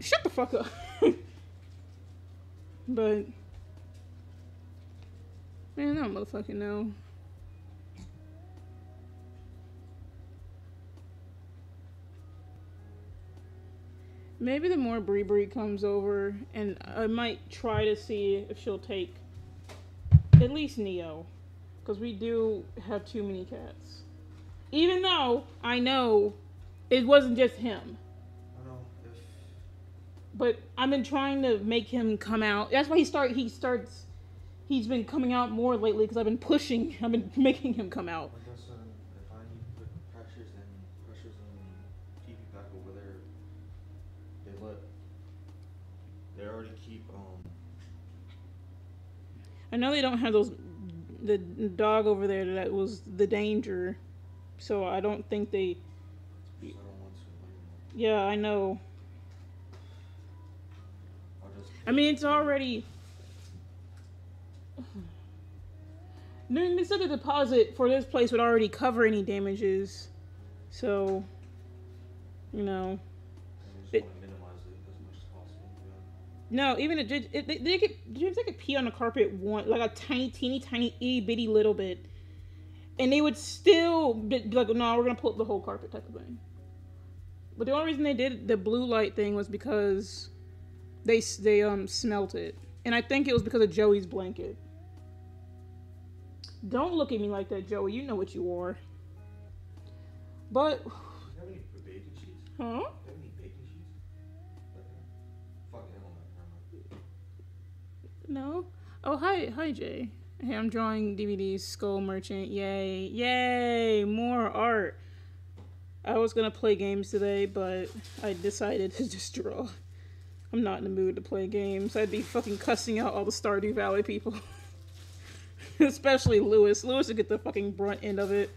shut the fuck up. but man, I don't motherfucking know. Maybe the more Bree Bree comes over, and I might try to see if she'll take at least Neo, because we do have too many cats. Even though I know it wasn't just him, but I've been trying to make him come out. That's why he start he starts. He's been coming out more lately because I've been pushing. I've been making him come out. I guess if I need to put pressures and pressures and keep you back over there, they already keep um I know they don't have those the dog over there that was the danger, so I don't think they. I don't want to Yeah, I know. I'll just I mean, it's already. No, they said the deposit for this place would already cover any damages, so. You know. It- want to minimize it as much as possible. Yeah. No, even it, it, it they, they could James they could pee on the carpet one like a tiny, teeny, tiny, itty bitty little bit, and they would still be be like, "No, we're gonna pull up the whole carpet," type of thing. But the only reason they did the blue light thing was because they they um smelt it, and I think it was because of Joey's blanket. Don't look at me like that, Joey. You know what you are. But, Do you have any bacon sheets? huh? Do you have any bacon sheets? Like that? Fuck it, never. No. Oh, hi, hi, Jay. Hey, I'm drawing DBD's. Skull Merchant. Yay, yay! More art. I was gonna play games today, but I decided to just draw. I'm not in the mood to play games. I'd be fucking cussing out all the Stardew Valley people, especially Lewis. Lewis would get the fucking brunt end of it.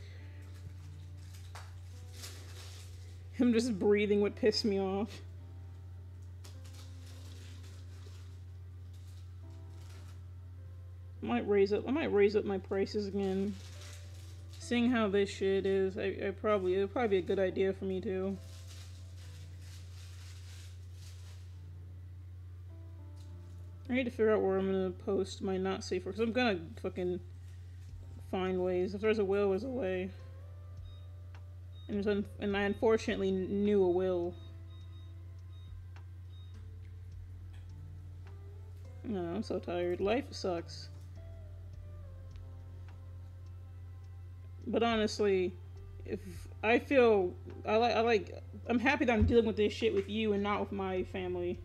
Him just breathing would piss me off. I might raise up. I might raise up my prices again. Seeing how this shit is, I, I probably it'd probably be a good idea for me too. I need to figure out where I'm gonna post my not safe for because I'm gonna fucking find ways. If there's a will, there's a way. And un- and I unfortunately knew a will. No, I'm so tired. Life sucks. But honestly, if I feel I like I like I'm happy that I'm dealing with this shit with you and not with my family.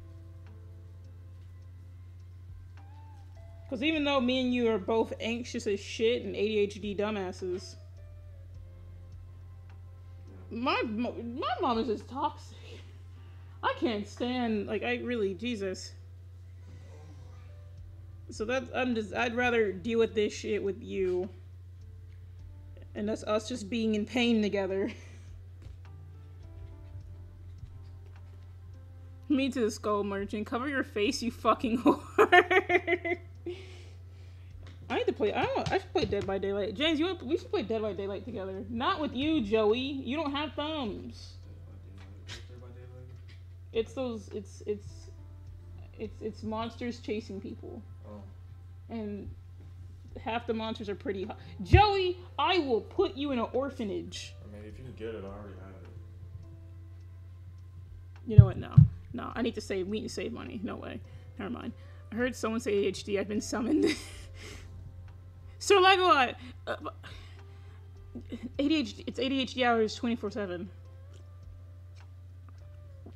Cause even though me and you are both anxious as shit and ADHD dumbasses, my my mom is just toxic. I can't stand like I really Jesus. So that I'm just I'd rather deal with this shit with you. And that's us just being in pain together. Me to the skull merchant. Cover your face, you fucking whore. I need to play. I don't. I should play Dead by Daylight. James, you. We should play Dead by Daylight together. Not with you, Joey. You don't have thumbs. Dead by Daylight? It's those. It's it's. It's it's monsters chasing people, Oh. and half the monsters are pretty hot. Joey, I will put you in an orphanage. I mean, if you can get it, I already have it. You know what? No, no. I need to save. We need to save money. No way. Never mind. I heard someone say ADHD. I've been summoned. Sir Legolas. Uh, ADHD. It's ADHD hours twenty four seven.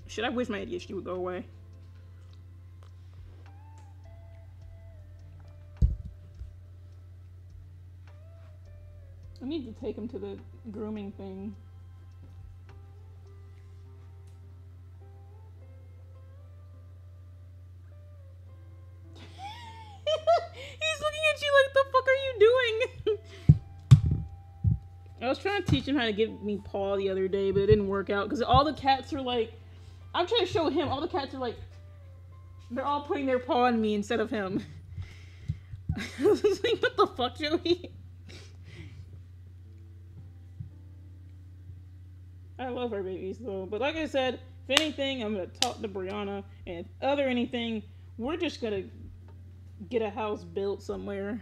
Should I wish my ADHD would go away? I need to take him to the grooming thing. Like, the fuck are you doing? I was trying to teach him how to give me paw the other day, but it didn't work out because all the cats are like, I'm trying to show him. All the cats are like, they're all putting their paw on me instead of him. I was like, what the fuck, Joey? I love our babies though, but like I said, if anything, I'm gonna talk to Brianna, and other anything, we're just gonna get a house built somewhere.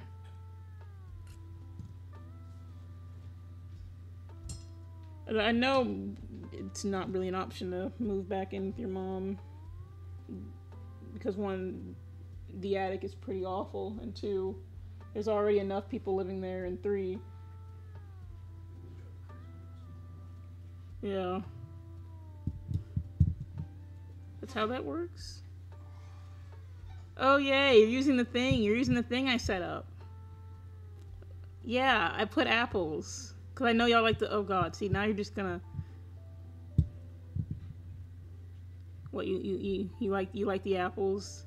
I know it's not really an option to move back in with your mom because one, the attic is pretty awful, and two, there's already enough people living there, and three, yeah. That's how that works. Oh yay, you're using the thing. You're using the thing I set up. Yeah, I put apples. Cause I know y'all like the oh god, see now you're just gonna What you you, you, you like you like the apples?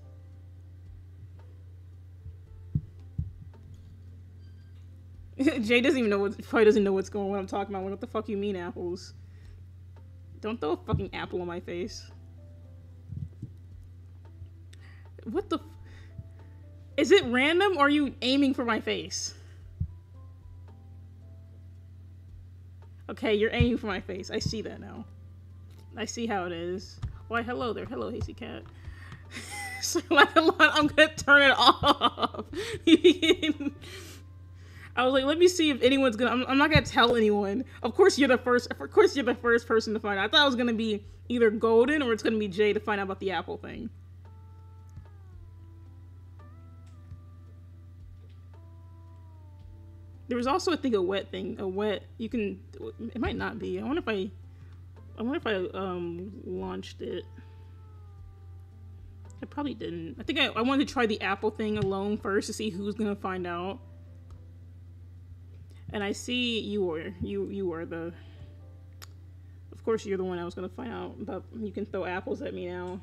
Jay doesn't even know what probably doesn't know what's going on what I'm talking about. What the fuck you mean apples? Don't throw a fucking apple on my face. What the? Is it random or are you aiming for my face? Okay, you're aiming for my face. I see that now. I see how it is. Why, hello there. Hello, Hazy Cat. so, like, I'm gonna turn it off. I was like, let me see if anyone's gonna. I'm, I'm, not gonna tell anyone. Of course, you're the first. Of course, you're the first person to find out. I thought it was gonna be either Golden or it's gonna be Jay to find out about the Apple thing. There was also, a wet thing. A wet. You can. It might not be. I wonder if I. I wonder if I um launched it. I probably didn't. I think I, I wanted to try the Apple thing alone first to see who's gonna find out. And I see you were you you were the. Of course, you're the one I was gonna find out but You can throw apples at me now.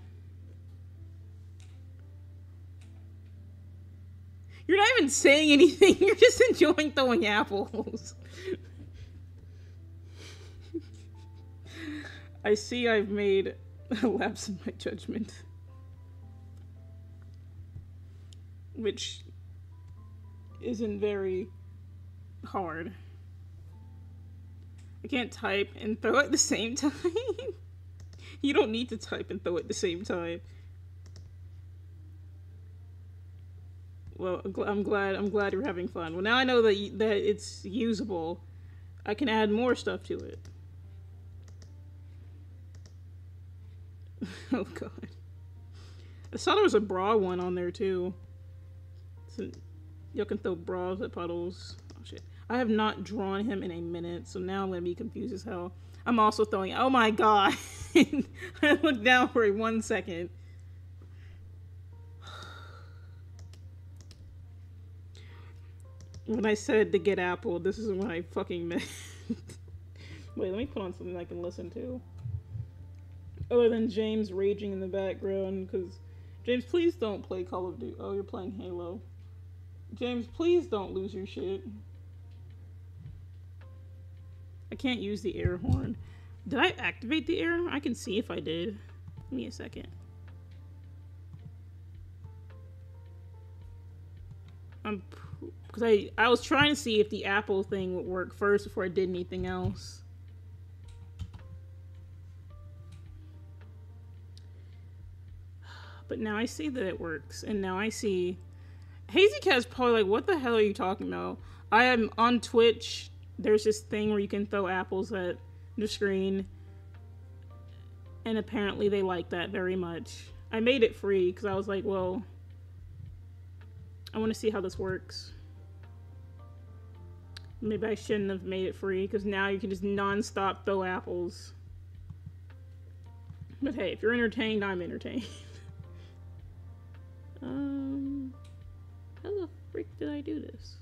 You're not even saying anything. You're just enjoying throwing apples. I see I've made a lapse in my judgment. Which isn't very hard. I can't type and throw at the same time. you don't need to type and throw at the same time. Well, I'm glad. I'm glad you're having fun. Well, now I know that that it's usable. I can add more stuff to it. oh god. I saw there was a bra one on there too. So y'all can throw bras at puddles. Oh shit. I have not drawn him in a minute, so now I'm gonna be confused as hell. I'm also throwing. Oh my god! I looked down for one second. When I said to get Apple, this is what I fucking meant. Wait, let me put on something I can listen to. Other than James raging in the background, because James, please don't play Call of Duty. Oh, you're playing Halo. James, please don't lose your shit. I can't use the air horn. Did I activate the air? I can see if I did. Give me a second. I'm because I I was trying to see if the Apple thing would work first before I did anything else. But now I see that it works, and now I see Hazy Cat's probably like, "What the hell are you talking about?" I am on Twitch. There's this thing where you can throw apples at the screen, and apparently they like that very much. I made it free because I was like, "Well, I want to see how this works." Maybe I shouldn't have made it free because now you can just non-stop throw apples. But hey, if you're entertained, I'm entertained. um, how the freak did I do this?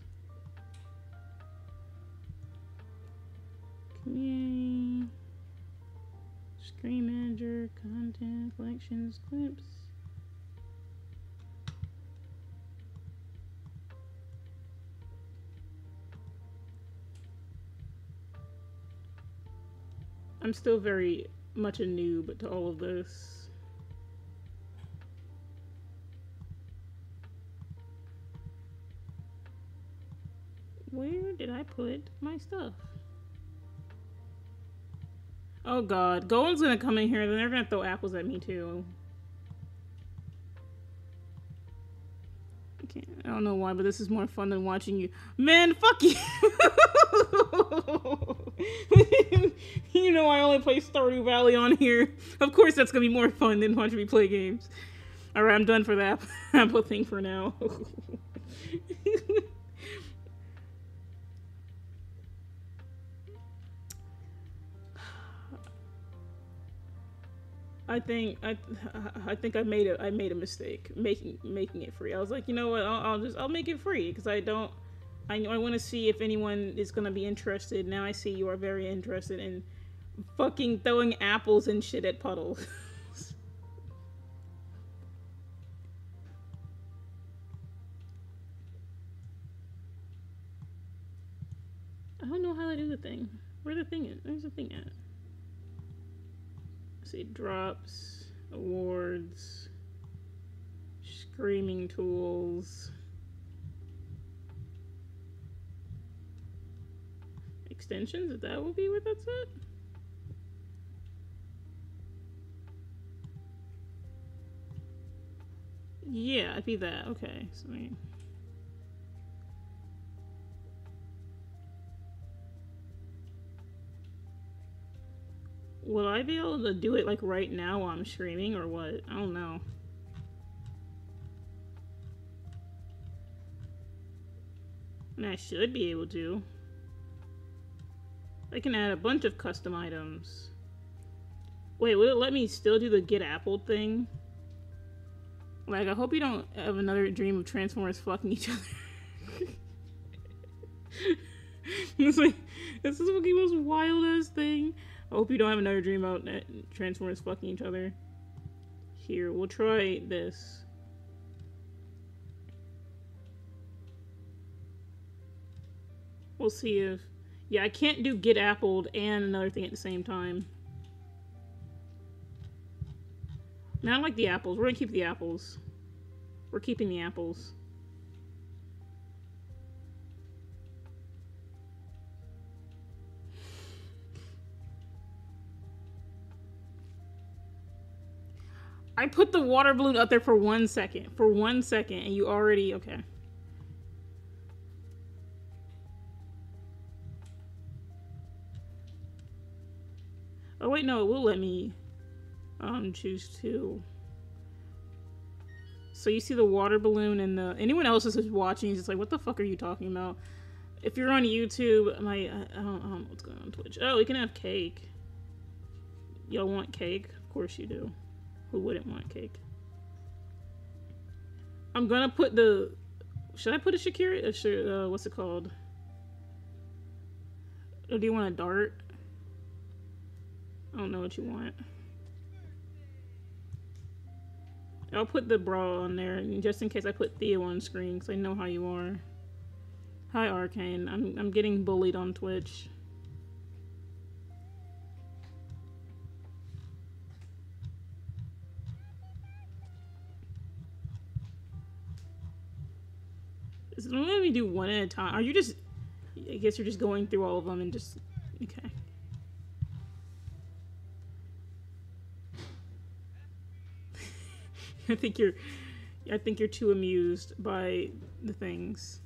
Community, Stream Manager, Content, Collections, Clips. I'm still very much a noob to all of this. Where did I put my stuff? Oh god. Golan's gonna come in here, then they're gonna throw apples at me too. I. I don't know why, but this is more fun than watching you. Man, fuck you! you know I only play Stardew Valley on here. Of course that's gonna be more fun than watching me play games. Alright, I'm done for that apple thing for now. I think I I think I made a I made a mistake making making it free. I was like, you know what? I'll, I'll just I'll make it free because I don't I I want to see if anyone is gonna be interested. Now I see you are very interested in fucking throwing apples and shit at puddles. I don't know how to do the thing. Where the thing is? Where's the thing at? see, drops, awards, screaming tools, extensions. Is that will be where that's at? Yeah, I'd be that. Okay, so. Will I be able to do it like right now while I'm streaming or what? I don't know. Mean, I should be able to. I can add a bunch of custom items. Wait, will it let me still do the get apple thing? Like, I hope you don't have another dream of Transformers fucking each other. it's like, this is the most wildest thing. I hope you don't have another dream about Transformers fucking each other. Here, we'll try this. We'll see if... Yeah, I can't do Get Appled and another thing at the same time. Now I like the apples. We're gonna keep the apples. We're keeping the apples. I put the water balloon up there for one second. For one second, and you already... Okay. Wait, no, it will let me um, choose two. So you see the water balloon and the... Anyone else is watching is just like, what the fuck are you talking about? If you're on YouTube, my... I don't, I don't know what's going on Twitch. Oh, we can have cake. Y'all want cake? Of course you do. Who wouldn't want cake? I'm gonna put the. Should I put a Shakira? Uh, what's it called? Or do you want a dart? I don't know what you want. I'll put the bra on there, just in case I put Theo on screen, because I know how you are. Hi, Arcane. I'm, I'm getting bullied on Twitch. let me do one at a time. Are you just? I guess you're just going through all of them and just okay. I think you're. I think you're too amused by the things.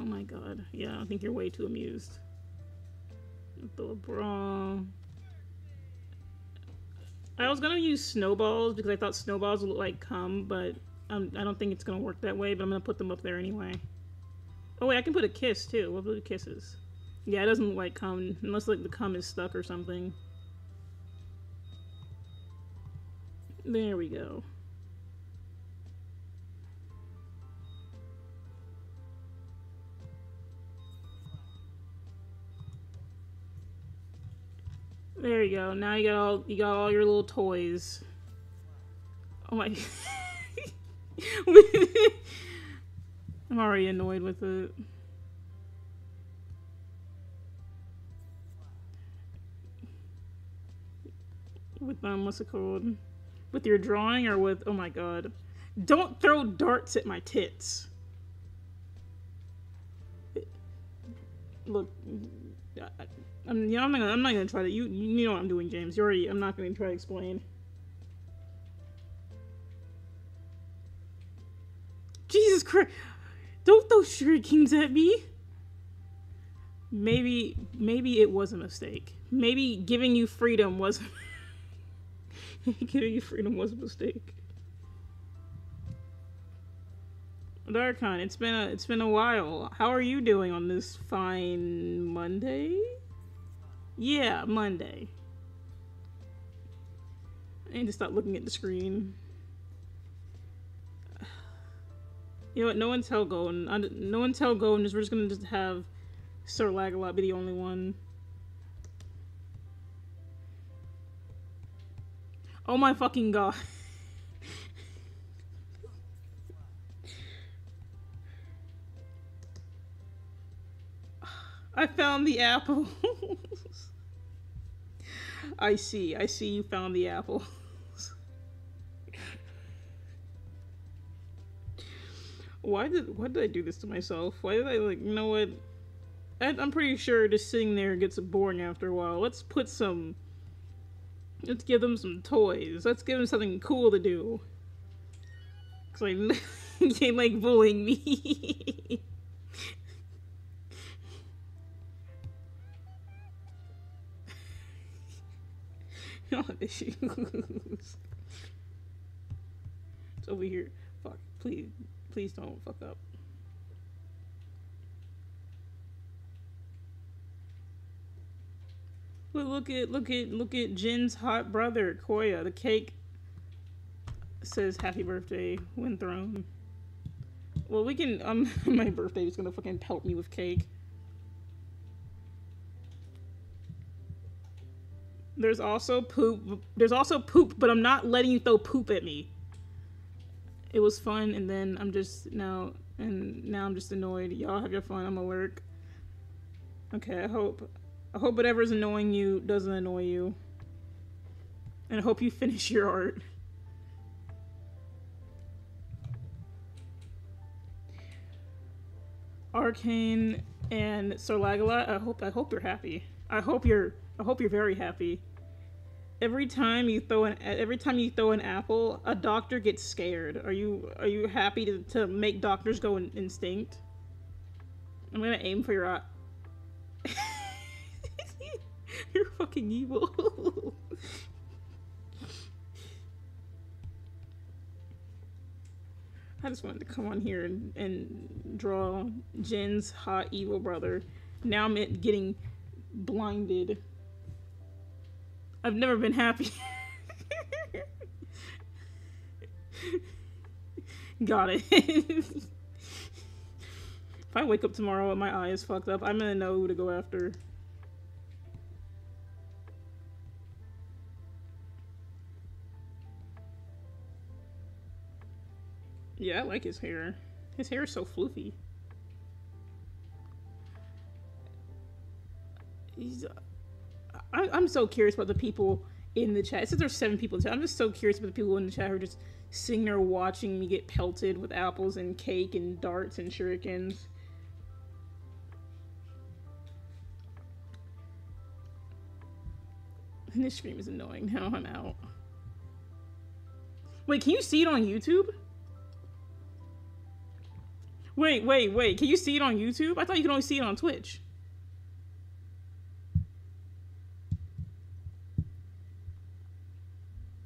Oh my god. Yeah, I think you're way too amused. The bra. I was gonna use snowballs because I thought snowballs would look like cum, but I don't think it's gonna work that way, but I'm gonna put them up there anyway. Oh wait, I can put a kiss too. What about kisses? Yeah, it doesn't look like come unless like the cum is stuck or something. There we go. There you go. Now you got all you got all your little toys. Oh my I'm already annoyed with it. With um, what's it called? With your drawing or with? Oh my god! Don't throw darts at my tits. Look, I'm, you know, I'm not gonna, I'm not gonna try to. You, you know what I'm doing, James. You already. I'm not gonna try to explain. Jesus Christ! Don't throw shurikens at me. Maybe, maybe it was a mistake. Maybe giving you freedom was. giving you freedom was a mistake. Darkon, it's been a it's been a while. How are you doing on this fine Monday? Yeah, Monday. I need to stop looking at the screen. You know what? No one tell Golden. No one tell Golden. We're just gonna just have Sir Lagalot be the only one. Oh my fucking god. I found the apple. I see. I see you found the apple. why did why did I do this to myself? Why did I like you know what? I, I'm pretty sure just sitting there gets boring after a while. Let's put some. Let's give them some toys. Let's give them something cool to do. Cause like they like bullying me. not issues. it's over here. Fuck. Please, please don't fuck up. Look, look at look at look at Jin's hot brother Koya. The cake says "Happy Birthday, Winthrone." Well, we can. Um, my birthday is gonna fucking pelt me with cake. There's also poop. There's also poop, but I'm not letting you throw poop at me. It was fun, and then I'm just now, and now I'm just annoyed. Y'all have your fun. I'm alert. Okay, I hope, I hope whatever's annoying you doesn't annoy you. And I hope you finish your art. Arcane and Sir Lagalot, I hope I hope you're happy. I hope you're I hope you're very happy. Every time you throw an every time you throw an apple, a doctor gets scared. Are you are you happy to, to make doctors go in, instinct? I'm gonna aim for your eye. you're fucking evil. I just wanted to come on here and, and draw Jen's hot evil brother. Now I'm getting blinded. I've never been happy. Got it. if I wake up tomorrow and my eye is fucked up, I'm gonna know who to go after. Yeah, I like his hair. His hair is so floofy. He's, I, I'm so curious about the people in the chat. Since there's seven people in the chat, I'm just so curious about the people in the chat who are just sitting there watching me get pelted with apples and cake and darts and shurikens. And this stream is annoying. Now I'm out. Wait, can you see it on YouTube? Wait, wait, wait. Can you see it on YouTube? I thought you could only see it on Twitch.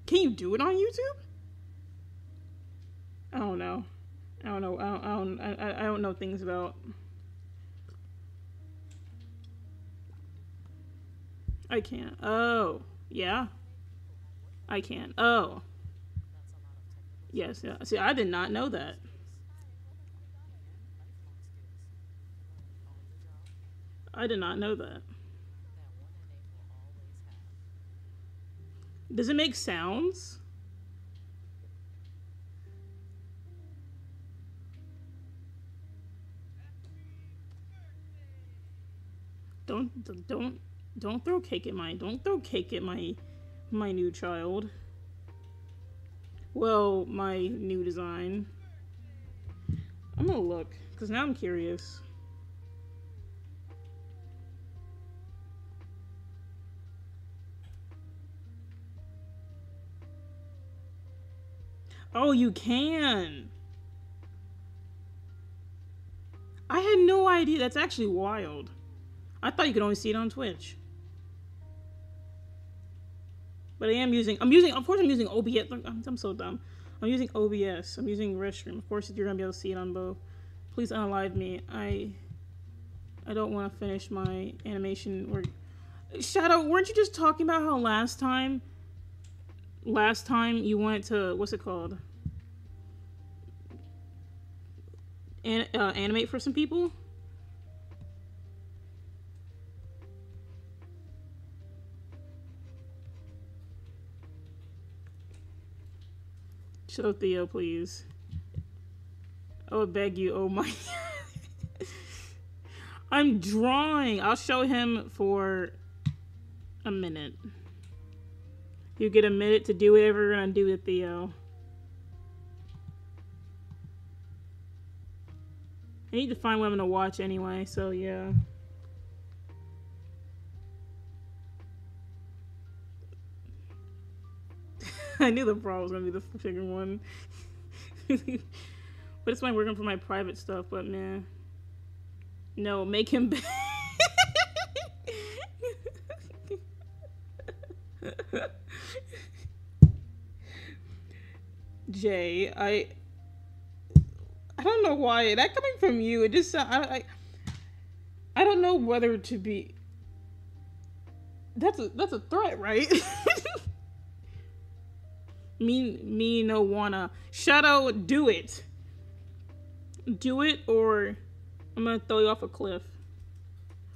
Can you do it on YouTube? I don't know. I don't know. I don't. I don't, I, I don't know things about. I can't. Oh, yeah. I can't. Oh. Yes. Yeah. See, I did not know that. I did not know that. Does it make sounds? Don't don't don't throw cake at my don't throw cake at my my new child. Well, my new design. I'm gonna look because now I'm curious. Oh, you can. I had no idea. That's actually wild. I thought you could only see it on Twitch. But I am using, I'm using, of course I'm using OBS. I'm, I'm so dumb. I'm using OBS. I'm using Restream. Of course, you're gonna be able to see it on both. Please unalive me. I, I don't want to finish my animation work. Shadow, weren't you just talking about how last time, last time you went to, what's it called? An uh, animate for some people? Show Theo, please. Would beg you, oh my. I'm drawing. I'll show him for a minute. You get a minute to do whatever you're gonna do with Theo. Uh, I need to find I'm gonna watch anyway, so yeah. I knew the bra was gonna be the bigger one. but it's my working for my private stuff, but man. No, make him Jay, I I don't know why that coming from you. It just I I, I don't know whether to be. That's a that's a threat, right? me me no wanna shadow do it. Do it or I'm gonna throw you off a cliff.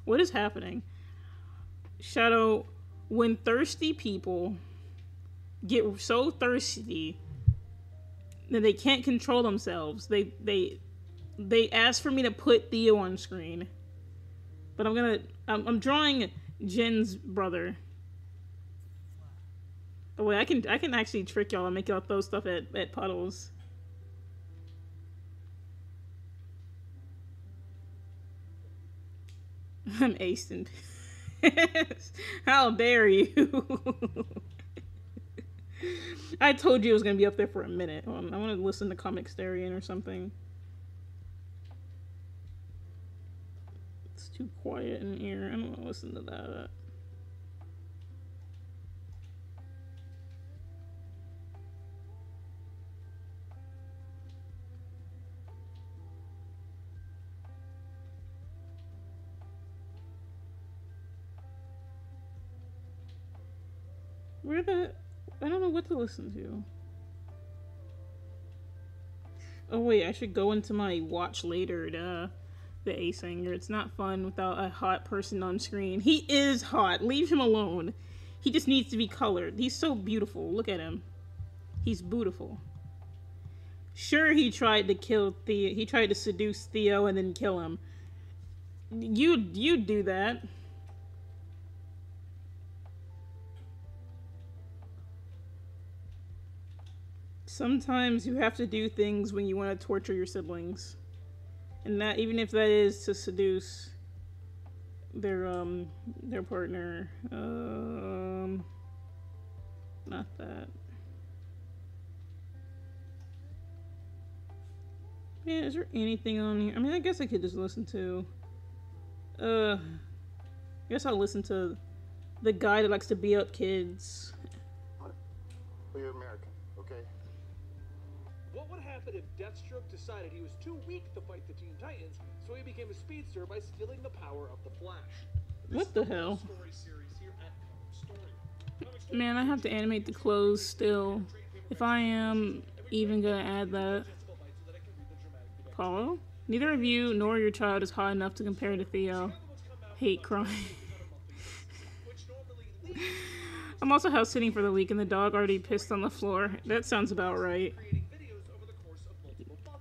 What is happening? Shadow, when thirsty people get so thirsty they can't control themselves, they they they ask for me to put Theo on screen. But I'm gonna I'm, I'm drawing Jen's brother. Oh wait, I can I can actually trick y'all and make y'all throw stuff at, at puddles. I'm acing. How dare you? I told you it was gonna be up there for a minute. Um, I want to listen to Comicstorian or something. It's too quiet in here. I don't want to listen to that. Where the... I don't know what to listen to. Oh wait, I should go into my watch later to the A singer. It's not fun without a hot person on screen. He is hot. Leave him alone. He just needs to be colored. He's so beautiful. Look at him. He's beautiful. Sure, he tried to kill Theo. He tried to seduce Theo and then kill him. You you do that. Sometimes you have to do things when you want to torture your siblings. And that even if that is to seduce their um their partner. Um not that. Man, is there anything on here? I mean, I guess I could just listen to. Uh, I guess I'll listen to the guy that likes to beat up kids. We're American if Deathstroke decided he was too weak to fight the Teen Titans, so he became a speedster by stealing the power of the Flash. What the hell? Man, I have to animate the clothes still. If I am even gonna add that. Paulo? Neither of you nor your child is hot enough to compare to Theo. Hate crime. I'm also house sitting for the week and the dog already pissed on the floor. That sounds about right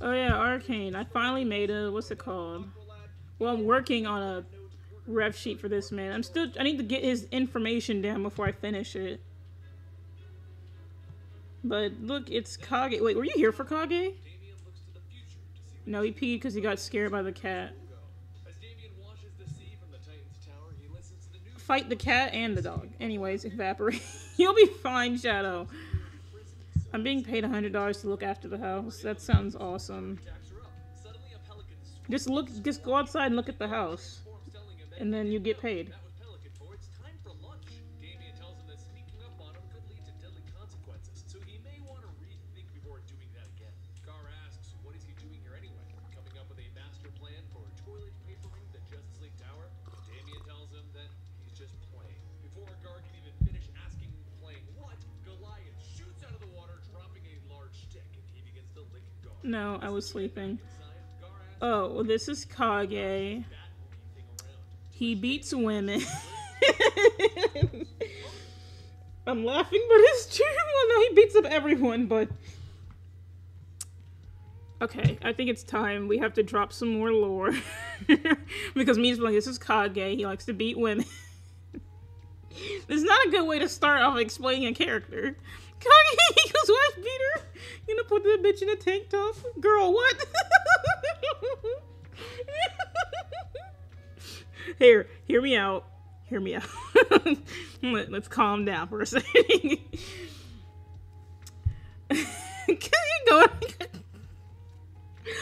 Oh yeah, Arcane. I finally made a what's it called? Well, I'm working on a rev sheet for this man. I'm still I need to get his information down before I finish it. But look, it's Kage. Wait, were you here for Kage? No, he peed because he got scared by the cat. Fight the cat and the dog. Anyways, evaporate. You'll be fine, Shadow. I'm being paid $100 to look after the house. That sounds awesome. Just look, just go outside and look at the house, and then you get paid. No, I was sleeping. Oh, well, this is Kage. He beats women. I'm laughing, but it's true. Well, no, he beats up everyone, but. Okay, I think it's time we have to drop some more lore. because me is like, this is Kage. He likes to beat women. this is not a good way to start off explaining a character. Kage equals wife beater. You gonna put that bitch in a tank top? Girl, what? Here, hear me out. Hear me out. Let, us calm down for a second.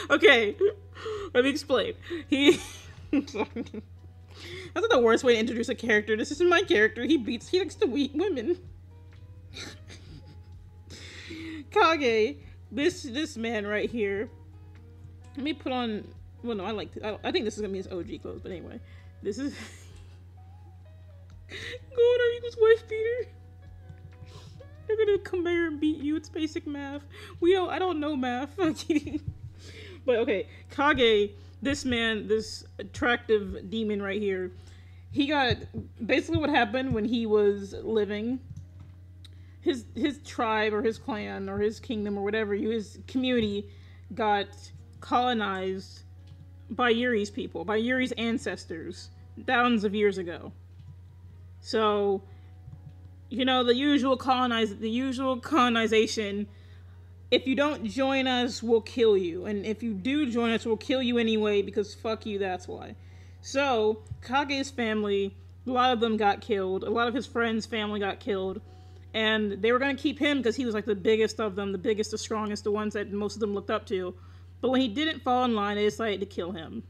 Okay, let me explain. He. That's not the worst way to introduce a character. This isn't my character. He beats. He likes to beat women. Kage, this this man right here. Let me put on. Well, no, I like. I, I think this is gonna be his OG clothes, but anyway, this is. Going equals wife beater. They're gonna come here and beat you. It's basic math. We don't. I don't know math. I'm kidding. But okay, Kage, this man, this attractive demon right here, he got basically what happened when he was living. His his tribe or his clan or his kingdom or whatever, his community, got colonized by Yuri's people, by Yuri's ancestors, thousands of years ago. So, you know, the usual colonize the usual colonization. If you don't join us, we'll kill you. And if you do join us, we'll kill you anyway because fuck you, that's why. So, Kage's family, a lot of them got killed. A lot of his friends' family got killed. And they were going to keep him because he was like the biggest of them, the biggest, the strongest, the ones that most of them looked up to. But when he didn't fall in line, they decided to kill him.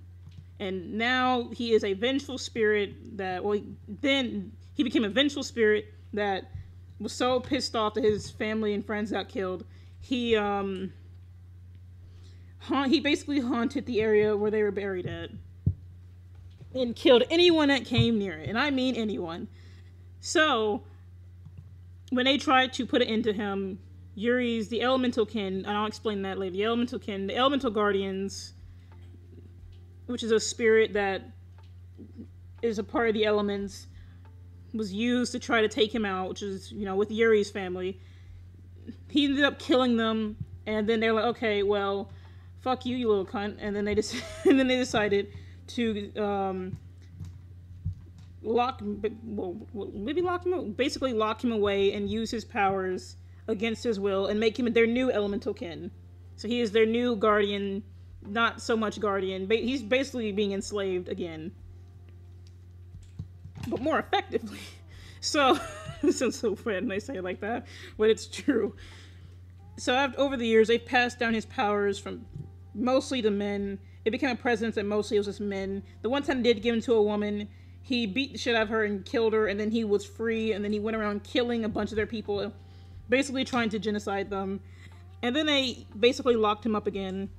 And now he is a vengeful spirit that, well, then he became a vengeful spirit that was so pissed off that his family and friends got killed. He, um, haunt, he basically haunted the area where they were buried at and killed anyone that came near it. And I mean anyone. So, when they tried to put it into him, Yuri's the elemental kin, and I'll explain that later. The elemental kin, the elemental guardians, which is a spirit that is a part of the elements, was used to try to take him out, which is, you know, with Yuri's family. He ended up killing them, and then they're like, okay, well, fuck you, you little cunt. And then they just, and then they decided to um, lock, well, maybe lock him, basically lock him away and use his powers against his will and make him their new elemental kin. So he is their new guardian, not so much guardian. Ba- he's basically being enslaved again, but more effectively. So this sounds so when I say it like that, but it's true. So after, over the years, they've passed down his powers from mostly to men. It became a presence that mostly was just men. The one time they did give him to a woman, he beat the shit out of her and killed her, and then he was free, and then he went around killing a bunch of their people, basically trying to genocide them. And then they basically locked him up again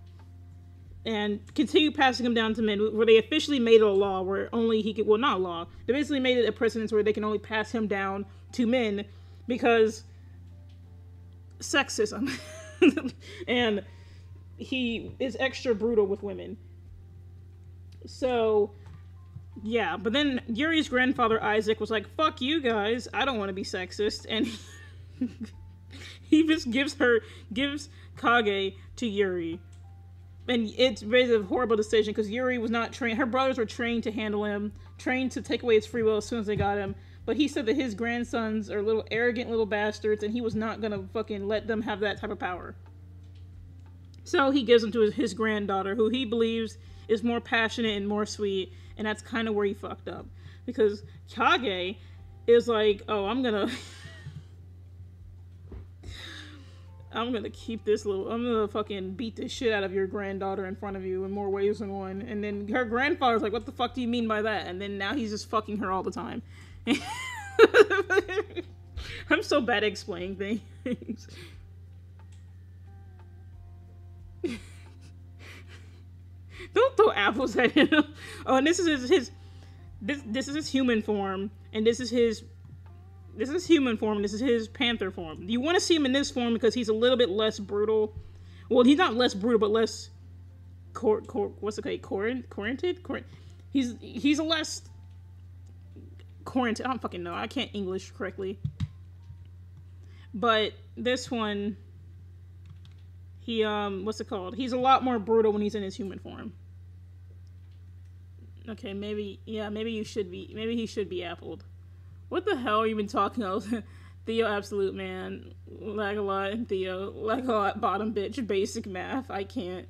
and continued passing him down to men, where they officially made it a law where only he could, well, not a law, they basically made it a precedence where they can only pass him down to men because sexism. and he is extra brutal with women. So, yeah, but then Yuri's grandfather Isaac was like, fuck you guys, I don't want to be sexist. And he just gives her gives Kage to Yuri. And it's really a horrible decision because Yuri was not trained. Her brothers were trained to handle him, trained to take away his free will as soon as they got him. But he said that his grandsons are little arrogant little bastards, and he was not gonna fucking let them have that type of power. So he gives them to his, his granddaughter, who he believes is more passionate and more sweet, and that's kind of where he fucked up because Kage is like, oh, I'm gonna. I'm gonna keep this little. I'm gonna fucking beat the shit out of your granddaughter in front of you in more ways than one. And then her grandfather's like, "What the fuck do you mean by that?" And then now he's just fucking her all the time. I'm so bad at explaining things. Don't throw apples at him. Oh, and this is his, his this this is his human form, and this is his this is human form. This is his panther form. Do you want to see him in this form because he's a little bit less brutal. Well, he's not less brutal, but less cor, cor what's it called? Corint, corinted? Corint. He's he's a less quarantine. I don't fucking know. I can't English correctly. But this one, he um, what's it called? He's a lot more brutal when he's in his human form. Okay, maybe yeah, maybe you should be. Maybe he should be appled. What the hell are you been talking about? Theo, absolute man, lag a lot, Theo, lag a lot, bottom bitch, basic math. I can't.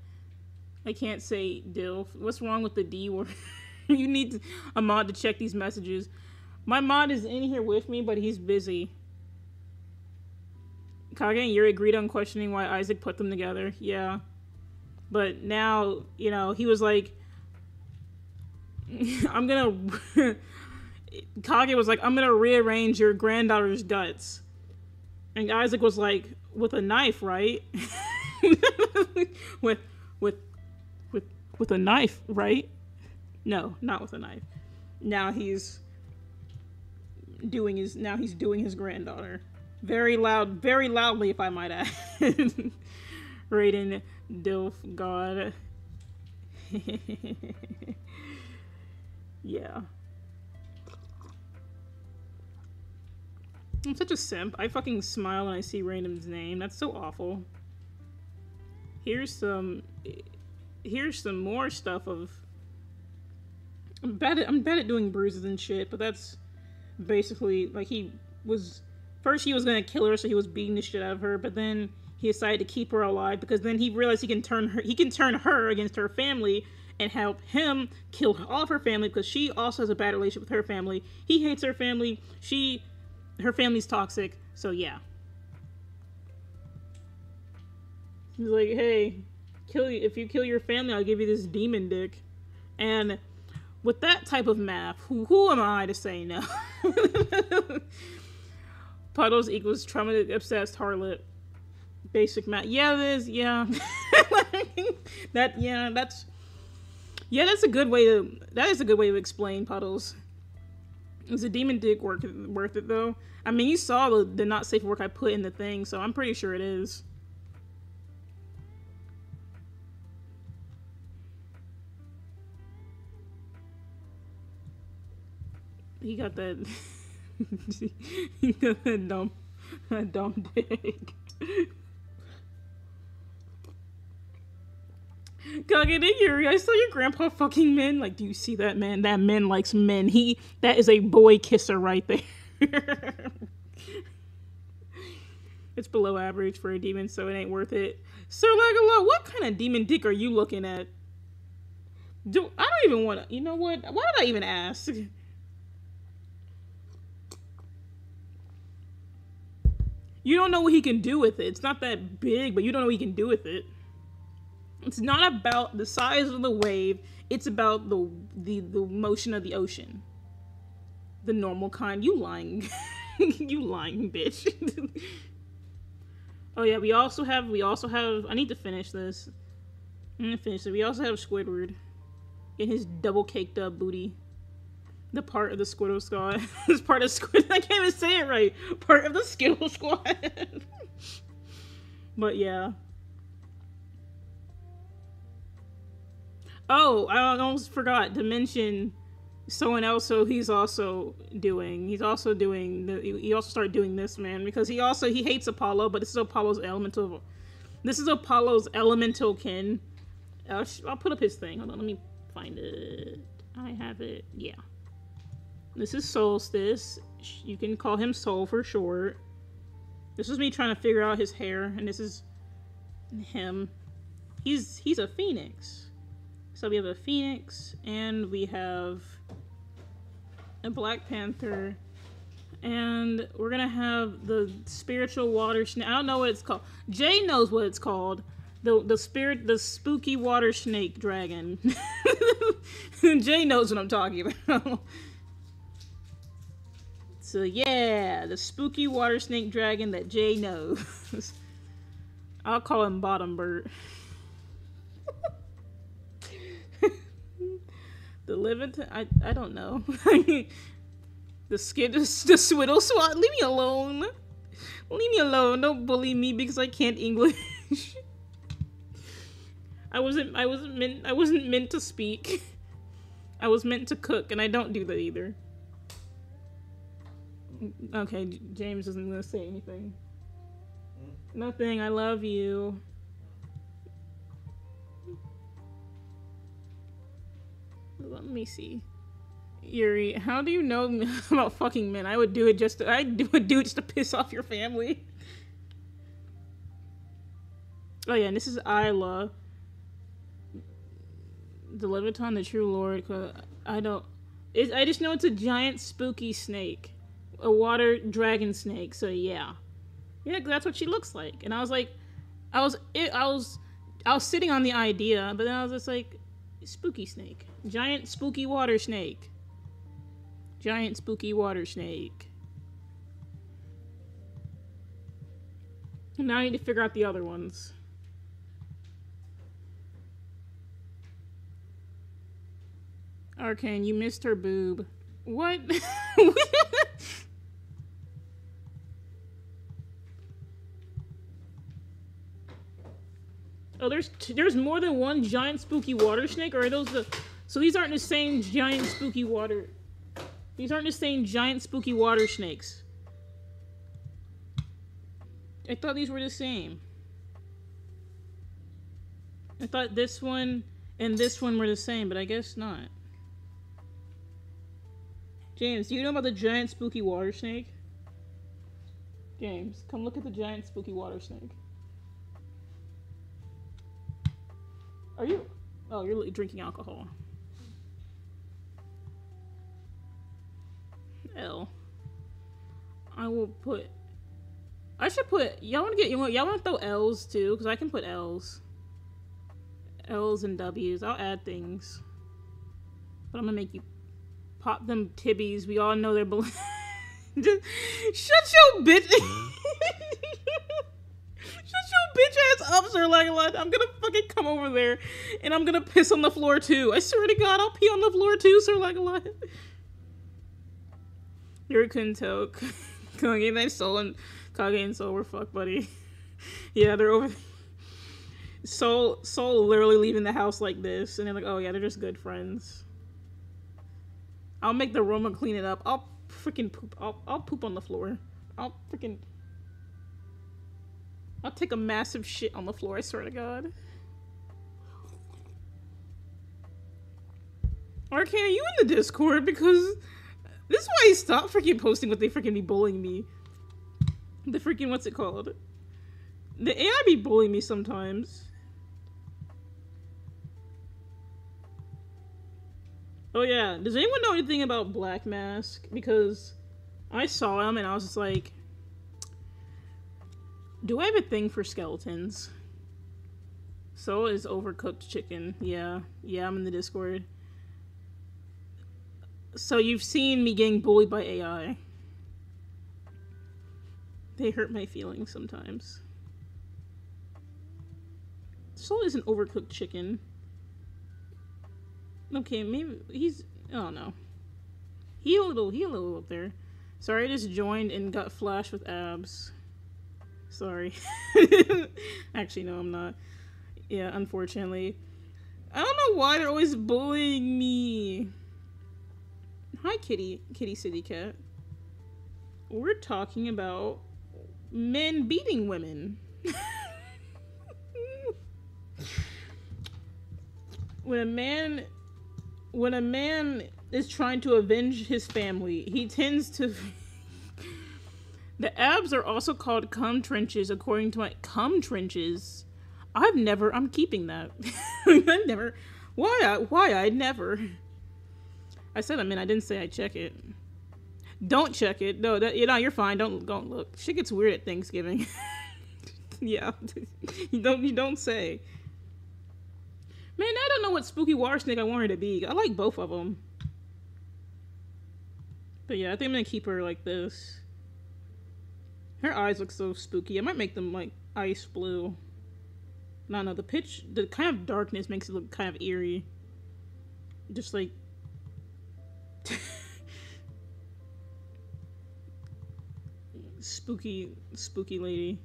I can't say DILF. What's wrong with the D word? you need a mod to check these messages. My mod is in here with me, but he's busy. Kage and Yuri agreed on questioning why Isaac put them together. Yeah. But now, you know, he was like, I'm gonna. Kage was like, I'm gonna rearrange your granddaughter's guts. And Isaac was like, with a knife, right? with, with, with, with a knife, right? No, not with a knife. Now he's doing his, now he's doing his granddaughter. Very loud, very loudly, if I might add. Raiden Dilf God. Yeah. I'm such a simp. I fucking smile when I see Random's name. That's so awful. Here's some... Here's some more stuff of... I'm bad at, I'm bad at doing bruises and shit, but that's basically, like, he was... First he was gonna kill her, so he was beating the shit out of her, but then he decided to keep her alive because then he realized he can turn her he can turn her against her family and help him kill all of her family because she also has a bad relationship with her family. He hates her family. She her family's toxic, so yeah. He's like, hey, kill you. if you kill your family, I'll give you this demon dick. And with that type of math, who, who am I to say no? Puddles equals trauma obsessed harlot. Basic math. Yeah, it is. Yeah. that. Yeah, that's. Yeah, that's a good way to. That is a good way to explain puddles. Is a demon dick it, worth it though? I mean, you saw the, the not safe work I put in the thing, so I'm pretty sure it is. He got that. he got that dumb, that dumb dick. Kage Yuri, I saw your grandpa fucking men. Like, do you see that man? That man likes men. He that is a boy kisser right there. it's below average for a demon, so it ain't worth it. Sir Lagala, what kind of demon dick are you looking at? Do I don't even want to. You know what? Why did I even ask? You don't know what he can do with it. It's not that big, but you don't know what he can do with it. It's not about the size of the wave. It's about the the the motion of the ocean. The normal kind. You lying. you lying bitch. oh yeah, we also have we also have I need to finish this. I'm gonna finish it. We also have Squidward in his double caked up booty. The part of the Squirtle Squad. this part of Squid I can't even say it right. Part of the Skittle Squad. but yeah. Oh, I almost forgot to mention someone else also he's also doing he's also doing the he also started doing this man because he also he hates Apollo but this is Apollo's elemental this is Apollo's elemental kin. I'll, sh- I'll put up his thing. Hold on, let me find it. I have it. Yeah. This is Solstice. You can call him Soul for short. This is me trying to figure out his hair, and this is him. He's he's a phoenix. So we have a phoenix, and we have a Black Panther, and we're gonna have the spiritual water snake. I don't know what it's called. Jay knows what it's called. The the spirit, the spooky water snake dragon. Jay knows what I'm talking about. so yeah, the spooky water snake dragon that Jay knows. I'll call him Bottom Bird. The living. I I don't know. the skid, the swiddle swat. Leave me alone. Leave me alone. Don't bully me because I can't English. I wasn't. I wasn't meant. I wasn't meant to speak. I was meant to cook, and I don't do that either. Okay, James isn't gonna say anything. Hmm? Nothing. I love you. Let me see. Yuri, how do you know about fucking men? I would do it just to, I would do it just to piss off your family. Oh yeah, and this is Isla. The Leviathan, the true lord. 'cause I don't. It, I just know it's a giant spooky snake, a water dragon snake. So yeah, yeah, that's what she looks like. And I was like, I was, it, I was, I was sitting on the idea, but then I was just like, spooky snake, giant spooky water snake, giant spooky water snake. Now I need to figure out the other ones. Arcane, you missed her boob. What? oh, there's there's more than one giant spooky water snake, or are those the? So these aren't the same giant spooky water. These aren't the same giant spooky water snakes. I thought these were the same. I thought this one and this one were the same, but I guess not. James, do you know about the giant spooky water snake? James, come look at the giant spooky water snake. Are you? Oh, you're drinking alcohol. L. I will put. I should put. Y'all want to get. Y'all want to throw L's too? Because I can put L's. L's and W's. I'll add things. But I'm gonna make you pop them tibbies. We all know they're. Just shut your bitch. Shut your bitch ass up, Sir Langelot. I'm gonna fucking come over there and I'm gonna piss on the floor too. I swear to God, I'll pee on the floor too, Sir Langelot. Couldn't tell. Kage and Soul and Kage and Soul were fuck buddy. yeah, they're over. Soul, Soul literally leaving the house like this, and they're like, oh yeah, they're just good friends. I'll make the Roma clean it up. I'll freaking poop. I'll, I'll poop on the floor. I'll freaking. I'll take a massive shit on the floor, I swear to God. Arcane, are you in the Discord? Because this is why I stopped freaking posting what they freaking be bullying me. The freaking, what's it called? The AI be bullying me sometimes. Oh yeah, does anyone know anything about Black Mask? Because I saw him and I was just like, do I have a thing for skeletons? So is overcooked chicken. Yeah, yeah, I'm in the Discord. So you've seen me getting bullied by AI. They hurt my feelings sometimes. Soul is an overcooked chicken. Okay, maybe he's. Oh don't. He a little. He a little up there. Sorry, I just joined and got flashed with abs. Sorry. Actually, no, I'm not. Yeah, unfortunately. I don't know why they're always bullying me. Hi, kitty, kitty city cat. We're talking about men beating women. when a man when a man is trying to avenge his family, he tends to The abs are also called cum trenches according to my cum trenches. I've never I'm keeping that. I've never why I why I never I said I'm in, I didn't say I check it. Don't check it. No, that, you know, you're fine. Don't don't look. Shit gets weird at Thanksgiving. yeah, you don't you don't say. Man, I don't know what spooky water snake I want her to be. I like both of them. But yeah, I think I'm gonna keep her like this. Her eyes look so spooky. I might make them like ice blue. No, no, the pitch, the kind of darkness makes it look kind of eerie. Just like. Spooky, spooky lady.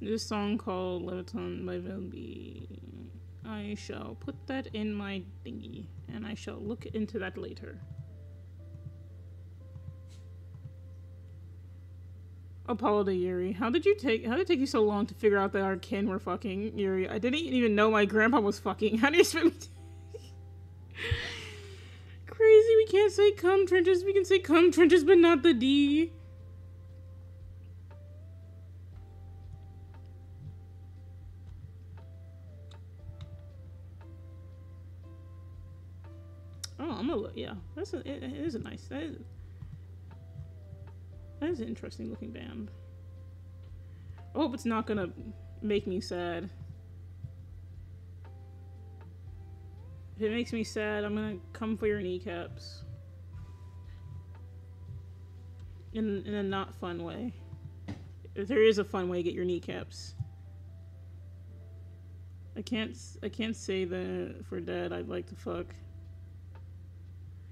This song called Leviton by Velby. I shall put that in my thingy, and I shall look into that later. Apollo to Yuri. How did you take how did it take you so long to figure out that our kin were fucking Yuri? I didn't even know my grandpa was fucking. How do you expect Crazy, we can't say cum trenches, we can say cum trenches, but not the D. Oh, I'm gonna look. Yeah, that's a. It, it is a nice. That is. That is an interesting looking band. I hope it's not gonna make me sad. If it makes me sad, I'm gonna come for your kneecaps. In in a not fun way. If there is a fun way get your kneecaps. I can't I can't say that for dad I'd like to fuck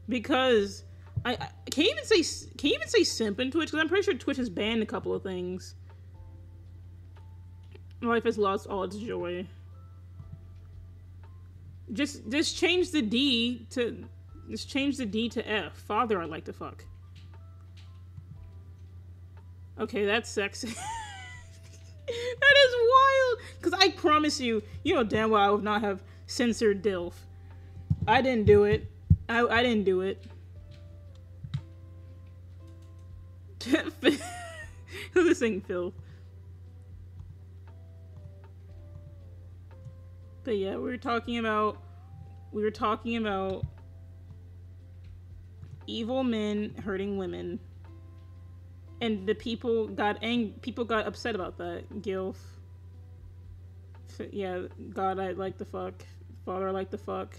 because I, I can't even say can you even say simp in Twitch? Because I'm pretty sure Twitch has banned a couple of things. Life has lost all its joy. Just just change the D to just change the D to F. Father, I'd like to fuck. Okay, that's sexy. that is wild. Cause I promise you, you know damn well I would not have censored DILF. I didn't do it. I, I didn't do it. this thing, Phil. But yeah, we were talking about we were talking about evil men hurting women. And the people got ang people got upset about that. Gilf. Yeah, God I like the fuck. Father I like the fuck.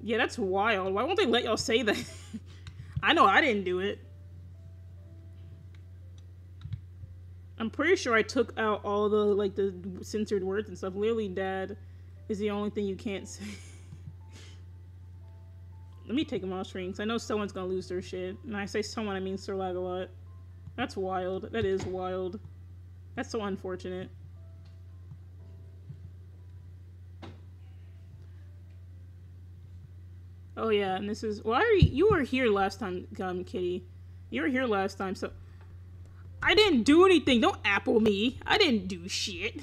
Yeah, that's wild. Why won't they let y'all say that? I know I didn't do it. I'm pretty sure I took out all the like the censored words and stuff. Literally, dad is the only thing you can't say. Let me take them off screen because I know someone's gonna lose their shit. And I say someone, I mean Sir Lag a. That's wild. That is wild. That's so unfortunate. Oh yeah, and this is why are? You were here last time, Gum Kitty. You were here last time, so I didn't do anything. Don't apple me. I didn't do shit.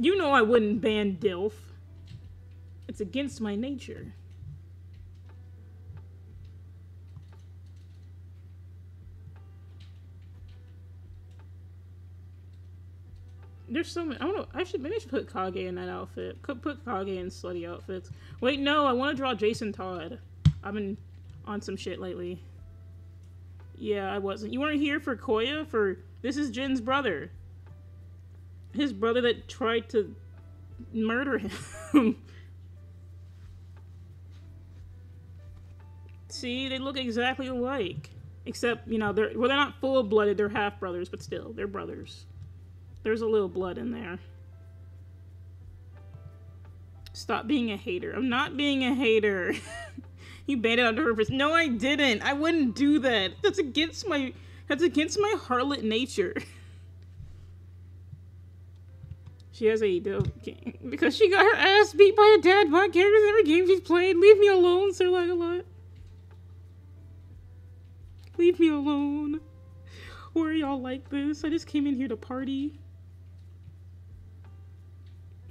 You know I wouldn't ban DILF. It's against my nature. There's so many. I don't know. I should maybe I should put Kage in that outfit. Could put Kage in slutty outfits. Wait, no. I want to draw Jason Todd. I've been on some shit lately. Yeah, I wasn't. You weren't here for Koya? For this is Jin's brother. His brother that tried to murder him. See, they look exactly alike. Except, you know, they're well they're not full blooded, they're half brothers, but still, they're brothers. There's a little blood in there. Stop being a hater. I'm not being a hater. you banned it on purpose. No, I didn't. I wouldn't do that. That's against my that's against my harlot nature. She has a game because she got her ass beat by a dad bod character in every game she's played. Leave me alone, Sir Legolas. Leave me alone. Why are y'all like this? I just came in here to party.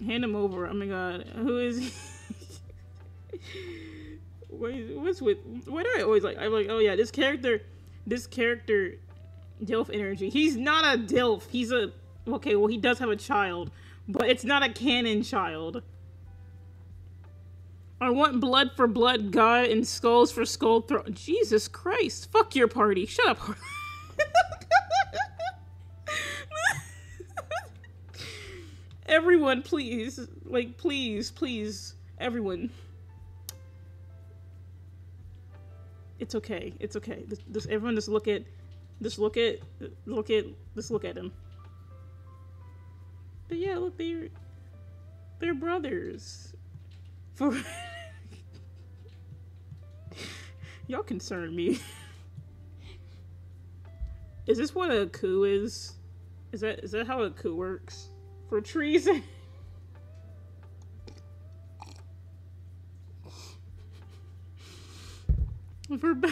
Hand him over. Oh my god. Who is he? What is- What's with why do I always like I'm like, oh yeah, this character this character Dilf energy. He's not a Dilf. He's a okay, well he does have a child, but it's not a canon child. I want blood for blood, God, and skulls for skull. Jesus Christ! Fuck your party. Shut up. everyone, please, like, please, please, everyone. It's okay. It's okay. Just, just everyone, just look at, just look at, look at, just look at him. But yeah, look, they're, they're brothers. For y'all concern me. Is this what a coup is? Is that is that how a coup works? For treason? For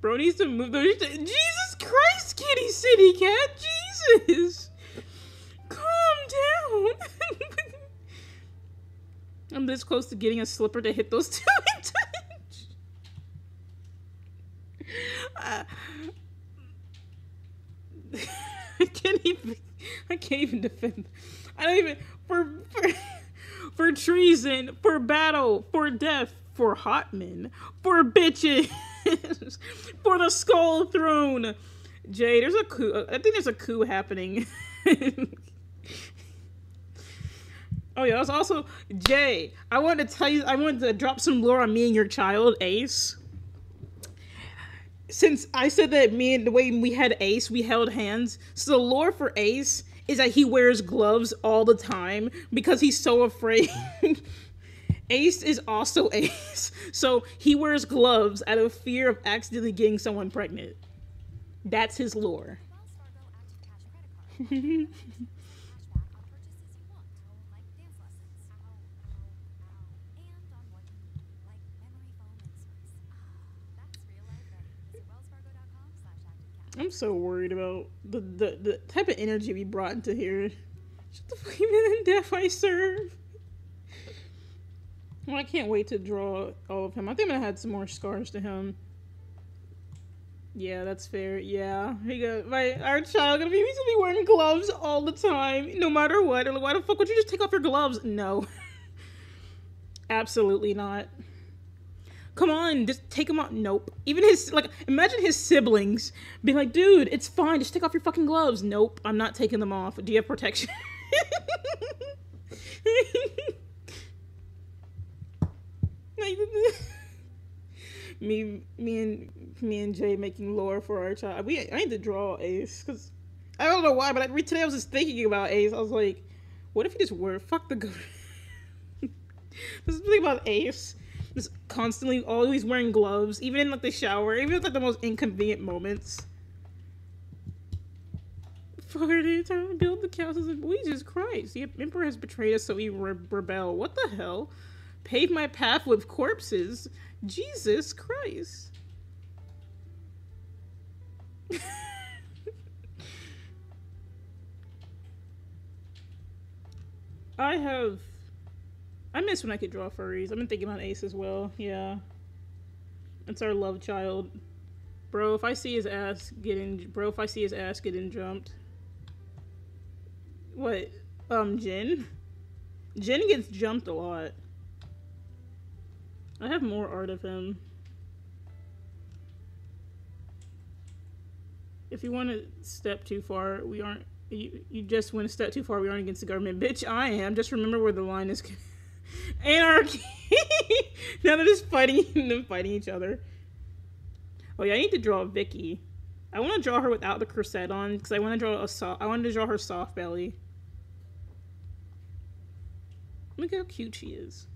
Bro needs to move those. Jesus Christ, kitty city cat! Jesus! Calm down! I'm this close to getting a slipper to hit those two in touch. Uh, I can't even. I can't even defend. I don't even for for for treason, for battle, for death, for hot men, for bitches, for the skull throne. Jay, there's a coup. Uh, I think there's a coup happening. Oh yeah, that's also Jay. I wanted to tell you. I wanted to drop some lore on me and your child, Ace. Since I said that me and the way we had Ace, we held hands. So the lore for Ace is that he wears gloves all the time because he's so afraid. Ace is also Ace, so he wears gloves out of fear of accidentally getting someone pregnant. That's his lore. I'm so worried about the, the, the type of energy we brought into here. Shut the fuck in death I serve. Well, I can't wait to draw all of him. I think I'm gonna add some more scars to him. Yeah, that's fair. Yeah, got my our child gonna be he's gonna be wearing gloves all the time, no matter what. Like, why the fuck would you just take off your gloves? No, absolutely not. Come on, just take them off. Nope. Even his like, imagine his siblings being like, "Dude, it's fine. Just take off your fucking gloves." Nope, I'm not taking them off. Do you have protection? me, me and me and Jay making lore for our child. We I need to draw Ace because I don't know why, but I, today I was just thinking about Ace. I was like, what if he just wore fuck the go. this is the thing about Ace. Just constantly always wearing gloves, even in like the shower, even at like the most inconvenient moments. For the time to build the castles of Jesus Christ. The Emperor has betrayed us, so we re- rebel. What the hell? Pave my path with corpses. Jesus Christ. I have. I miss when I could draw furries. I've been thinking about Ace as well. Yeah. It's our love child. Bro, if I see his ass getting. Bro, if I see his ass getting jumped. What? Um, Jin? Jin gets jumped a lot. I have more art of him. If you want to step too far, we aren't. You, you just went a step too far. We aren't against the government, bitch. I am. Just remember where the line is. Anarchy. now they're just fighting them, fighting each other. Oh yeah, I need to draw Vicky. I want to draw her without the corset on because I want to draw a soft. I want to draw her soft belly. Look how cute she is.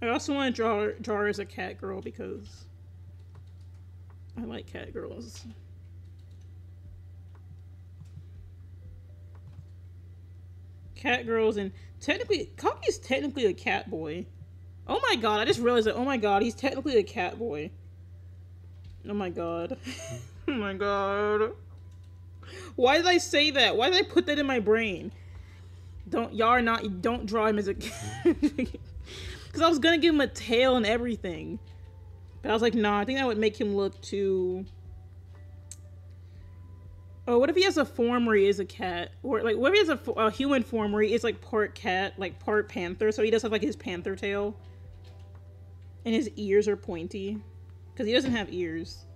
I also want to draw draw her as a cat girl because I like cat girls. Cat girls, and technically, Cocky is technically a cat boy. Oh my god, I just realized that. Oh my god, he's technically a cat boy. Oh my god. oh my god. Why did I say that? Why did I put that in my brain? Don't y'all are not don't draw him as a because I was gonna give him a tail and everything but I was like, nah, I think that would make him look too. Oh, what if he has a form where he is a cat, or like what if he has a, a human form where he is like part cat, like part panther, so he does have like his panther tail, and his ears are pointy, because he doesn't have ears.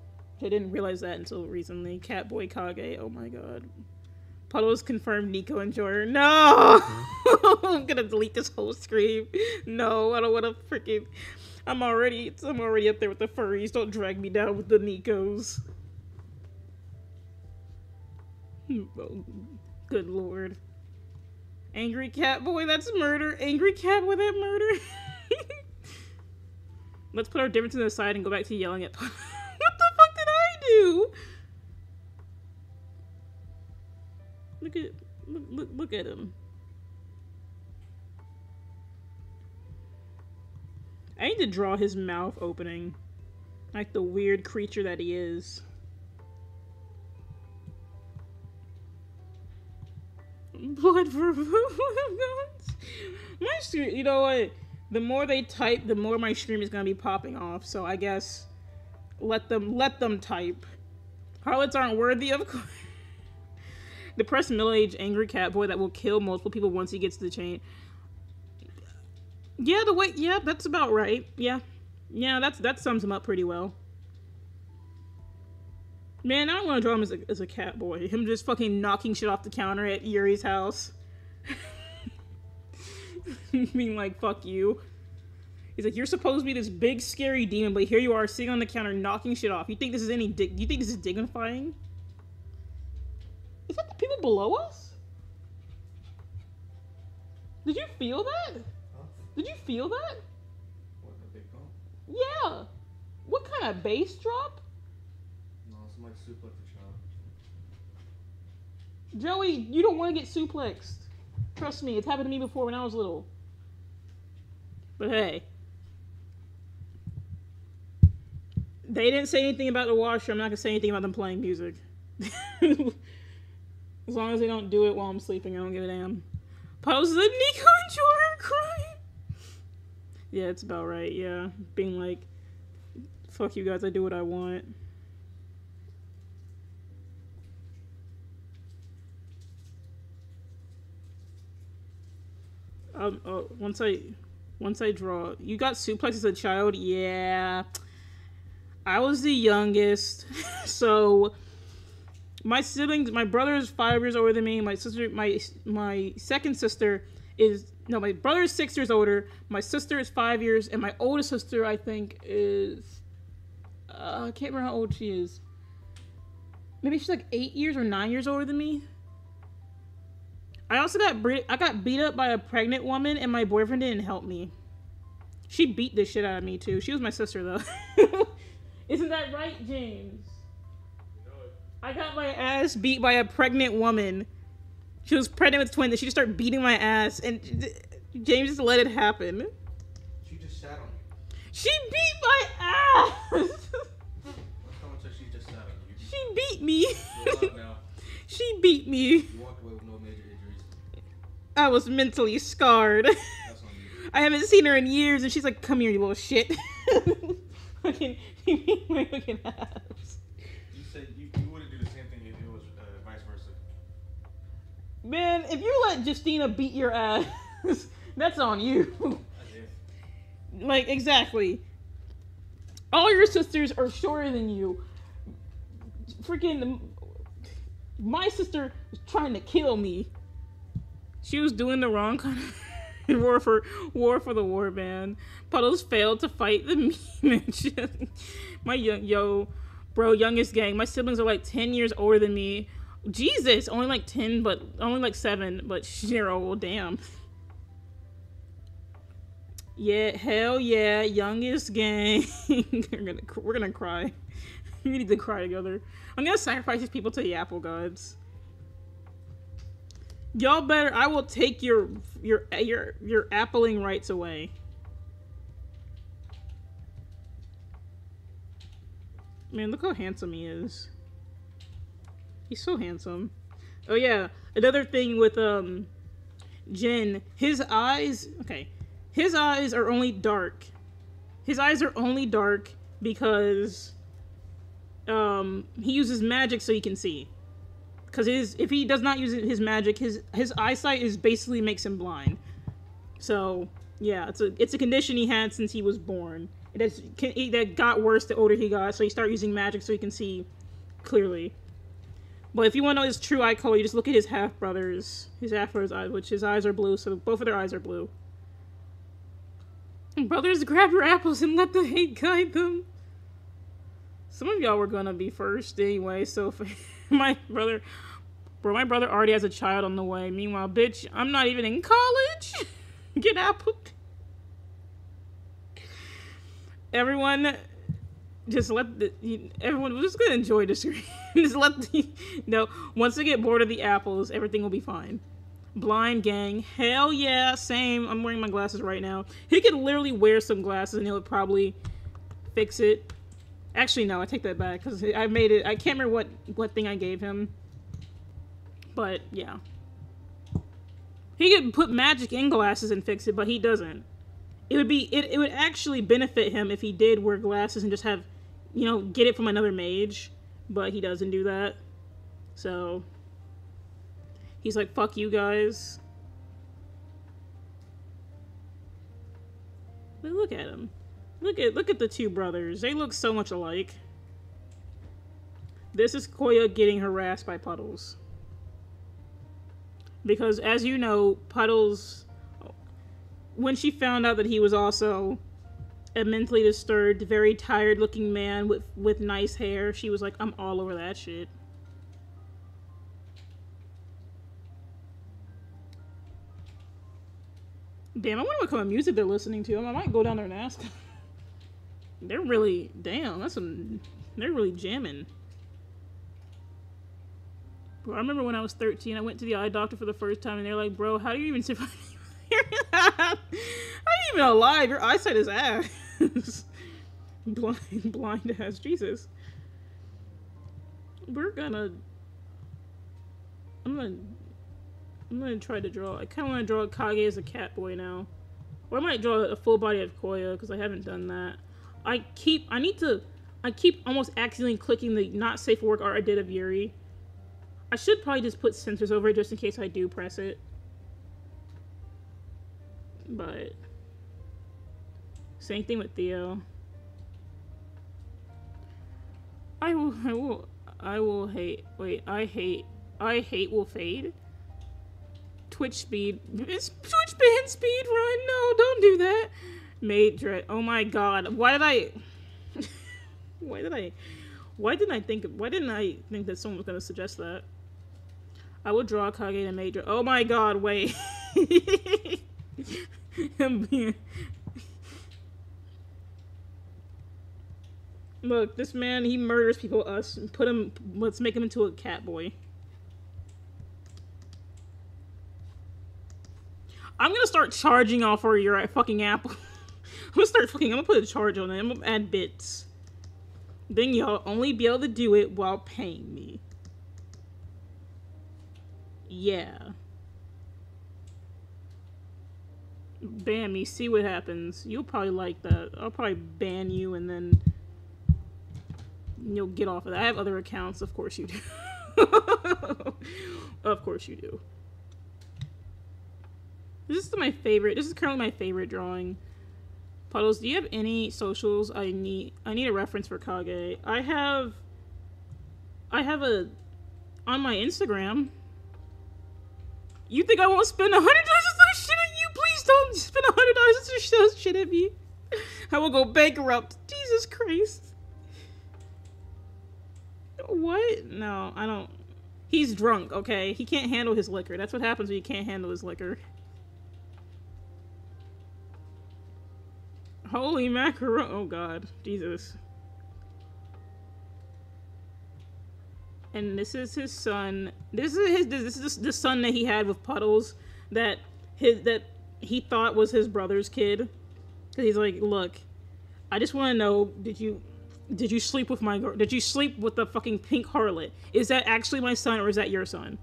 I didn't realize that until recently. Catboy Kage. Oh my god. Puddles confirmed Nico and Jordan. No! I'm gonna delete this whole screen. No, I don't wanna freaking. I'm already. I'm already up there with the furries. Don't drag me down with the Nikos. Oh, good lord. Angry cat boy, that's murder. Angry cat boy, that murder. Let's put our differences aside and go back to yelling at. what the fuck did I do? Look at look, look, look at him. I need to draw his mouth opening. Like the weird creature that he is. Blood for My stream, you know what? The more they type, the more my stream is gonna be popping off. So I guess let them let them type. Harlots aren't worthy of. Depressed middle-aged angry cat boy that will kill multiple people once he gets to the chain. Yeah, the way yeah, that's about right. Yeah. Yeah, that's that sums him up pretty well. Man, I don't want to draw him as a, as a cat boy. Him just fucking knocking shit off the counter at Yuri's house. Being like, fuck you. He's like, you're supposed to be this big, scary demon, but here you are sitting on the counter knocking shit off. You think this is any dig- you think this is dignifying? Is that the people below us? Did you feel that? Did you feel that? What, a big bump? Yeah. What kind of bass drop? No, somebody suplex the child. Joey, you don't want to get suplexed. Trust me, it's happened to me before when I was little. But hey. They didn't say anything about the washer. I'm not gonna say anything about them playing music. as long as they don't do it while I'm sleeping, I don't give a damn. Pose the Nico and Jordan crying. Yeah, it's about right. Yeah, being like, "Fuck you guys, I do what I want." Um, uh, once I, once I draw, you got suplex as a child. Yeah, I was the youngest, so my siblings, my brother is five years older than me. My sister, my my second sister is no, my brother is six years older. My sister is five years, and my oldest sister, I think, is uh, I can't remember how old she is. Maybe she's like eight years or nine years older than me. I also got bre- I got beat up by a pregnant woman, and my boyfriend didn't help me. She beat the shit out of me too. She was my sister though. Isn't that right, James? I got my ass beat by a pregnant woman. She was pregnant with twins, and she just started beating my ass, and James just let it happen. She just sat on you. She beat my ass. She just sat on you. she beat me. You're allowed now. she beat me. You walked away with no major injuries. I was mentally scarred. That's on you. I haven't seen her in years, and she's like, "Come here, you little shit." Fucking, you beat my fucking ass. Man, if you let Justina beat your ass, that's on you. Like exactly. All your sisters are shorter than you. Freaking, my sister was trying to kill me. She was doing the wrong kind of war for war for the war band. Puddles failed to fight the meme. my young yo, bro, youngest gang. My siblings are like ten years older than me. Jesus, only like ten, but only like seven, but zero. old. Damn. Yeah, hell yeah, youngest gang. we're gonna we're gonna cry. we need to cry together. I'm gonna sacrifice these people to the apple gods. Y'all better. I will take your your your your appling rights away. Man, look how handsome he is. He's so handsome. Oh yeah, another thing with um Jin, his eyes, okay. His eyes are only dark. His eyes are only dark because um he uses magic so he can see. Cuz his if he does not use his magic, his his eyesight is basically makes him blind. So, yeah, it's a it's a condition he had since he was born. It has, can, that got worse the older he got, so he started using magic so he can see clearly. But if you want to know his true eye color, you just look at his half brothers, his half brother's eyes, which his eyes are blue, so both of their eyes are blue. Brothers, grab your apples and let the hate guide them. Some of y'all were gonna be first anyway, so if my brother, bro, my brother already has a child on the way. Meanwhile, bitch, I'm not even in college. Get apple. Everyone, just let the you- everyone just gonna enjoy the screen. just let the no. Once they get bored of the apples, everything will be fine. Blind gang, hell yeah, same. I'm wearing my glasses right now. He could literally wear some glasses and it would probably fix it. Actually, no, I take that back because I made it. I can't remember what what thing I gave him, but yeah, he could put magic in glasses and fix it, but he doesn't. It would be it, it would actually benefit him if he did wear glasses and just have, you know, get it from another mage, but he doesn't do that. So he's like, "Fuck you guys." But look at him. Look at look at the two brothers. They look so much alike. This is Koya getting harassed by Puddles. Because as you know, Puddles when she found out that he was also a mentally disturbed, very tired looking man with with nice hair, she was like, I'm all over that shit. Damn, I wonder what kind of music they're listening to. I might go down there and ask. they're really damn. That's some. They're really jamming. Bro, I remember when I was 13, I went to the eye doctor for the first time, and they're like, "Bro, how do you even survive?" How are you even alive? Your eyesight is ass. blind, blind as Jesus. We're gonna. I'm gonna. I'm gonna try to draw. I kind of want to draw Kage as a cat boy now. Or I might draw a full body of Koya because I haven't done that. I keep. I need to. I keep almost accidentally clicking the not safe for work art I did of Yuri. I should probably just put censors over it just in case I do press it. But same thing with Theo. I will I will I will hate wait, I hate I hate will fade. Twitch speed it's Twitch ban speed run, no, don't do that. Mate dread oh my god. Why did I why did I why didn't I think why didn't I think that someone was gonna suggest that? I will draw Kage and Major. Oh my god, wait. Look, this man, he murders people, us, put him, let's make him into a cat boy. I'm gonna start charging off for your fucking apple. I'm gonna start fucking, I'm gonna put a charge on it, I'm gonna add bits. Then y'all only be able to do it while paying me. Yeah. ban me, see what happens. You'll probably like that. I'll probably ban you and then you'll get off of that. I have other accounts, of course you do. of course you do. This is my favorite. This is currently my favorite drawing. Puddles, do you have any socials? I need I need a reference for Kage. I have I have a on my Instagram. You think I won't spend a hundred dollars on shit at you? Please don't spend a hundred dollars on shit at me. I will go bankrupt. Jesus Christ. What? No, I don't. He's drunk, okay? He can't handle his liquor. That's what happens when you can't handle his liquor. Holy macaroni. Oh, God. Jesus. and this is his son. This is his. This is the son that he had with Puddles. That his that he thought was his brother's kid. Cause he's like, look, I just want to know, did you did you sleep with my girl? Did you sleep with the fucking pink harlot? Is that actually my son or is that your son?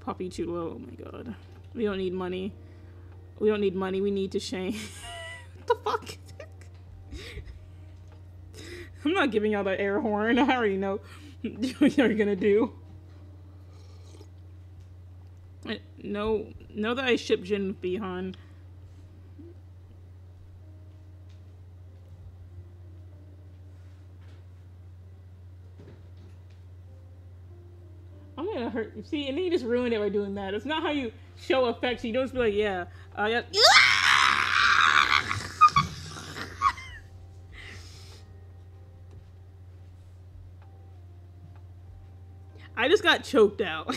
Poppy Chulo. Oh my god. We don't need money. We don't need money. We need to shame. what the fuck? I'm not giving y'all the air horn. I already know what you're gonna do. I- No, know that I ship Jin with Bihan. Gonna hurt. See, and then you just ruined it by doing that. It's not how you show affection. You don't just be like, yeah, uh, yeah. I just got choked out. we,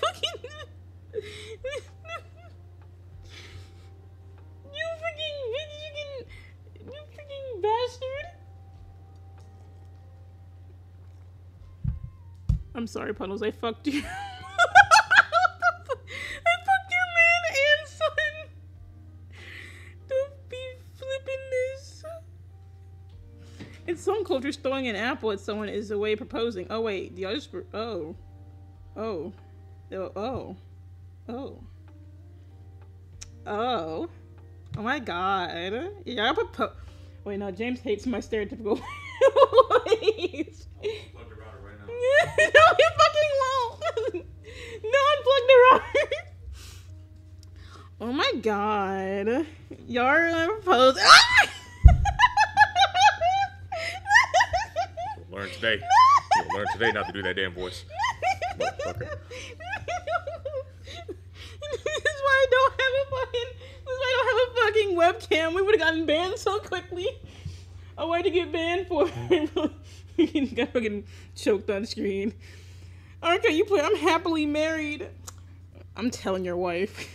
fucking, you freaking, you freaking, you freaking bastard. I'm sorry, Puddles. I fucked you. I fucked your man and son. Don't be flipping this. In some cultures, throwing an apple at someone is a way of proposing. Oh wait, the others. Oh, oh, oh, oh, oh, oh. Oh my god. Yeah, I propose. Wait, no. James hates my stereotypical ways. Plug the router right now. no, he fucking won't. no, unplug the router. Oh my god. Y'all are. Ah! Learn today. You'll learn today not to do that damn voice. Motherfucker. this is why I don't have a fucking. This is why I don't have a fucking webcam. We would have gotten banned so quickly. Oh, why'd you get banned for? Got fucking choked on screen. Okay, you play. I'm happily married. I'm telling your wife.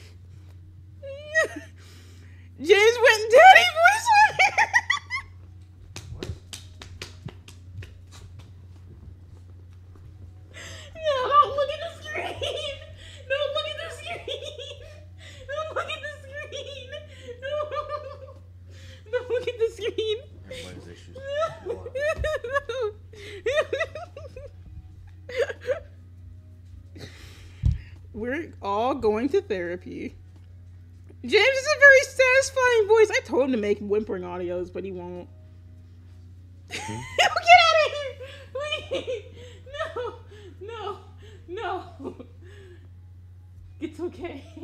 James went daddy voice. What? No, don't look at the screen. Don't look at the screen. Don't look at the screen. No. Don't look at the screen. Everybody's issues. We're all going to therapy. James is a very satisfying voice. I told him to make whimpering audios, but he won't. Mm-hmm. Get out of here! Please! No! No! No! It's okay.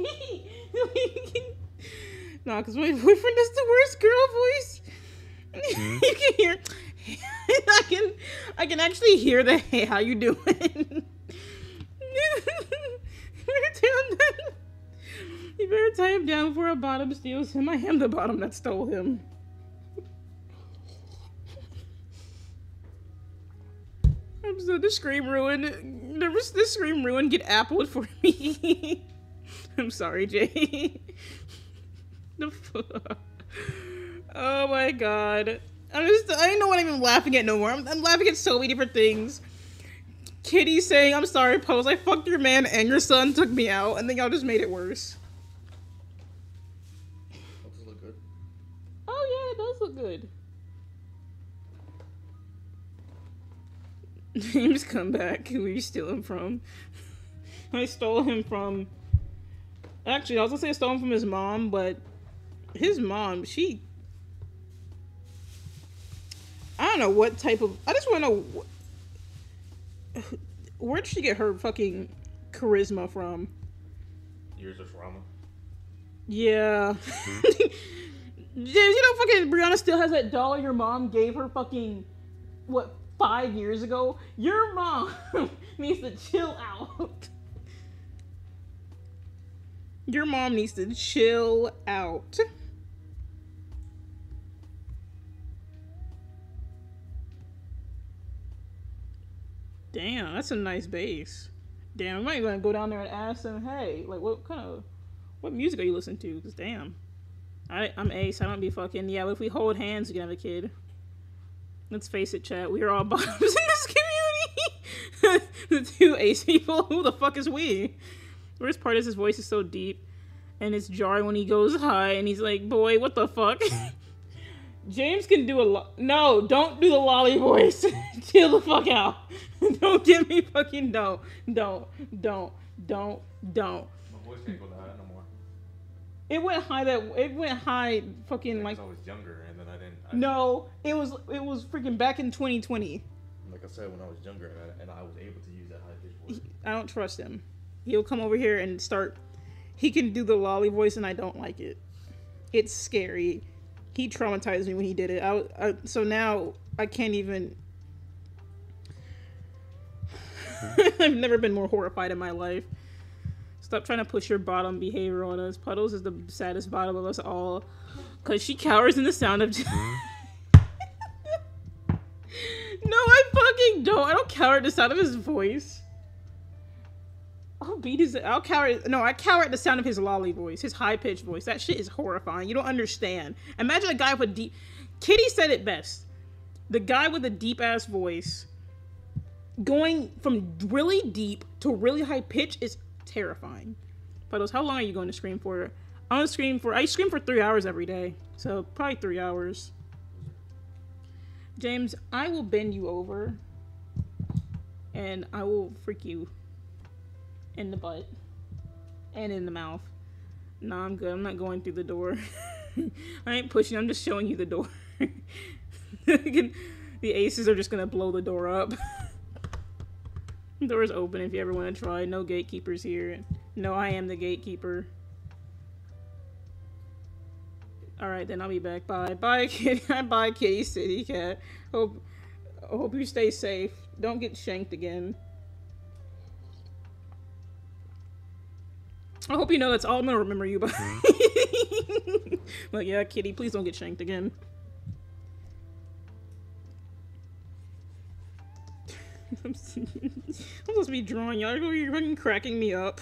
no, because my boyfriend is the worst girl voice. Mm-hmm. you can hear. I can. I can actually hear the hey, how you doing? Better tie him down before a bottom steals him. I am the bottom that stole him. I'm so the scream ruined. There was the scream ruined. Get appled for me. I'm sorry, Jay. the fuck. Oh my god. I'm just. I don't know what I'm even laughing at no more. I'm, I'm laughing at so many different things. Kitty saying, "I'm sorry, pose. I fucked your man and your son took me out, and then y'all just made it worse." James come back. Who you steal him from? I stole him from. Actually, I was gonna say I stole him from his mom, but his mom, she. I don't know what type of. I just want to know. wh- Where did she get her fucking charisma from? Years of trauma. Yeah. Mm-hmm. James, you know fucking Brianna still has that doll your mom gave her fucking what five years ago? Your mom needs to chill out. Your mom needs to chill out. Damn, that's a nice bass. Damn, I might gonna go down there and ask them, hey, like what kind of what music are you listening to? Cause damn, I, I'm ace. I don't be fucking. Yeah, but if we hold hands, we can have a kid. Let's face it, chat. We are all bottoms in this community. the two ace people. Who the fuck is we? Worst part is his voice is so deep, and it's jarring when he goes high, and he's like, "Boy, what the fuck." James can do a lot. No, don't do the lolly voice. Chill the fuck out. don't give me fucking don't, don't, don't, don't, don't. My voice can't go that high no more. It went high that it went high fucking like Because I was younger no, it was it was freaking back in 2020. Like I said, when I was younger and I, and I was able to use that high pitched voice. I don't trust him. He'll come over here and start. He can do the lolly voice, and I don't like it. It's scary. He traumatized me when he did it. I, I so now I can't even. I've never been more horrified in my life. Stop trying to push your bottom behavior on us. Puddles is the saddest bottom of us all, cause she cowers in the sound of. no, I fucking don't. I don't cower at the sound of his voice. I'll beat his. I'll cower. No, I cower at the sound of his lolly voice, his high pitched voice. That shit is horrifying. You don't understand. Imagine a guy with a deep. Kitty said it best. The guy with a deep ass voice, going from really deep to really high pitch is terrifying. Puddles, how long are you going to scream for? Gonna scream for. I scream for three hours every day, so probably three hours. James, I will bend you over, and I will freak you in the butt and in the mouth. No, I'm good. I'm not going through the door. I ain't pushing. I'm just showing you the door. the aces are just gonna blow the door up. Door's open if you ever want to try. No gatekeepers here. No, I am the gatekeeper. Alright, then I'll be back. Bye. Bye, kitty. Bye, kitty city cat. Hope, hope you stay safe. Don't get shanked again. I hope you know that's all I'm gonna remember you by. Mm-hmm. but yeah, kitty, please don't get shanked again. I'm supposed to be drawing y'all. You're fucking cracking me up.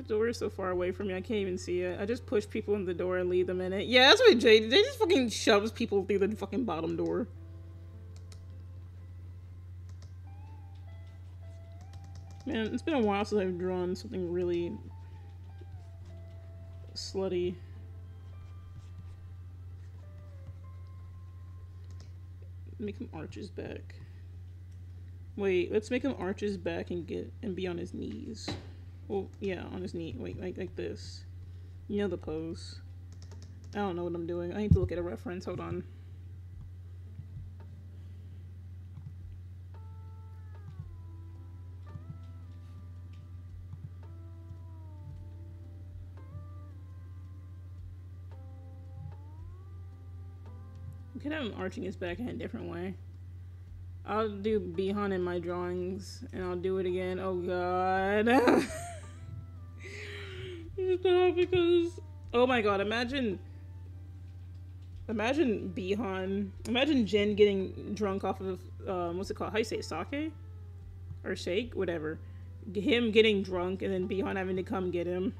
The door is so far away from me, I can't even see it. I just push people in the door and leave them in it. Yeah, that's what Jay They just fucking shoves people through the fucking bottom door. Man, it's been a while since I've drawn something really slutty. Make him arches back. Wait, let's make him arches back and get and be on his knees. Well, yeah, on his knee. Wait, like like this. You know the pose. I don't know what I'm doing. I need to look at a reference. Hold on. Could have him arching his back in a different way. I'll do Bihan in my drawings, and I'll do it again. Oh God. Because oh my God! Imagine, imagine Bihan. Imagine Jin getting drunk off of um, what's it called? How you say it? sake or shake, whatever. Him getting drunk, and then Bihan having to come get him.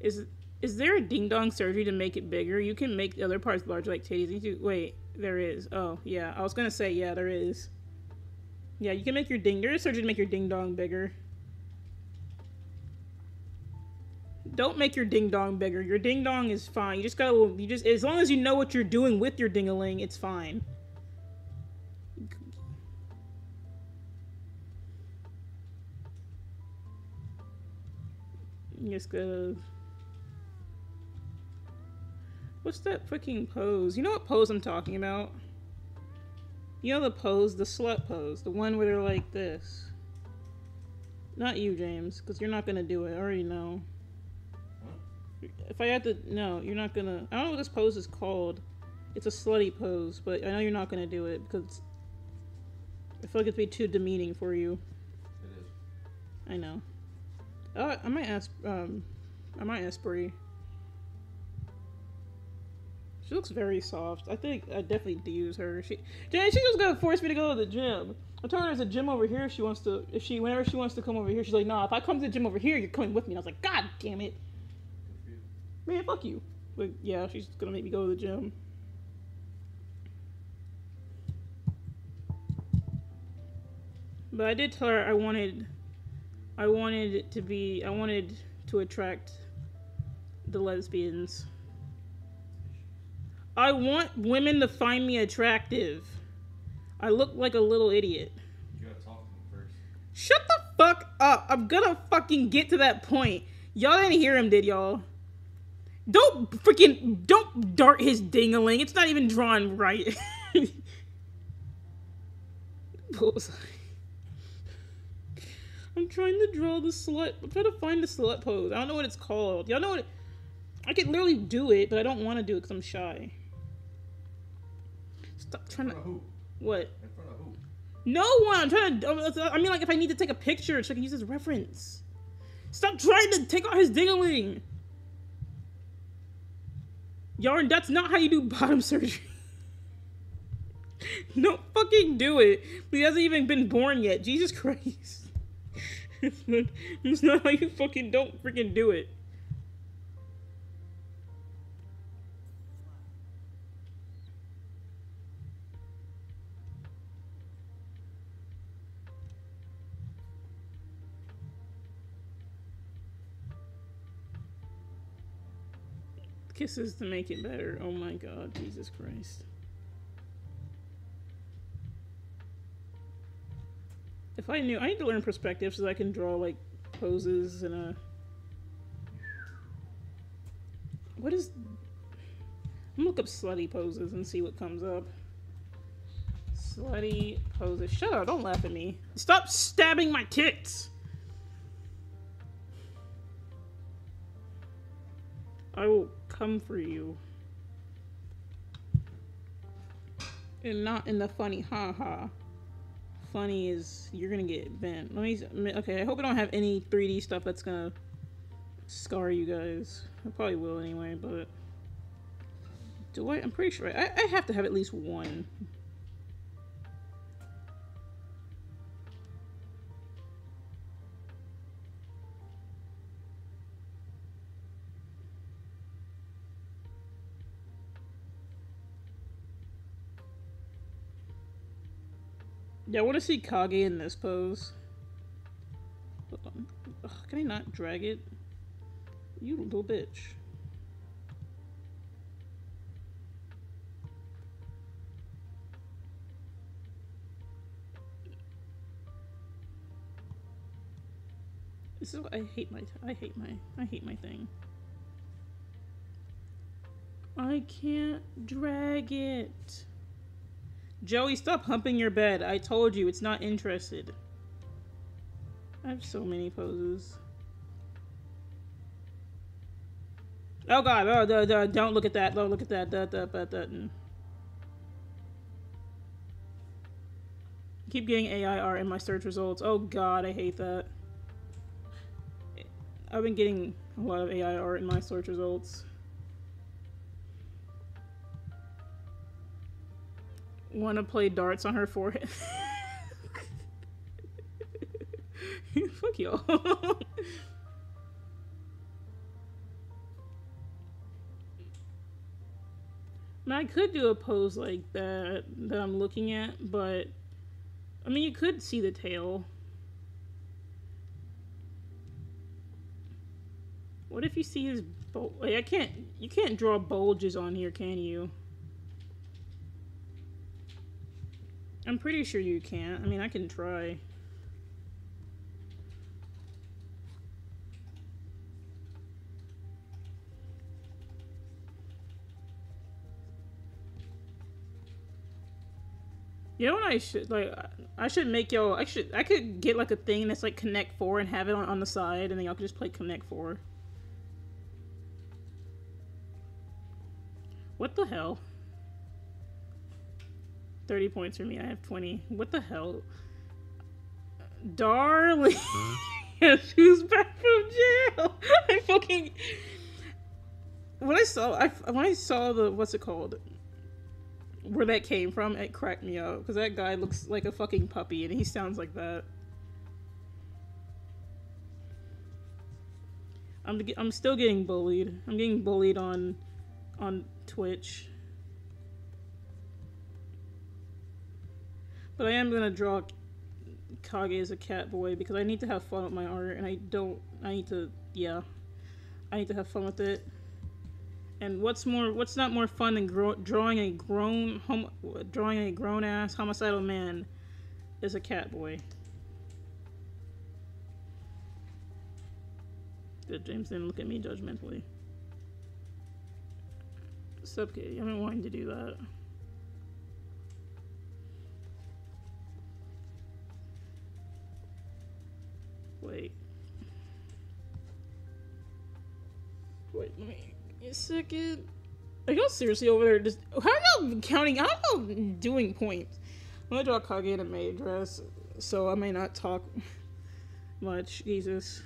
Is is there a ding dong surgery to make it bigger? You can make the other parts larger, like titties. You wait, there is. Oh, yeah. I was gonna say, yeah, there is. Yeah, you can make your ding. There is surgery to make your ding dong bigger. Don't make your ding dong bigger. Your ding dong is fine. You just gotta. You just as long as you know what you're doing with your dingaling, it's fine. You just gotta. What's that freaking pose? You know what pose I'm talking about? You know the pose, the slut pose, the one where they're like this. Not you, James, because you're not gonna do it. I already know. If I had to, no, you're not gonna. I don't know what this pose is called. It's a slutty pose, but I know you're not gonna do it because I feel like it'd be too demeaning for you. It is. I know. Oh, I might ask. Um, I might ask Brie. She looks very soft. I think I definitely do use her. She, Jay, she was gonna force me to go to the gym. I told her there's a gym over here. If she wants to, if she, whenever she wants to come over here, she's like, nah. If I come to the gym over here, you're coming with me. And I was like, God damn it, man, fuck you. But yeah, she's gonna make me go to the gym. But I did tell her I wanted, I wanted it to be, I wanted to attract the lesbians. I want women to find me attractive. I look like a little idiot. You gotta talk to him first. Shut the fuck up. I'm gonna fucking get to that point. Y'all didn't hear him, did y'all? Don't freaking don't dart his dingaling. It's not even drawn right. Bullseye. I'm trying to draw the slut. I'm trying to find the slut pose. I don't know what it's called. Y'all know what? It, I could literally do it, but I don't want to do it because I'm shy. Stop trying to. who? What? In front of who? No one. I'm trying to. I mean, like, if I need to take a picture, so I can use as reference. Stop trying to take out his dingling. Yarn, that's not how you do bottom surgery. Don't fucking do it. He hasn't even been born yet. Jesus Christ. It's not, how you fucking don't freaking do it. Kisses to make it better. Oh my god, Jesus Christ. If I knew, I need to learn perspective so I can draw like poses and a. What is? I'm look up slutty poses and see what comes up. Slutty poses. Shut up! Don't laugh at me. Stop stabbing my tits. I will come for you. And not in the funny ha ha. Funny is you're gonna get bent. Let me okay, I hope I don't have any 3D stuff that's gonna scar you guys. I probably will anyway, but do I I'm pretty sure I, I have to have at least one. Yeah, I want to see Kage in this pose. Ugh, can I not drag it? You little bitch. This is what I hate my I hate my I hate my thing. I can't drag it. Joey, stop humping your bed. I told you it's not interested. I have so many poses. Oh god, oh, don't look at that. Don't look at that. Duh. mm. Keep getting AIR in my search results. Oh god, I hate that. I've been getting a lot of AIR in my search results. Want to play darts on her forehead? Fuck y'all. I, could do a pose like that that I'm looking at, but I mean, you could see the tail. What if you see his bul- I can't. You can't draw bulges on here, can you? I'm pretty sure you can't. I mean, I can try. You know what I should like? I should make y'all. I should. I could get like a thing that's like Connect Four and have it on, on the side, and then y'all could just play Connect Four. What the hell? 30 points for me. I have 20. What the hell? Darling. Hmm? yes, who's back from jail? I fucking. When I saw, I when I saw the what's it called? where that came from, it cracked me up because that guy looks like a fucking puppy and he sounds like that. I'm I'm still getting bullied. I'm getting bullied on on Twitch. But I am gonna draw Kage as a cat boy because I need to have fun with my art and I don't I need to yeah. I need to have fun with it. And what's more what's not more fun than gro- drawing a grown drawing a grown ass homicidal man as a cat boy. Good, James didn't look at me judgmentally. Subkey, I've been wanting to do that. Wait. Wait, let me a second. Are y'all seriously over there just how are y'all counting how are y'all doing points? I'm gonna draw Kage in a maid dress, so I may not talk much. Jesus.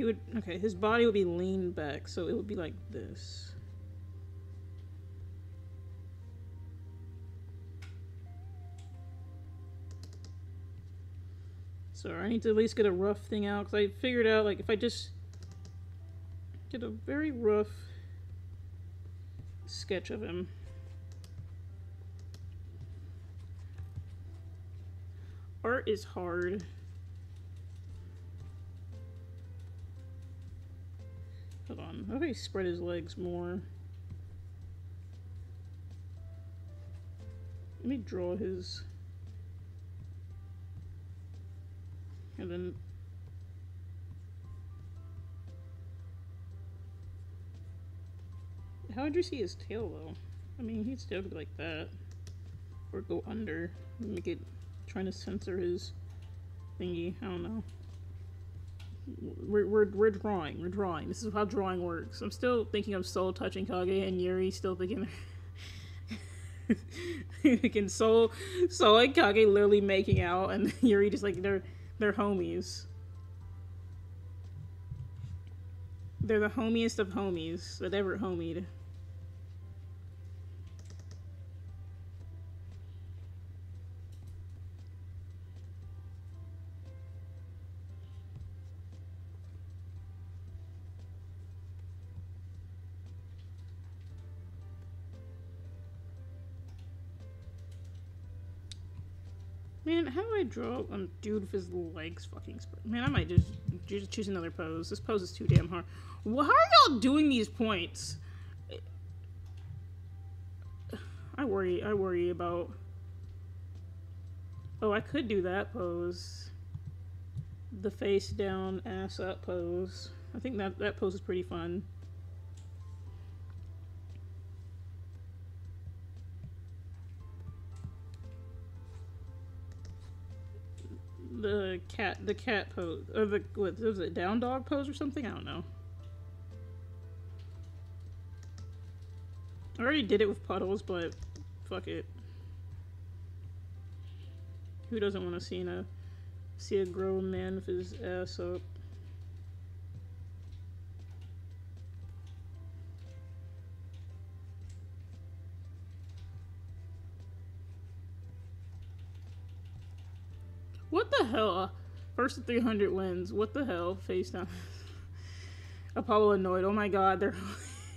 He would okay, his body would be leaned back, so it would be like this. So I need to at least get a rough thing out because I figured out like if I just get a very rough sketch of him. Art is hard. Hold on. I spread his legs more? Let me draw his. And then. How would you see his tail though? I mean, he'd still be like that. Or go under. Make it. Trying to censor his thingy. I don't know we're, we're, we're drawing. We're drawing. This is how drawing works. I'm still thinking of Soul touching Kage, and Yuri still thinking. thinking Soul, Soul and Kage literally making out, and Yuri just like they're they're homies. They're the homiest of homies that ever homied. Man, how do I draw a dude with his legs fucking spread? Man, I might just, just choose another pose. This pose is too damn hard. Well, how are y'all doing these points? I worry. I worry about. Oh, I could do that pose. The face down, ass up pose. I think that that pose is pretty fun. The cat the cat pose or the what was it down dog pose or something? I don't know. I already did it with puddles, but fuck it. Who doesn't want to see a see a grown man with his ass up? Hell? Uh, first to 300 wins. What the hell? Face down. Apollo annoyed. Oh my god, they're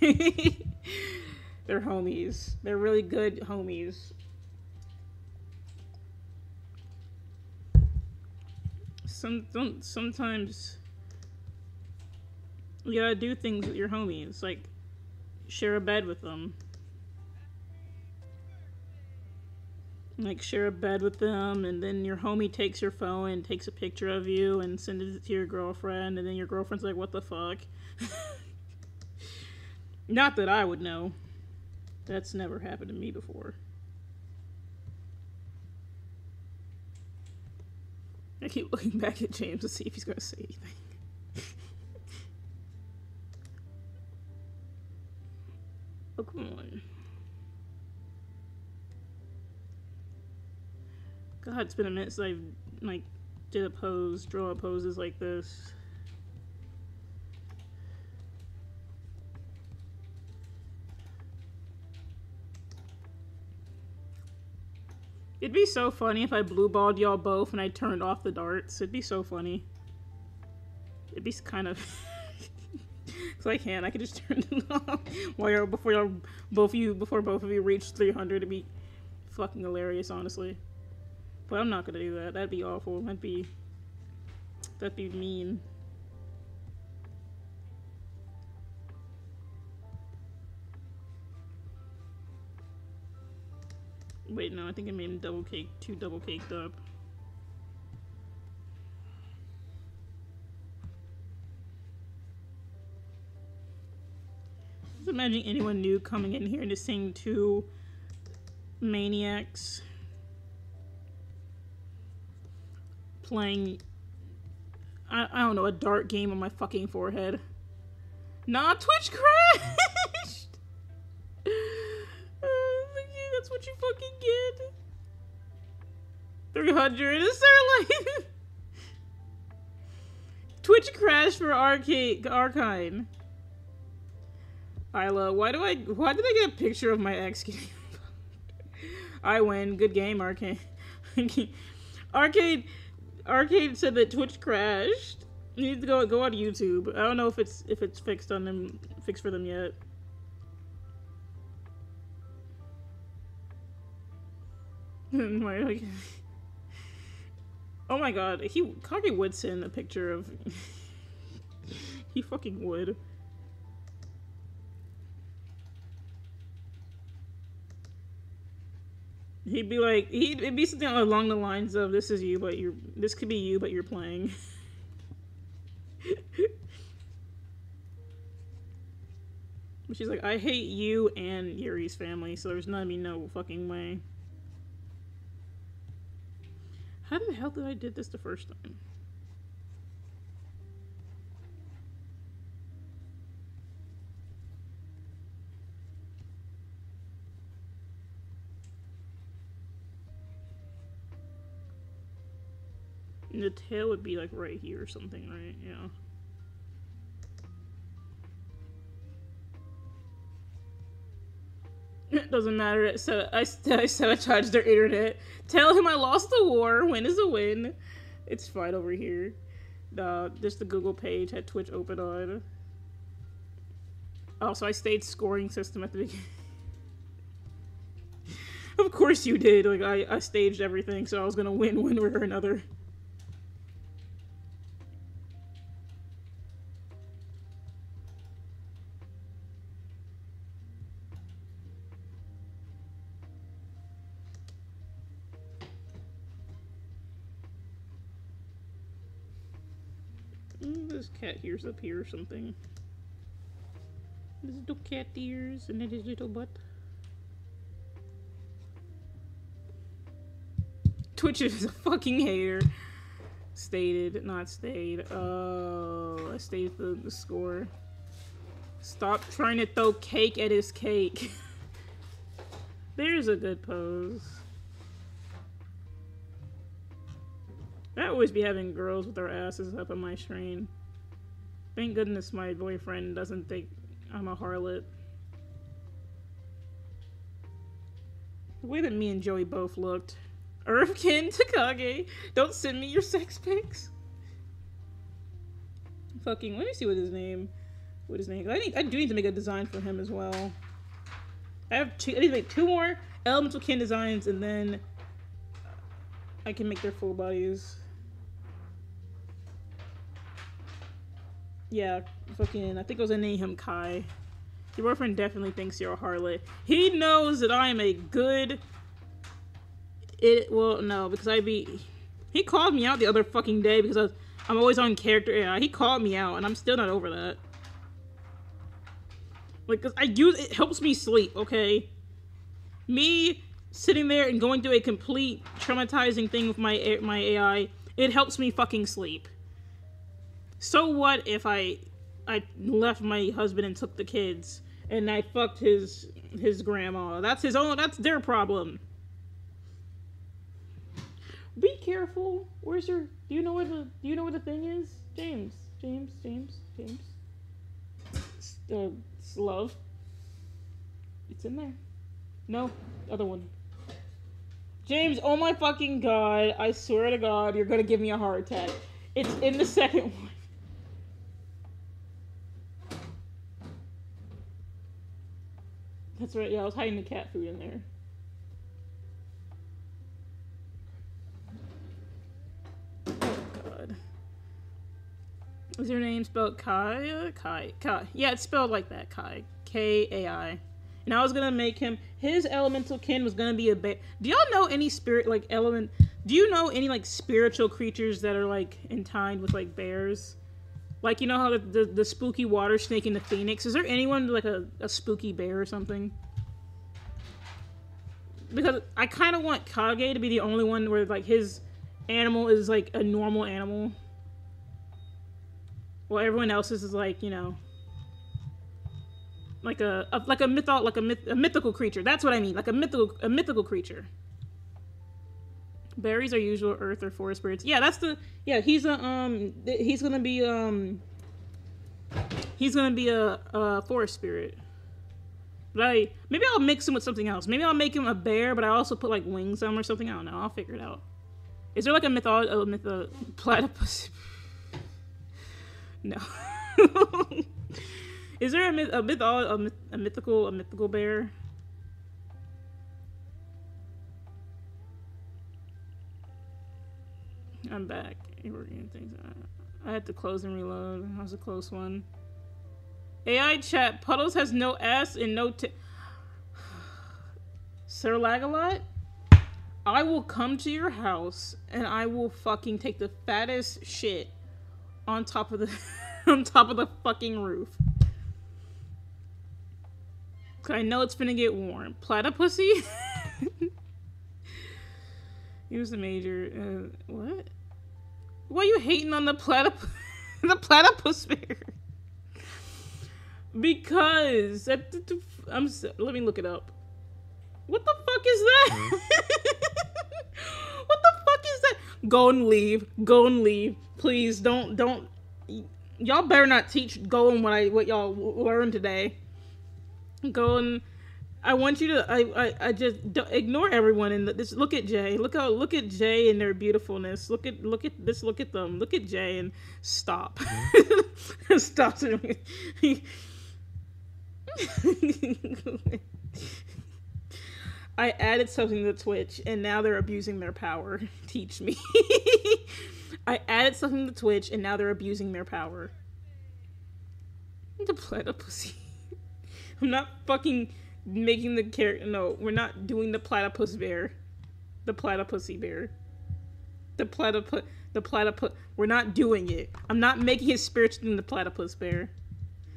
they're homies. They're really good homies. Some don't sometimes you gotta do things with your homies, like share a bed with them. Like share a bed with them and then your homie takes your phone and takes a picture of you and sends it to your girlfriend and then your girlfriend's like what the fuck? Not that i would know. That's never happened to me before. I keep looking back at james to see if he's going to say anything. Oh Come on. God, it's been a minute since I like did a pose, draw poses like this. It'd be so funny if I blue balled y'all both and I turned off the darts. It'd be so funny. It'd be kind of. Cause I can. I could just turn it off while you're before y'all both of you before both of you reach 300. It'd be fucking hilarious, honestly. But I'm not gonna do that. That'd be awful. That'd be that'd be mean. Wait, no, I think I made him double cake, too double caked up. Just imagine anyone new coming in here and just seeing two maniacs playing I, I don't know, a dart game on my fucking forehead. Nah, Twitch crashed! Look that's what you fucking get. 300 is like Twitch crashed for arcade archine. Isla, why do I why did I get a picture of my ex getting I win. Good game, Arcade. Arcade Arcade said that Twitch crashed. You need to go go on YouTube. I don't know if it's if it's fixed on them fixed for them yet. Oh my god, he Kage would send a picture of he fucking would. He'd be like, he'd it'd be something along the lines of, "This is you, but you're this could be you, but you're playing." She's like, "I hate you and Yuri's family, so there's not be no fucking way." How the hell did I did this the first time? And the tail would be like right here or something, right? Yeah. It doesn't matter. So I, I sabotaged their internet. Tell him I lost the war. Win is a win. It's fine over here. Uh, just the Google page had Twitch open on. Oh, so I stayed scoring system at the beginning. of course you did. Like I, I staged everything, so I was gonna win one way or another. Cat ears up here or something. His little cat ears and then his little butt. Twitch is a fucking hater. Stated, not stayed. Oh, I stayed the, the score. Stop trying to throw cake at his cake. There's a good pose. I always be having girls with their asses up on my screen. Thank goodness my boyfriend doesn't think I'm a harlot. The way that me and Joey both looked. Irvkin Takage, don't send me your sex pics. Fucking, let me see what his name, what his name. I need, I do need to make a design for him as well. I have two. I need to make two more elemental kin designs, and then I can make their full bodies. Yeah, fucking. I think it was name him Kai. Your boyfriend definitely thinks you're a harlot. He knows that I am a good. It well no because I be. He called me out the other fucking day because I was, I'm always on character. Yeah, he called me out and I'm still not over that. Like, cause I use it helps me sleep. Okay, me sitting there and going through a complete traumatizing thing with my my AI, it helps me fucking sleep. So what if I I left my husband and took the kids? and I fucked his his grandma. That's his own. That's their problem. Be careful. Where's your? Do you know where the? Do you know where the thing is? James. James. James. James. Uh, it's love. It's in there. No, other one. James, oh my fucking god! I swear to God, you're gonna give me a heart attack. It's in the second one. That's right. Yeah, I was hiding the cat food in there. Oh God. Is your name spelled Kai? Uh, Kai. Kai. Yeah, it's spelled like that. Kai. K A I. And I was gonna make him. His elemental kin was gonna be a bear. Do y'all know any spirit like element? Do you know any like spiritual creatures that are like entwined with like bears? Like you know how the, the, the spooky water snake and the phoenix. Is there anyone like a, a spooky bear or something? Because I kind of want Kage to be the only one where like his animal is like a normal animal. Well, everyone else's is like you know, like a, a like a mytho like a, myth, a mythical creature. That's what I mean, like a mythical a mythical creature. Berries are usual earth or forest birds. Yeah, that's the yeah. He's a um. He's gonna be um. He's gonna be a, a forest spirit. But I maybe I'll mix him with something else. Maybe I'll make him a bear, but I also put like wings on him or something. I don't know. I'll figure it out. Is there like a mytho a myth a platypus? No. Is there a myth a myth a, myth, a mythical a mythical bear? I'm back. Working things. I had to close and reload. That was a close one. AI chat. Puddles has no ass and no t. Sir Lagalot, I will come to your house and I will fucking take the fattest shit on top of the on top of the fucking roof. 'Cause I know it's gonna get warm. Platypussy? Here's a major. Uh, what? Why are you hating on the platypus? the platypus bear? Because I'm. Let me look it up. What the fuck is that? what the fuck is that? Go and leave. Go and leave. Please don't don't. Y'all better not teach Go and what I what y'all learned today. Go and. I want you to. I. I. I just don't, ignore everyone and this. Look at Jay. Look how. Look at Jay and their beautifulness. Look at. Look at this. Look at them. Look at Jay and stop. Mm-hmm. stop. I added something to Twitch and now they're abusing their power. Teach me. I added something to Twitch and now they're abusing their power. The platypus. I'm not fucking making the character. No, we're not doing the platypus bear. The platypusy bear. The platypus. The platypus. We're not doing it. I'm not making his spirits in the platypus bear.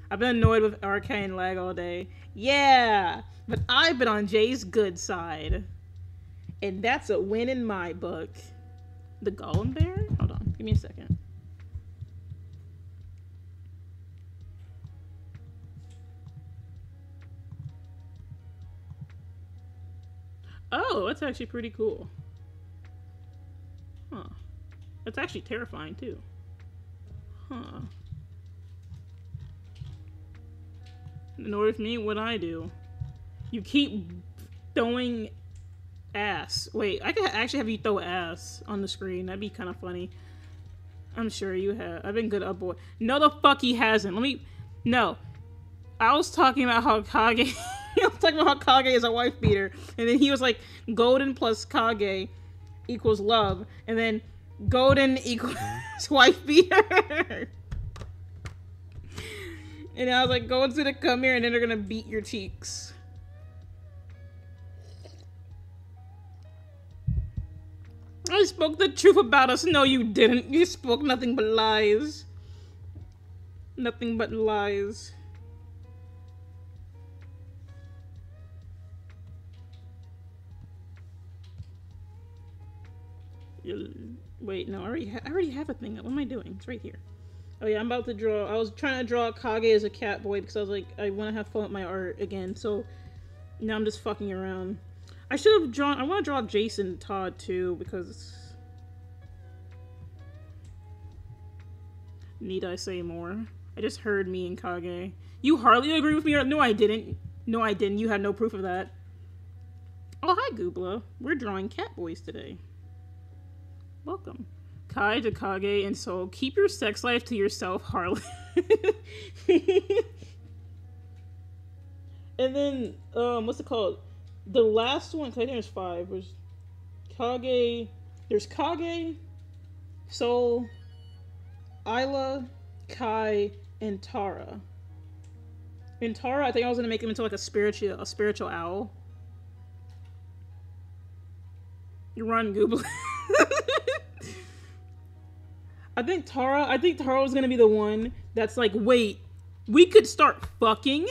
I've been annoyed with arcane lag all day. Yeah, but I've been on Jay's good side, and that's a win in my book. The Golem Bear? Hold on, give me a second. Oh, that's actually pretty cool. Huh. That's actually terrifying too. Huh. In order for me, what I do? You keep throwing ass. Wait, I could actually have you throw ass on the screen. That'd be kind of funny. I'm sure you have. I've been good up boy. No, the fuck he hasn't. Let me. No. I was talking about how Kage. I was talking about how Kage is a wife beater, and then he was like, "Golden plus Kage equals love," and then Golden equals wife beater. And I was like, "Golden's gonna come here and then they're gonna beat your cheeks. I spoke the truth about us. No, you didn't. You spoke nothing but lies. Nothing but lies. Wait, no, I already, I already have a thing. What am I doing? It's right here. Oh yeah, I'm about to draw. I was trying to draw Kage as a cat boy because I was like, I want to have fun with my art again. So now I'm just fucking around. I should have drawn. I want to draw Jason Todd too because. Need I say more? I just heard me and Kage. You hardly agree with me. Or... No, I didn't. No, I didn't. You had no proof of that. Oh, hi, Goobla. We're drawing cat boys today. Welcome. Kai, Takage, and Soul, keep your sex life to yourself, Harlan. and then, um, what's it called? The last one, I think there's five, was Kage. There's Kage, Soul, Isla, Kai, and Tara. And Tara, I think I was gonna make him into like a spiritual, a spiritual owl. You run, Goobla. I think Tara. I think Tara was gonna be the one that's like, wait, we could start fucking.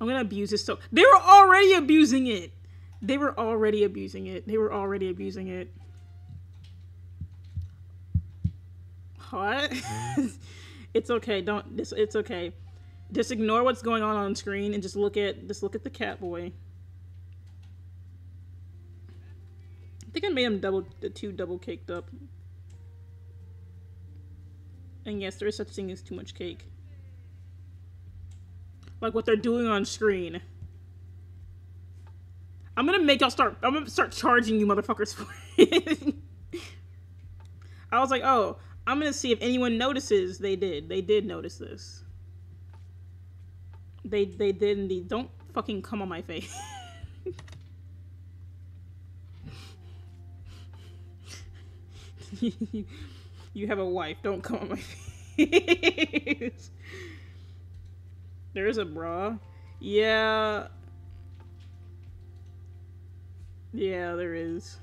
I'm gonna abuse this so. They were already abusing it. They were already abusing it. They were already abusing it. What? it's okay. Don't. It's, it's okay. Just ignore what's going on on screen and just look at just look at the cat boy. Think I made him double the two double caked up. And yes, there is such thing as too much cake. Like what they're doing on screen. I'm gonna make y'all start. I'm gonna start charging you motherfuckers for it. I was like, oh, I'm gonna see if anyone notices. They did. They did notice this. They they did indeed. Don't fucking come on my face. you have a wife. Don't come on my face. There's a bra. Yeah. Yeah, there is.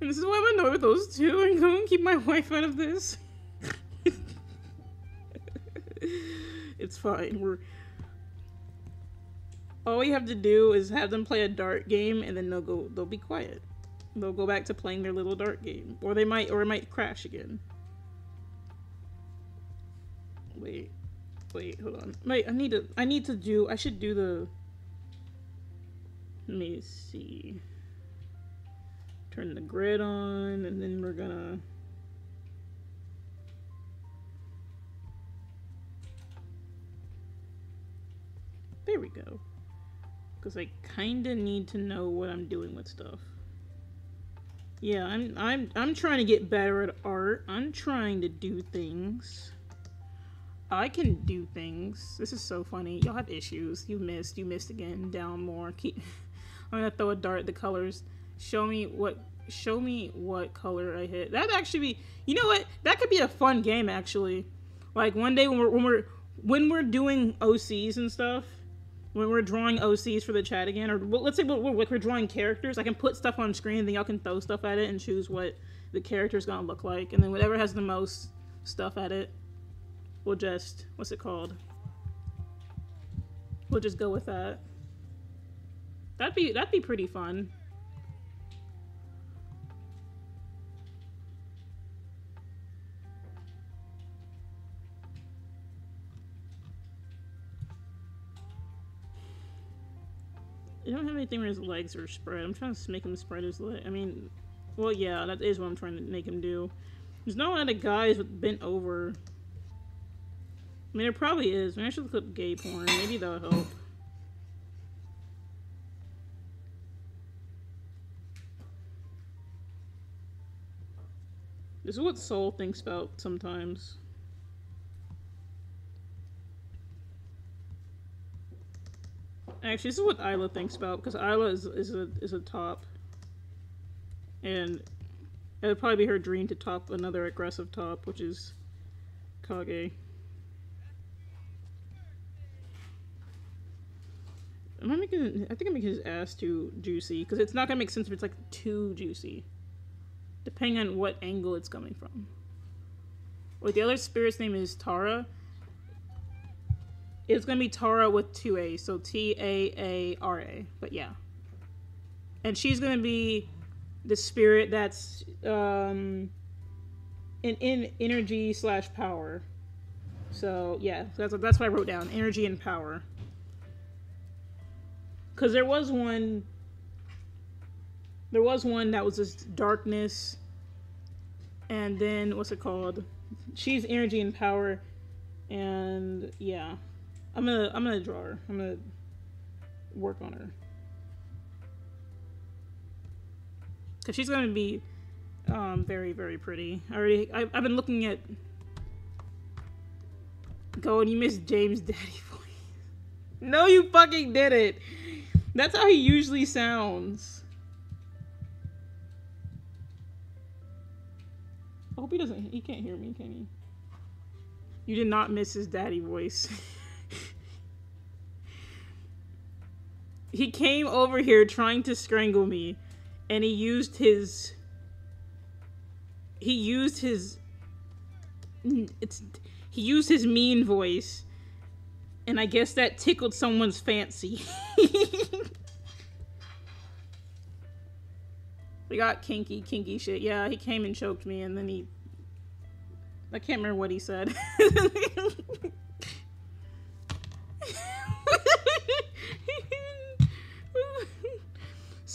And this is why I'm annoyed with those two and go and keep my wife out of this. it's fine. We're all we have to do is have them play a dart game and then they'll go they'll be quiet. They'll go back to playing their little dart game. Or they might or it might crash again. Wait. Wait, hold on. Wait, I need to I need to do I should do the let me see. Turn the grid on and then we're gonna There we go. Because I kind of need to know what I'm doing with stuff. Yeah, I'm I'm I'm trying to get better at art. I'm trying to do things. I can do things. This is so funny. Y'all have issues. You missed. You missed again. Down more. Keep. I'm gonna throw a dart at the colors. Show me what. Show me what color I hit. That'd actually be. You know what? That could be a fun game actually. Like one day when we're when we're when we're doing OCs and stuff when we're drawing OCs for the chat again, or let's say we're, we're, we're drawing characters, I can put stuff on screen, and then y'all can throw stuff at it and choose what the character's gonna look like, and then whatever has the most stuff at it, we'll just what's it called? We'll just go with that. That'd be that'd be pretty fun. I don't have anything where his legs are spread. I'm trying to make him spread his leg. I mean, well, yeah, that is what I'm trying to make him do. There's lot of guys with bent over. I mean, there probably is. Maybe I should up gay porn. Maybe that'll help. This is what Soul thinks about sometimes. Actually, this is what Isla thinks about because Isla is is a is a top, and it would probably be her dream to top another aggressive top, which is Kage. Am I making? I think I'm making his ass too juicy because it's not gonna make sense if it's like too juicy, depending on what angle it's coming from. Wait, the other spirit's name is Tara. It's gonna be Tara with two A, so T A A R A. But yeah, and she's gonna be the spirit that's um, in, in energy slash power. So yeah, that's that's what I wrote down: energy and power. Because there was one. There was one that was just darkness, and then what's it called? She's energy and power, and yeah, I'm gonna I'm gonna draw her. I'm gonna work on her because she's gonna be um, very very pretty. I already I, I've been looking at. Go and you missed James Daddy voice. No, you fucking did it. That's how he usually sounds. I hope he doesn't. He can't hear me, can he? You did not miss his daddy voice. he came over here trying to strangle me, and he used his. He used his. It's. He used his mean voice, and I guess that tickled someone's fancy. we got kinky, kinky shit. Yeah, he came and choked me, and then he. I can't remember what he said.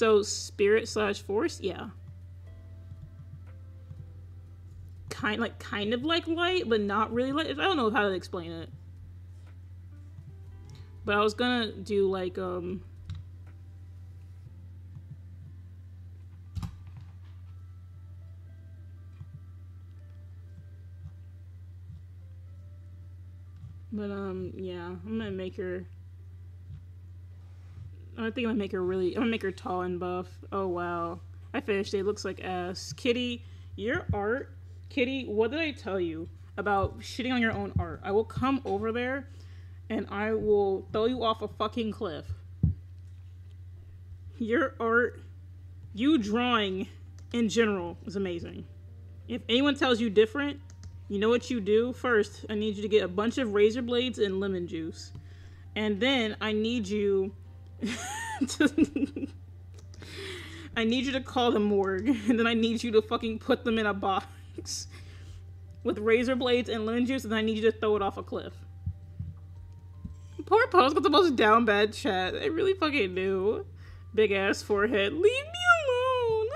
so spirit slash force, yeah. Kind like kind of like light, but not really light. I don't know how to explain it. But I was gonna do like um But um yeah, I'm gonna make her I think I'm gonna make her really I'm gonna make her tall and buff. Oh wow. I finished it. Looks like ass. Kitty, your art Kitty, what did I tell you about shitting on your own art? I will come over there and I will throw you off a fucking cliff. Your art, you drawing in general is amazing. If anyone tells you different, you know what you do? First, I need you to get a bunch of razor blades and lemon juice. And then I need you I need you to call the morgue and then I need you to fucking put them in a box with razor blades and lemon juice and I need you to throw it off a cliff. Poor Post got the most down bad chat. I really fucking do. Big ass forehead. Leave me alone.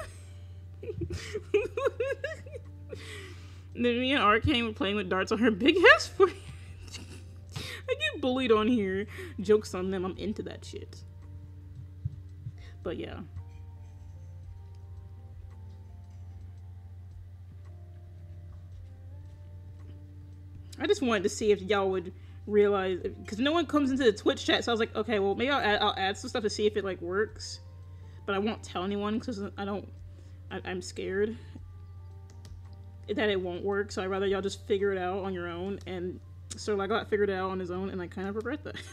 then me and Arcane were playing with darts on her big ass forehead. I get bullied on here. Jokes on them. I'm into that shit. But yeah. I just wanted to see if y'all would realize because no one comes into the Twitch chat, so I was like, okay, well maybe I'll add, I'll add some stuff to see if it like works, but I won't tell anyone because I don't, I, I'm scared that it won't work. So I'd rather y'all just figure it out on your own. And so I got figured it out on his own, and I kind of regret that.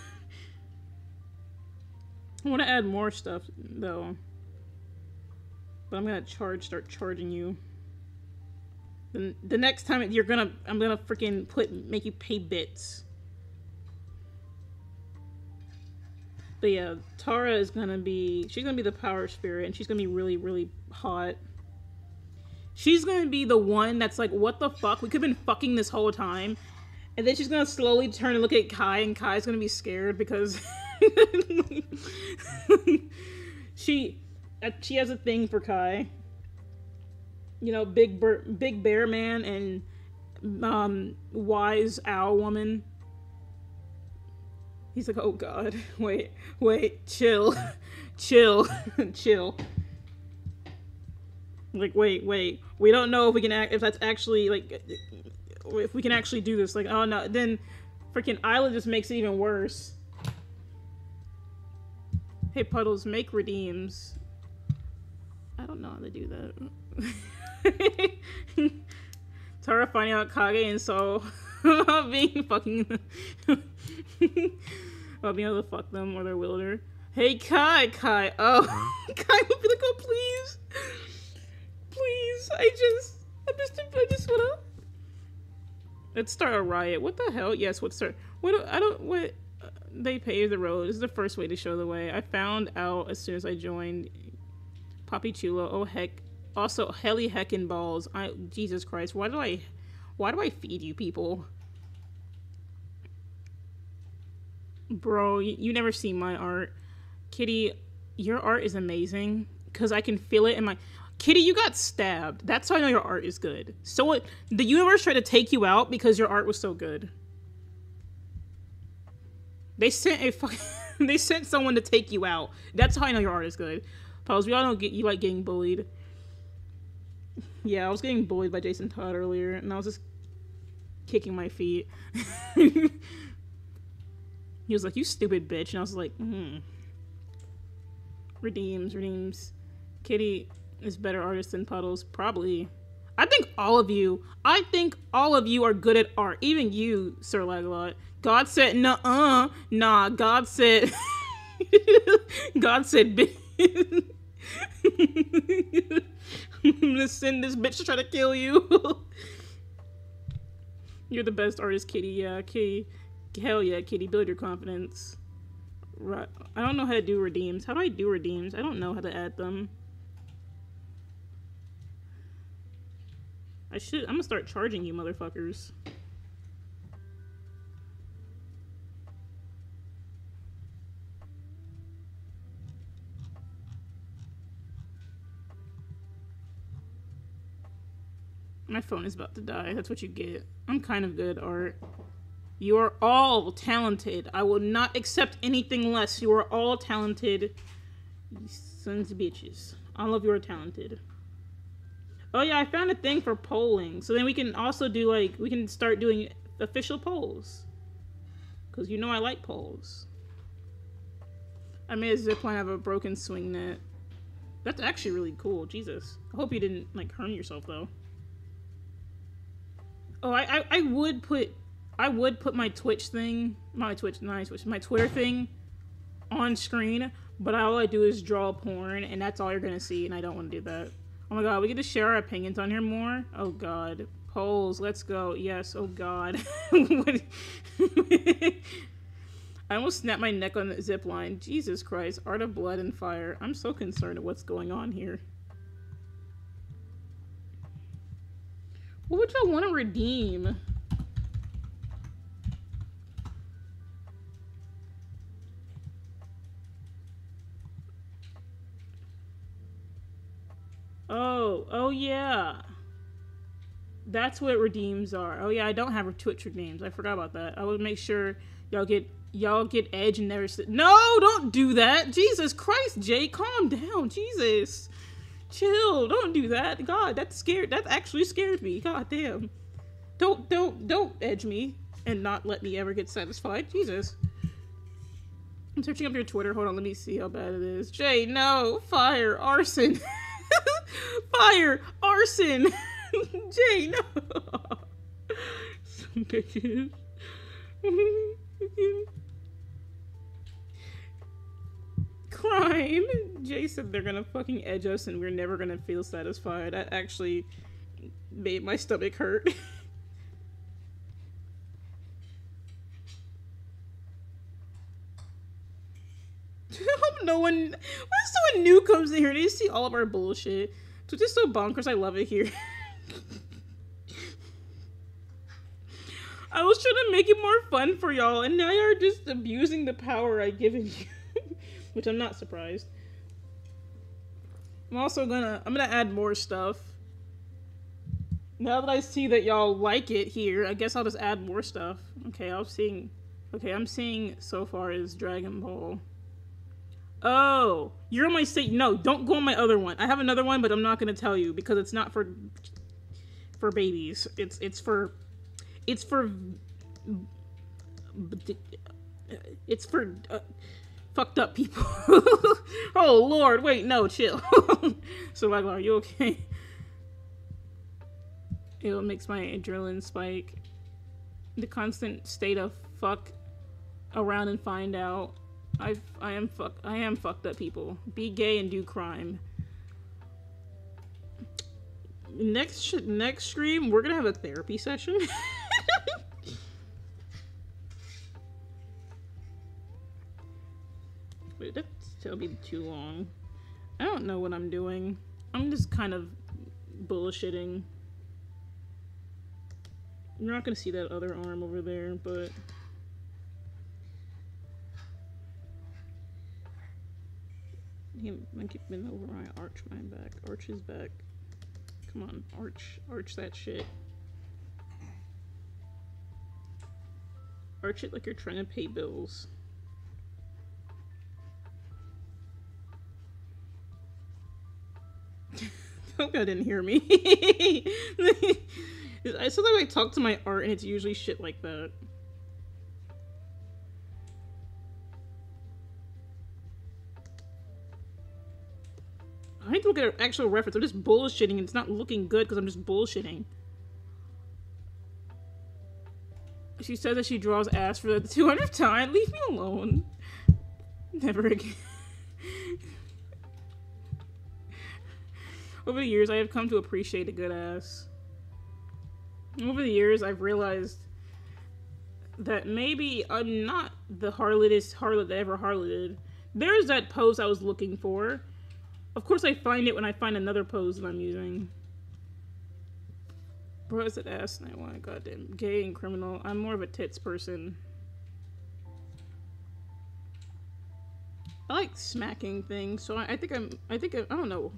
I want to add more stuff though, but I'm gonna charge, start charging you. The, the next time you're gonna, I'm gonna freaking put, make you pay bits. But yeah, Tara is gonna be, she's gonna be the power spirit, and she's gonna be really, really hot. She's gonna be the one that's like, what the fuck? We could have been fucking this whole time. And then she's gonna slowly turn and look at Kai, and Kai's gonna be scared because she uh, she has a thing for Kai. You know, big Bur- big bear man and um wise owl woman. He's like, oh god, wait, wait, chill, chill, chill. Like, wait, wait, we don't know if we can act if that's actually like if we can actually do this. Like, oh no, then freaking Isla just makes it even worse. Hey Puddles, make redeems. I don't know how to do that. Tara finding out Kage and so being fucking about being able to fuck them or their wielder. Hey Kai, Kai. Oh, Kai would be like, oh please, please. I just, I just, I just wanna. Let's start a riot. What the hell? Yes, what start? What? I don't. What? Uh, they paved the road. This is the first way to show the way. I found out as soon as I joined Poppy Chulo. Oh heck, Also, Helly Heckin balls. I Jesus Christ, why do I, why do I feed you people? Bro, you, you never see my art. Kitty, your art is amazing because I can feel it in my. Kitty, you got stabbed. That's how I know your art is good. So what? The universe tried to take you out because your art was so good. They sent a fucking. they sent someone to take you out. That's how I know your art is good. Pause. We all know get you like getting bullied. Yeah, I was getting bullied by Jason Todd earlier, and I was just kicking my feet. he was like, "You stupid bitch," and I was like, "Hmm." Redeems, redeems. Kitty is better artist than Puddles, probably. I think all of you. I think all of you are good at art. Even you, Sir Lagalot. God said, "Nah, uh, nah." God said, God said. I'm gonna send this bitch to try to kill you. You're the best artist, Kitty. Yeah, Kitty. Hell yeah, Kitty. Build your confidence. Right. I don't know how to do redeems. How do I do redeems? I don't know how to add them. I should. I'm gonna start charging you, motherfuckers. My phone is about to die. That's what you get. I'm kind of good, Art. You are all talented. I will not accept anything less. You are all talented. You sons of bitches. All of you are talented. Oh yeah, I found a thing for polling. So then we can also do like we can start doing official polls. Cause you know I like polls. I made a zipline of a broken swing net. That's actually really cool. Jesus. I hope you didn't like harm yourself though. Oh, I, I, I would put I would put my Twitch thing, my Twitch, my Twitch, my Twitter thing on screen, but all I do is draw porn, and that's all you're gonna see, and I don't want to do that. Oh my god, we get to share our opinions on here more. Oh god, polls, let's go. Yes. Oh god. I almost snapped my neck on the zip line. Jesus Christ, art of blood and fire. I'm so concerned of what's going on here. What would y'all want to redeem? Oh, oh yeah. That's what redeems are. Oh yeah, I don't have Twitch redeems. I forgot about that. I would make sure y'all get y'all get edge and never. No, don't do that. Jesus Christ, Jay, calm down. Jesus. Chill. Don't do that. God, that scared that actually scared me. God damn. Don't don't don't edge me and not let me ever get satisfied. Jesus. I'm searching up your Twitter. Hold on, let me see how bad it is. Jay, no, fire, arson. Fire! Arson! Jay, no! Some bitches. Jay said they're gonna fucking edge us and we're never gonna feel satisfied. That actually made my stomach hurt. I hope no one. If someone new comes in here and they see all of our bullshit? So just so bonkers. I love it here. I was trying to make it more fun for y'all, and now you're just abusing the power I've given you, which I'm not surprised. I'm also gonna I'm gonna add more stuff. Now that I see that y'all like it here, I guess I'll just add more stuff. Okay, I'm seeing. Okay, I'm seeing so far is Dragon Ball. Oh, you're on my state. No, don't go on my other one. I have another one, but I'm not gonna tell you because it's not for for babies. It's it's for it's for it's for uh, fucked up people. oh Lord, wait, no, chill. so like, are you okay? It makes my adrenaline spike. The constant state of fuck around and find out. I I am fuck I am fucked up people. Be gay and do crime. Next next stream, we're gonna have a therapy session. Wait, that's still be too long. I don't know what I'm doing. I'm just kind of bullshitting. You're not gonna see that other arm over there, but I keep bending over my arch my back. Arch his back. Come on, arch arch that shit. Arch it like you're trying to pay bills. I didn't hear me. I sometimes I talk to my art and it's usually shit like that. I need to look at an actual reference. I'm just bullshitting and it's not looking good because I'm just bullshitting. She says that she draws ass for the 200th time. Leave me alone. Never again. Over the years, I have come to appreciate a good ass. Over the years, I've realized that maybe I'm not the harlotest harlot that ever harloted. There's that pose I was looking for. Of course, I find it when I find another pose that I'm using. Bro, is it ass and I want goddamn gay and criminal. I'm more of a tits person. I like smacking things, so I, I think I'm. I think I, I don't know.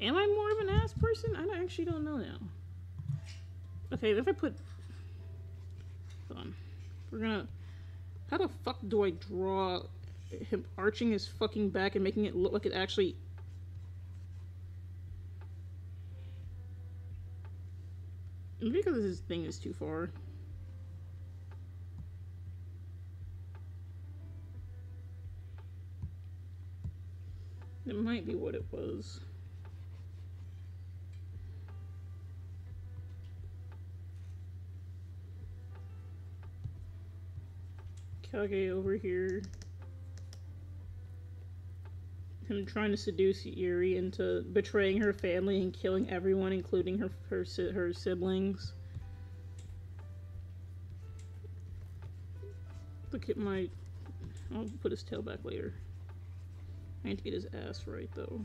Am I more of an ass person? I don't, actually don't know now. Okay, if I put. Hold on. We're gonna. How the fuck do I draw him arching his fucking back and making it look like it actually. Maybe because his thing is too far. It might be what it was. Kage over here. Him trying to seduce Yuri into betraying her family and killing everyone, including her her, her siblings. Look at my. I'll put his tail back later. I need to get his ass right though.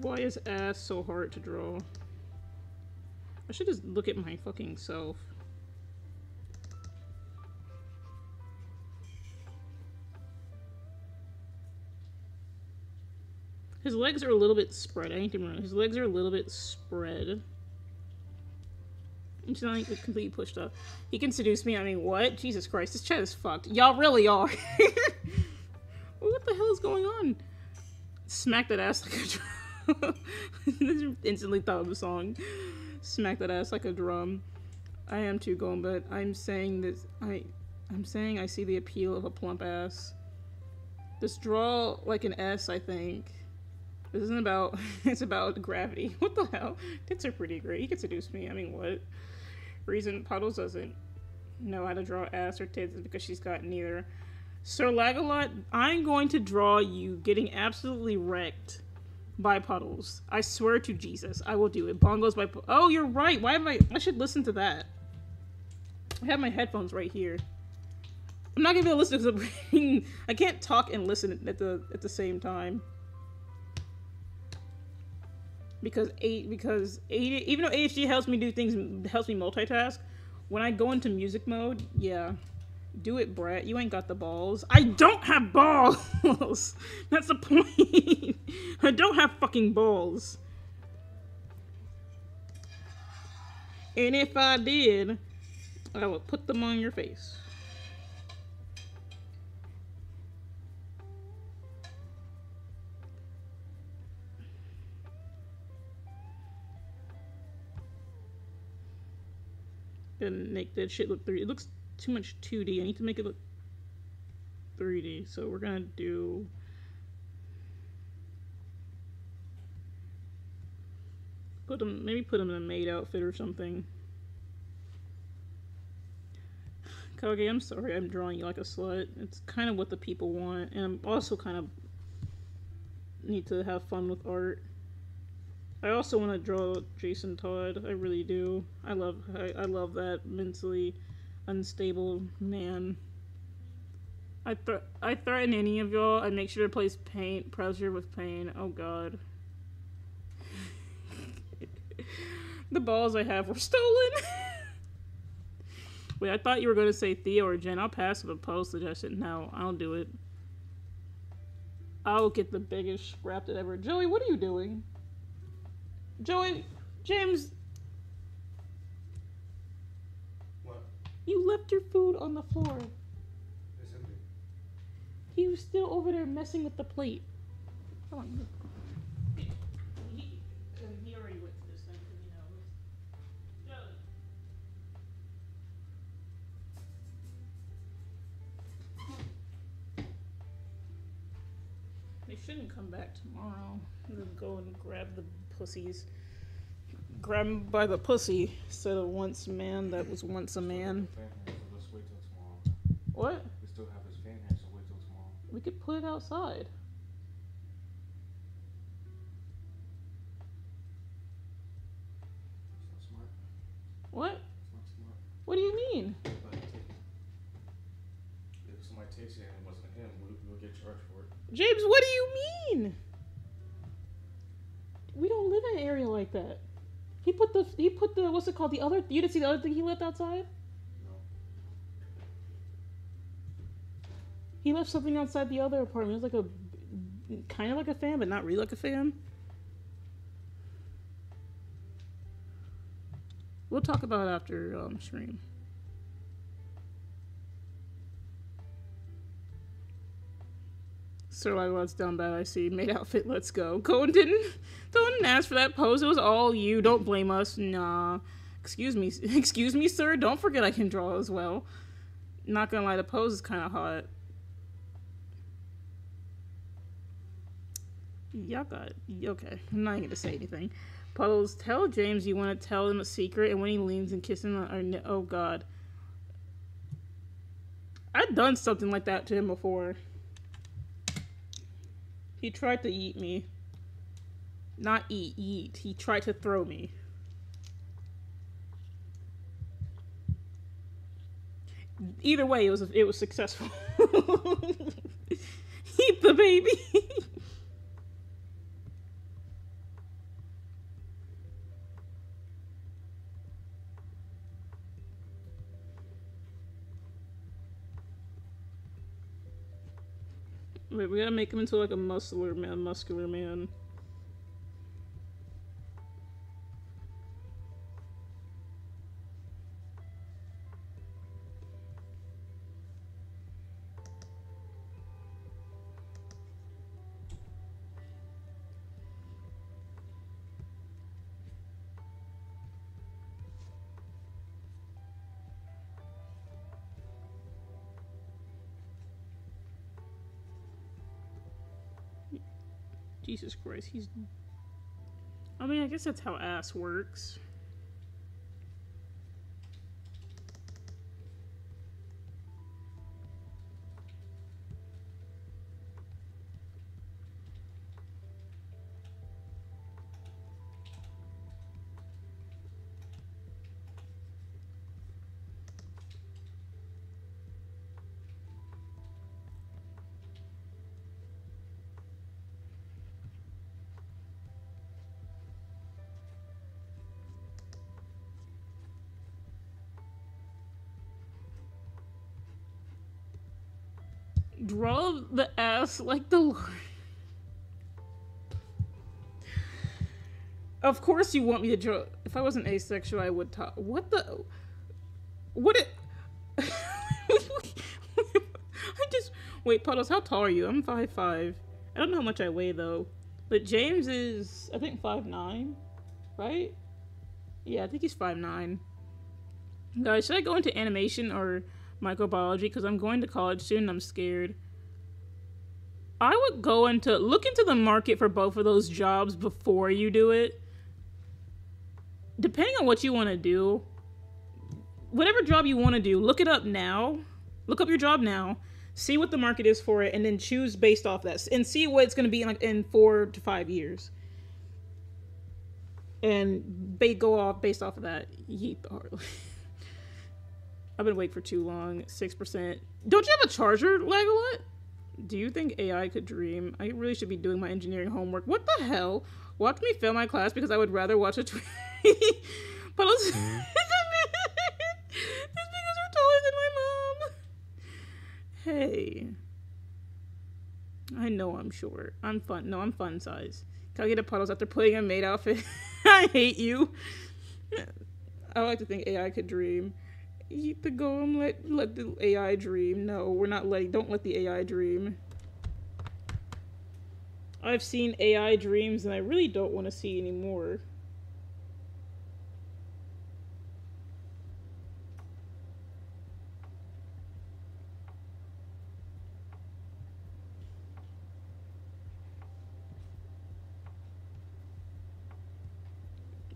Why is ass so hard to draw? I should just look at my fucking self. His legs are a little bit spread. I need to wrong. His legs are a little bit spread. He's not like completely pushed up. He can seduce me. I mean, what? Jesus Christ, this chat is fucked. Y'all really are. what the hell is going on? Smack that ass like a. Instantly thought of a song. Smack that ass like a drum. I am too going, but I'm saying this. I, I'm saying I see the appeal of a plump ass. Just draw like an S. I think. This isn't about. It's about gravity. What the hell? Tits are pretty great. He can seduce me. I mean, what? Reason Puddles doesn't know how to draw ass or tits is because she's got neither. Sir Lagalot, I'm going to draw you getting absolutely wrecked by puddles. I swear to Jesus, I will do it. Bongos by. Oh, you're right. Why am I? I should listen to that. I have my headphones right here. I'm not gonna be able to listen because I can't talk and listen at the at the same time. Because eight because eight even though ADHD helps me do things helps me multitask, when I go into music mode, yeah. Do it, Brett. You ain't got the balls. I don't have balls. That's the point. I don't have fucking balls. And if I did, I would put them on your face. And make that shit look 3D. It looks too much 2D. I need to make it look 3D. So we're gonna do. Put him, maybe put them in a maid outfit or something. Kage, I'm sorry, I'm drawing you like a slut. It's kind of what the people want, and I'm also kind of need to have fun with art. I also want to draw Jason Todd. I really do. I love I, I love that mentally unstable man. I th- I threaten any of y'all. I make sure to place paint pressure with pain. Oh god. the balls I have were stolen. Wait, I thought you were going to say Theo or Jen. I'll pass with a post suggestion. No, I'll do it. I'll get the biggest scrap that ever. Joey, what are you doing? Joey, James, What? You left your food on the floor. He was still over there messing with the plate. Come on. He, he already went to this thing, so he knows. They shouldn't come back tomorrow. They'll go and grab the pussies. Grab 'em by the pussy instead of once a man that was once a man. Fan hair, so let's wait till tomorrow. What? We still have his fan hair, so wait till tomorrow. We could put it outside. It's not smart. What? It's not smart. What do you mean? If somebody takes it and it wasn't him, we, we'll get charged for it. James, what do you mean? We don't live in an area like that. He put the he put the what's it called the other you didn't see the other thing he left outside? No. He left something outside the other apartment. It was like a kind of like a fan, but not really like a fan. We'll talk about it after um, stream. Sir Lightwell's down bad. I see. Maid outfit. Let's go. Cohen didn't. Didn't ask for that pose. It was all you. Don't blame us. Nah. Excuse me. Excuse me, sir. Don't forget I can draw as well. Not gonna lie, the pose is kind of hot. Y'all got okay. I'm not even gonna say anything. Puddles, tell James you want to tell him a secret, and when he leans and kisses him, uh, n- oh god, I've done something like that to him before. He tried to eat me. Not eat, eat. He tried to throw me. Either way, it was it was successful. Eat the baby. Wait, we gotta make him into like a muscular man, muscular man. Jesus Christ, he's. I mean, I guess that's how ass works. Draw the ass like the Lord. Of course, you want me to draw. If I wasn't asexual, I would talk. What the? What it? I just wait, Puddles. How tall are you? I'm five five. I don't know how much I weigh though, but James is I think five nine, right? Yeah, I think he's five nine. Guys, should I go into animation or microbiology? Because I'm going to college soon. I'm scared. I would go into look into the market for both of those jobs before you do it. Depending on what you want to do, whatever job you want to do, look it up now. Look up your job now. See what the market is for it, and then choose based off that, and see what it's going to be in like in four to five years. And ba- go off based off of that. Yeet. I've been awake for too long. Six percent. Don't you have a charger, Legolet? Do you think AI could dream? I really should be doing my engineering homework. What the hell? Watch me fail my class because I would rather watch a tweet. Puddles. Hmm. it's because you're taller than my mom. Hey. I know I'm short. I'm fun. No, I'm fun size. Can I get a puddles after putting a maid outfit? I hate you. I like to think AI could dream. Eat the golem. Let let the AI dream. No, we're not letting. Don't let the AI dream. I've seen AI dreams, and I really don't want to see any more.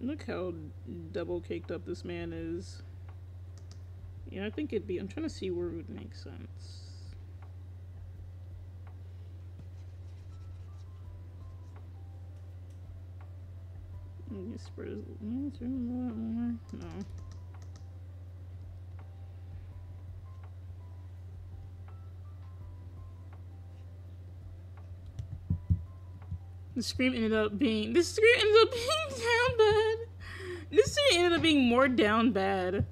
Look how double caked up this man is. Yeah, I think it'd be. I'm trying to see where it would make sense. Me spread a lot more. No. The scream ended up being. The scream ended up being down bad. This scream ended up being more down bad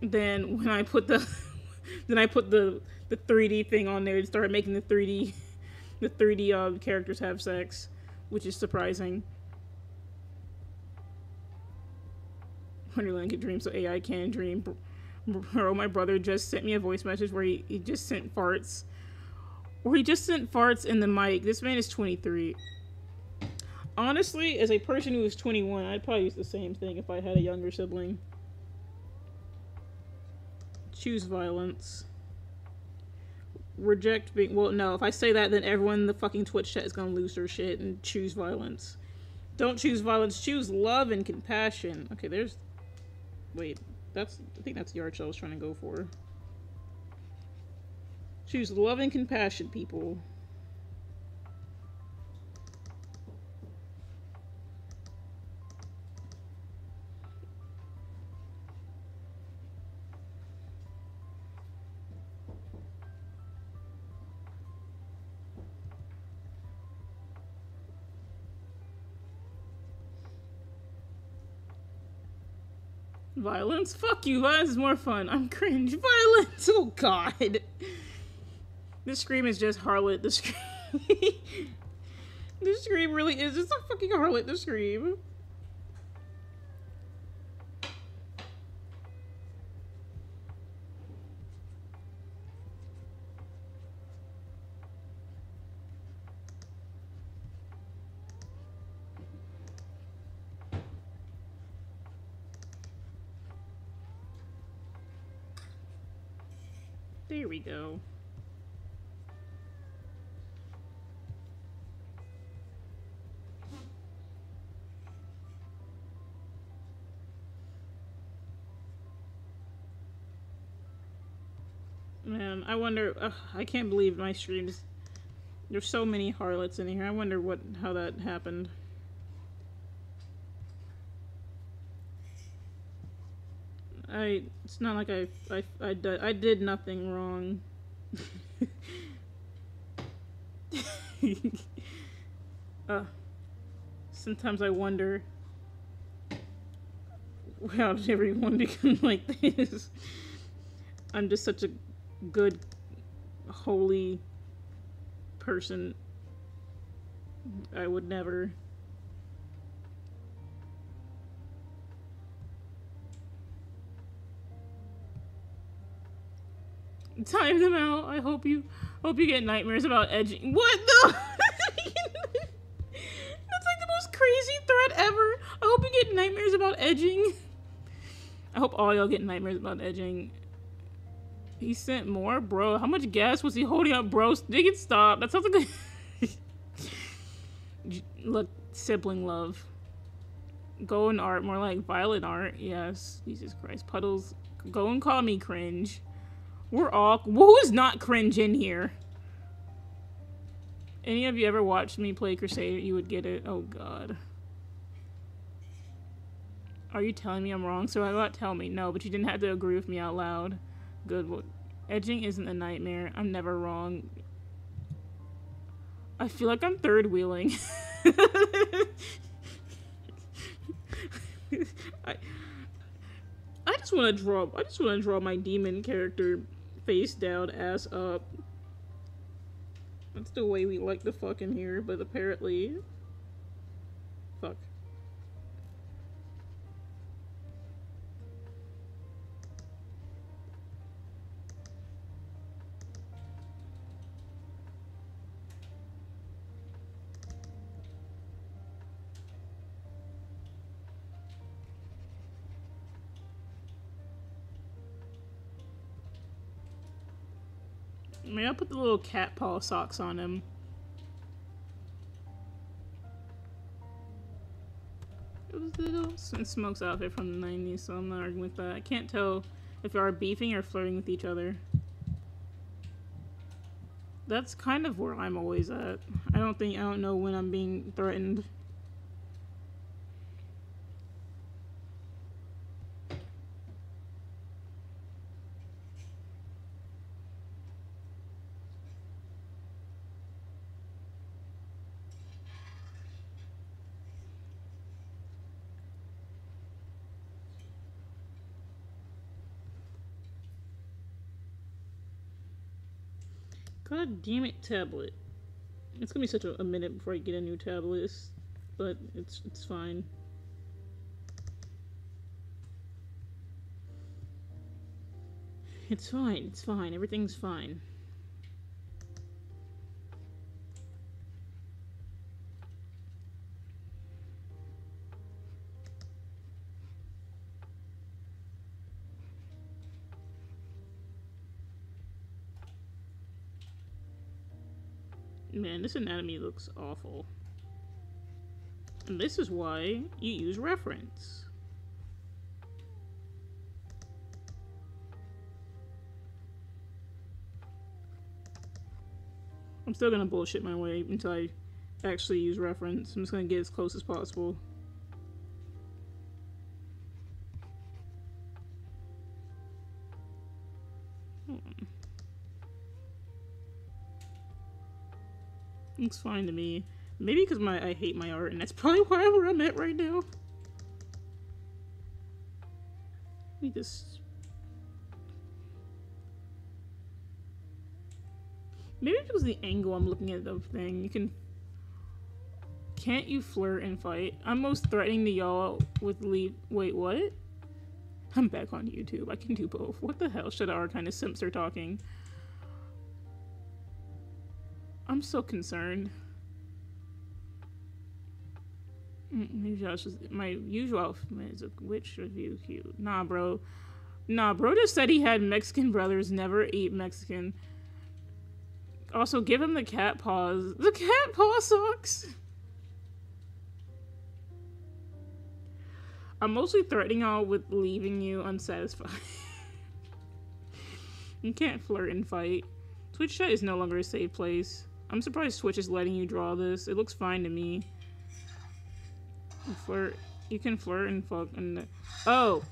than when I put the then I put the the 3D thing on there and started making the 3D the 3D uh, characters have sex, which is surprising. Wonderland can dream, so AI can dream. Bro, my brother just sent me a voice message where he, he just sent farts. Or he just sent farts in the mic. This man is 23. Honestly, as a person who is 21, I'd probably use the same thing if I had a younger sibling. Choose violence. Reject being. Well, no, if I say that, then everyone in the fucking Twitch chat is gonna lose their shit and choose violence. Don't choose violence, choose love and compassion. Okay, there's. Wait, that's. I think that's the arch I was trying to go for. Choose love and compassion, people. Violence? Fuck you. Violence is more fun. I'm cringe. Violence. Oh god. This scream is just harlot. The scream. this scream really is just a fucking harlot. The scream. There we go. Man, I wonder. Ugh, I can't believe my streams. There's so many harlots in here. I wonder what how that happened. I. It's not like I. I. I, did, I did nothing wrong. uh, sometimes I wonder. How did everyone become like this? I'm just such a good, holy person. I would never. Time them out. I hope you hope you get nightmares about edging. What the? That's like the most crazy threat ever. I hope you get nightmares about edging. I hope all y'all get nightmares about edging. He sent more, bro. How much gas was he holding up, bro? They can stop. That sounds like a look sibling love. Golden art, more like violet art. Yes, Jesus Christ, puddles. Go and call me cringe. We're all. Who is not cringe in here? Any of you ever watched me play Crusader? You would get it. Oh God. Are you telling me I'm wrong? So I got tell me no, but you didn't have to agree with me out loud. Good. What? Edging isn't a nightmare. I'm never wrong. I feel like I'm third wheeling. I, I just want to draw. I just want to draw my demon character face down, ass up. That's the way we like to fuck in here, but apparently, fuck. Maybe I'll put the little cat paw socks on him. It was the little Sm- Smoke's outfit from the 90s, so I'm not arguing with that. I can't tell if they are beefing or flirting with each other. That's kind of where I'm always at. I don't think, I don't know when I'm being threatened. God damn it, tablet. It's gonna be such a, a minute before I get a new tablet, but it's it's fine. It's fine, it's fine, everything's fine. Man, this anatomy looks awful. And this is why you use reference. I'm still gonna bullshit my way until I actually use reference. I'm just gonna get as close as possible. Looks fine to me. Maybe because my I hate my art, and that's probably why where I'm at right now. Let me just. Maybe because the angle I'm looking at the thing, you can. Can't you flirt and fight? I'm most threatening to y'all with leave. Wait, what? I'm back on YouTube. I can do both. What the hell? Should our kind of simps are talking? I'm so concerned. Mm, Maybe I my usual outfit is a witch review cute. Nah, bro. Nah, bro just said he had Mexican brothers, never eat Mexican. Also, give him the cat paws. The cat paw socks! I'm mostly threatening y'all with leaving you unsatisfied. you can't flirt and fight. Twitch chat is no longer a safe place. I'm surprised Twitch is letting you draw this. It looks fine to me. You flirt. You can flirt and fuck and oh.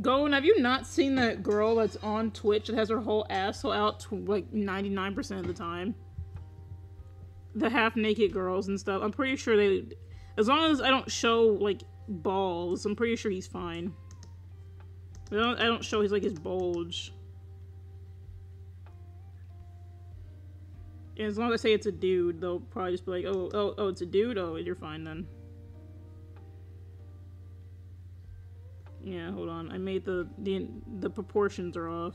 Goen, have you not seen that girl that's on Twitch that has her whole asshole out like 99% of the time? The half naked girls and stuff. I'm pretty sure they. As long as I don't show like balls, I'm pretty sure he's fine. I don't, I don't show his like his bulge. As long as I say it's a dude, they'll probably just be like, oh, oh, oh, it's a dude? Oh, you're fine then. Yeah, hold on. I made the, the, the proportions are off.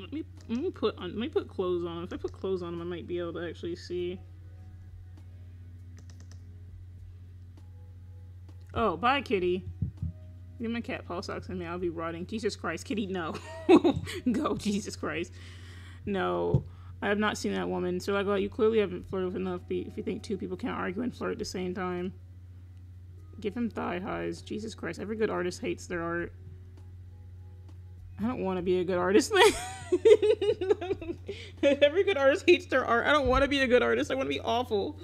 Let me let me put on let me put clothes on. If I put clothes on him, I might be able to actually see. Oh, bye, kitty. Get my cat paw socks in me. I'll be rotting. Jesus Christ, kitty, no. Go, Jesus Christ. No, I have not seen that woman. So I go, you clearly haven't flirted with enough. If you think two people can't argue and flirt at the same time, give him thigh highs. Jesus Christ, every good artist hates their art. I don't want to be a good artist. every good artist hates their art. I don't want to be a good artist. I want to be awful.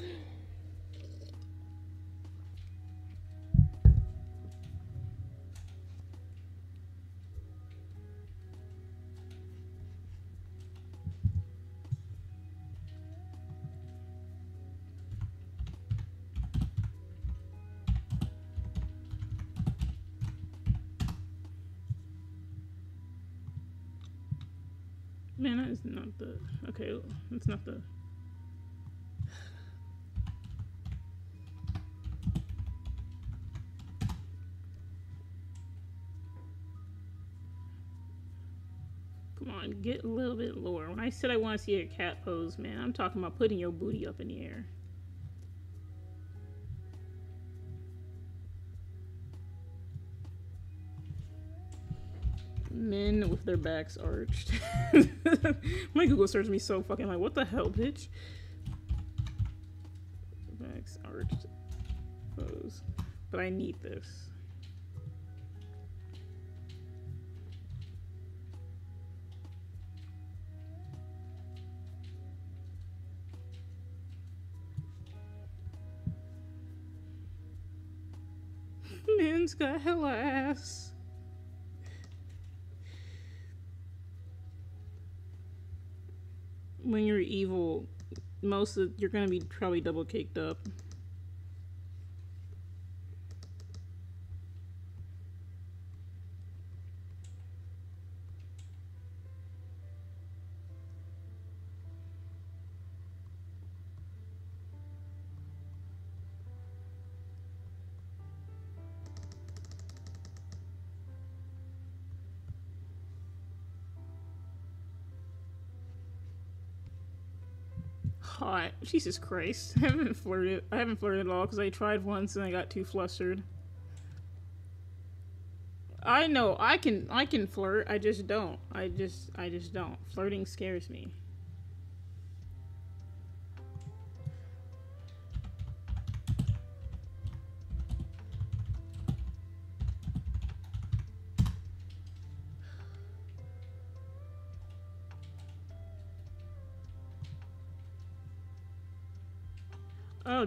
The. Okay, that's not the. Come on, get a little bit lower. When I said I want to see a cat pose, man, I'm talking about putting your booty up in the air. Men with their backs arched. My Google search me so fucking like, what the hell, bitch? Backs arched pose. But I need this. Man's got hella ass. When you're evil, most of you're gonna be probably double caked up. Jesus Christ. I haven't flirted. I haven't flirted at all because I tried once and I got too flustered. I know I can I can flirt. I just don't. I just I just don't. Flirting scares me.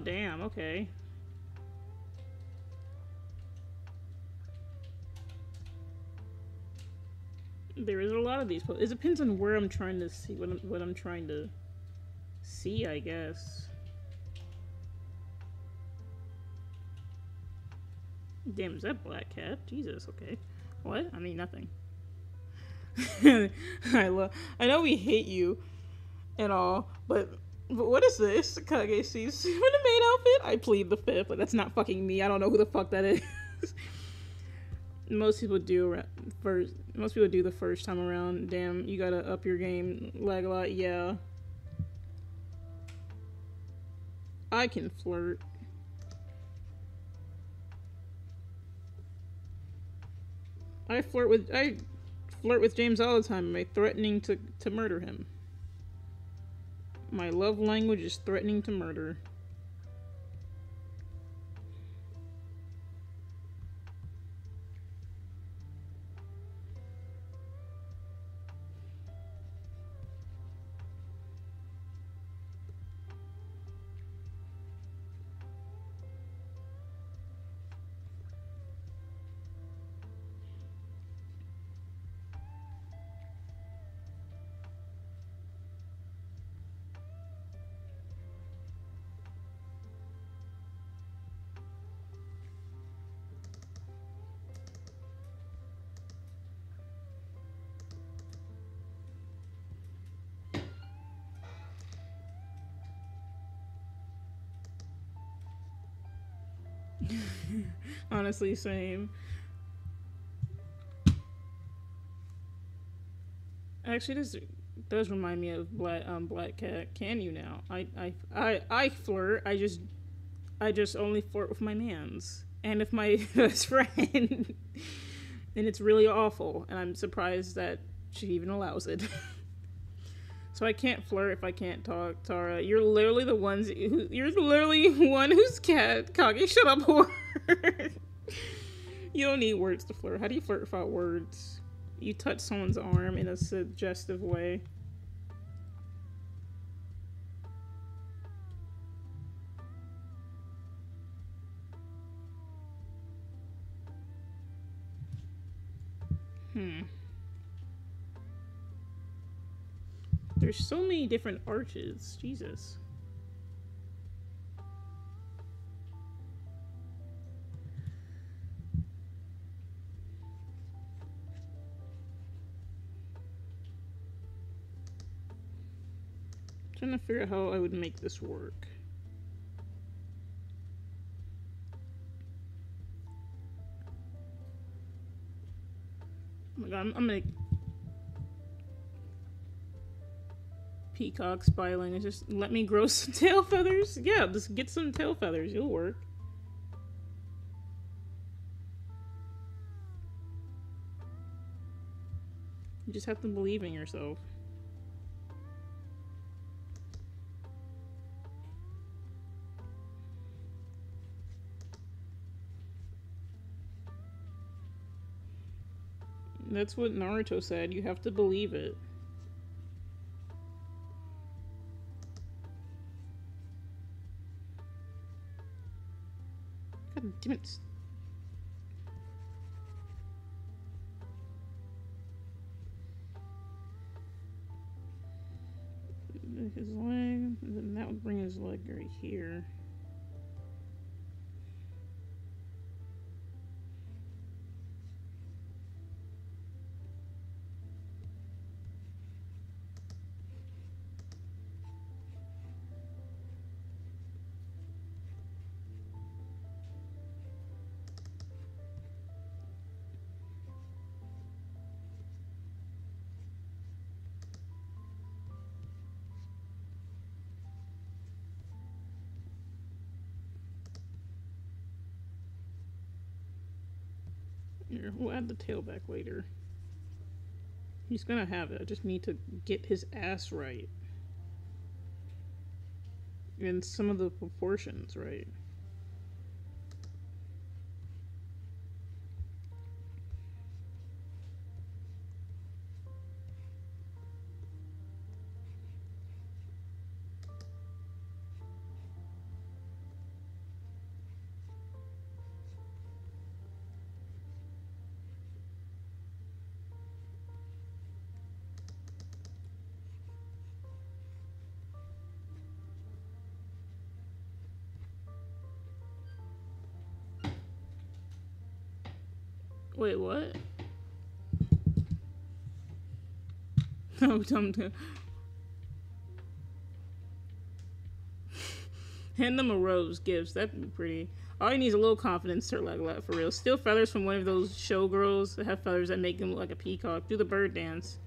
Damn, okay. There is a lot of these. It depends on where I'm trying to see what I'm, what I'm trying to see, I guess. Damn, is that black cat? Jesus, okay. What? I mean nothing. I love. I know we hate you and all, but but what is this? Kage sees in a maid outfit. I plead the fifth, but that's not fucking me. I don't know who the fuck that is. most people do first. Most people do the first time around. Damn, you gotta up your game, lag a lot. Yeah, I can flirt. I flirt with I flirt with James all the time. Am I threatening to to murder him? My love language is threatening to murder. Honestly, same. Actually, this does remind me of Black um Black Cat. Can you now? I I I I flirt. I just I just only flirt with my mans and with my best friend, and it's really awful. And I'm surprised that she even allows it. so I can't flirt if I can't talk. Tara, you're literally the ones. Who, you're literally one who's cat. Kage, shut up, whore. You don't need words to flirt. How do you flirt without words? You touch someone's arm in a suggestive way. Hmm. There's so many different arches. Jesus. Figure out how I would make this work. Oh my god, I'm, I'm gonna peacock spiraling and just let me grow some tail feathers. Yeah, just get some tail feathers. It'll work. You just have to believe in yourself. That's what Naruto said. You have to believe it. God damn it. His leg, and then that would bring his leg right here. Add the tail back later. He's gonna have it. I just need to get his ass right. And some of the proportions right. No, Tom. Tom. Hand them a rose gifts. That'd be pretty. All he needs is a little confidence, Sir Legolat, for real. Steal feathers from one of those showgirls that have feathers that make them look like a peacock. Do the bird dance.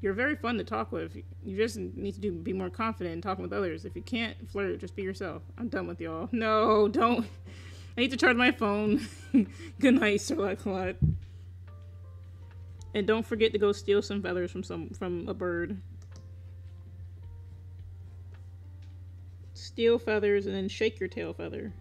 You're very fun to talk with. You just need to do, be more confident in talking with others. If you can't flirt, just be yourself. I'm done with y'all. No, don't. I need to charge my phone. Good night, Sir Legolat. And don't forget to go steal some feathers from some from a bird. Steal feathers and then shake your tail feather.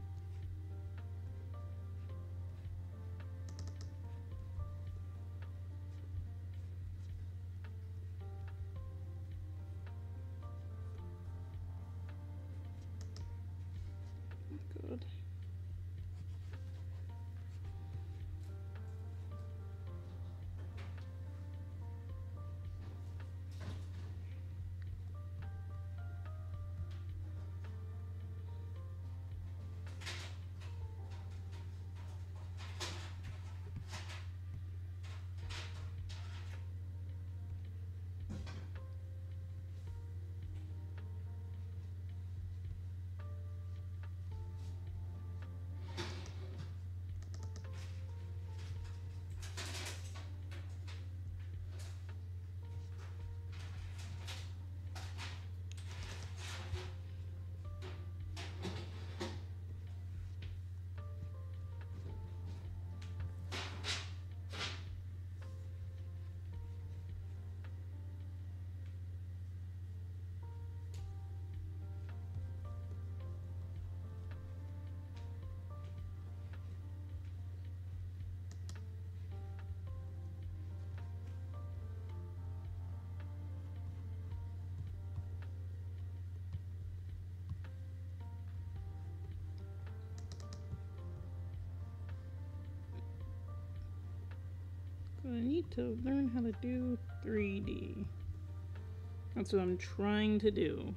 How to do 3D. That's what I'm trying to do.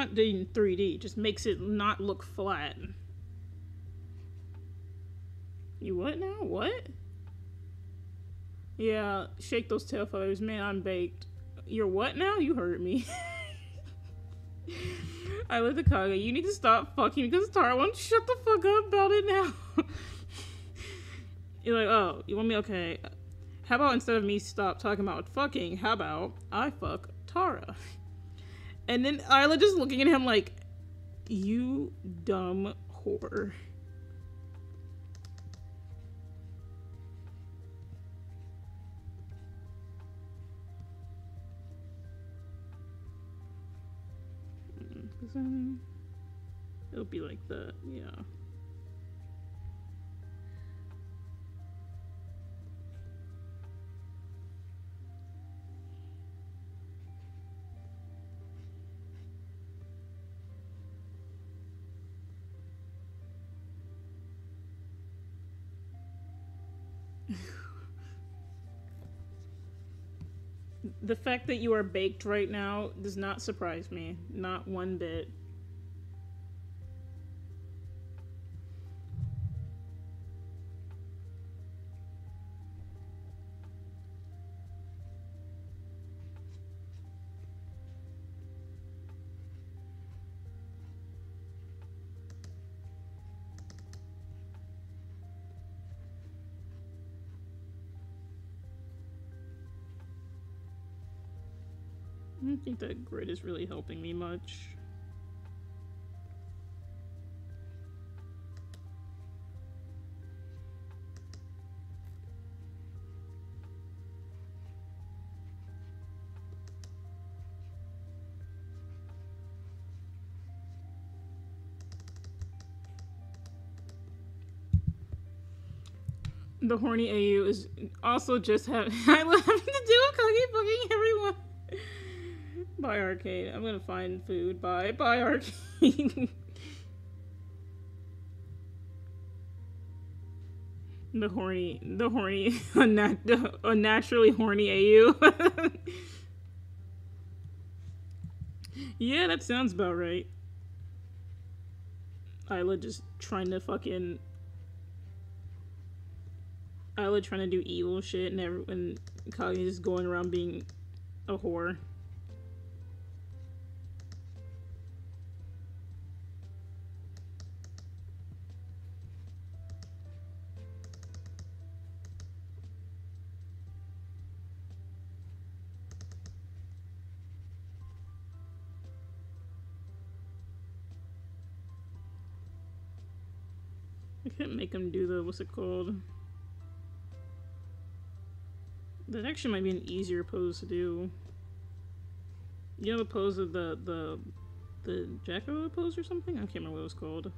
Not doing 3D, just makes it not look flat. You what now? What? Yeah, shake those tail feathers. Man, I'm baked. You're what now? You heard me. I let the Kaga. You need to stop fucking because Tara won't shut the fuck up about it now. You're like, oh, you want me? Okay. How about instead of me stop talking about fucking, how about I fuck Tara? And then Isla just looking at him like, you dumb whore. Mm, It'll be like that, yeah. The fact that you are baked right now does not surprise me. Not one bit. Don't think that grid is really helping me much. The horny AU is also just having I love to do a cookie fucking everyone. Bye arcade. I'm gonna find food. Bye. Bye arcade. the horny, the horny, unnat- unnaturally horny AU. yeah, that sounds about right. Isla just trying to fucking. Isla trying to do evil shit and everyone. Kage just going around being a whore. Couldn't make him do the what's it called? That actually might be an easier pose to do. You know the pose of the the the Jacko pose or something? I can't remember what it was called.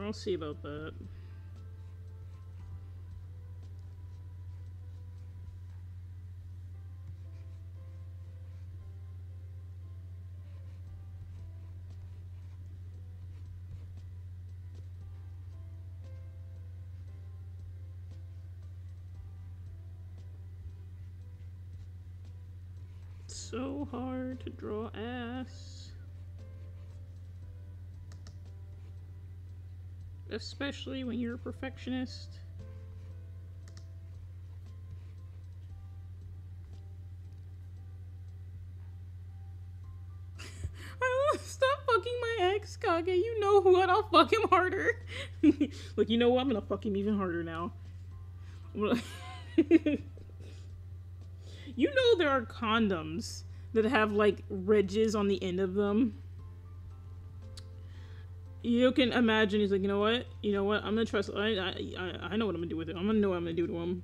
I'll see about that. To draw ass. Especially when you're a perfectionist. Stop fucking my ex, Kage. You know what? I'll fuck him harder. like, you know what? I'm gonna fuck him even harder now. You know there are condoms that have like ridges on the end of them. you can imagine he's like, you know what? You know what? I'm gonna trust. I I I, know what I'm gonna do with it. I'm gonna know what I'm gonna do to him.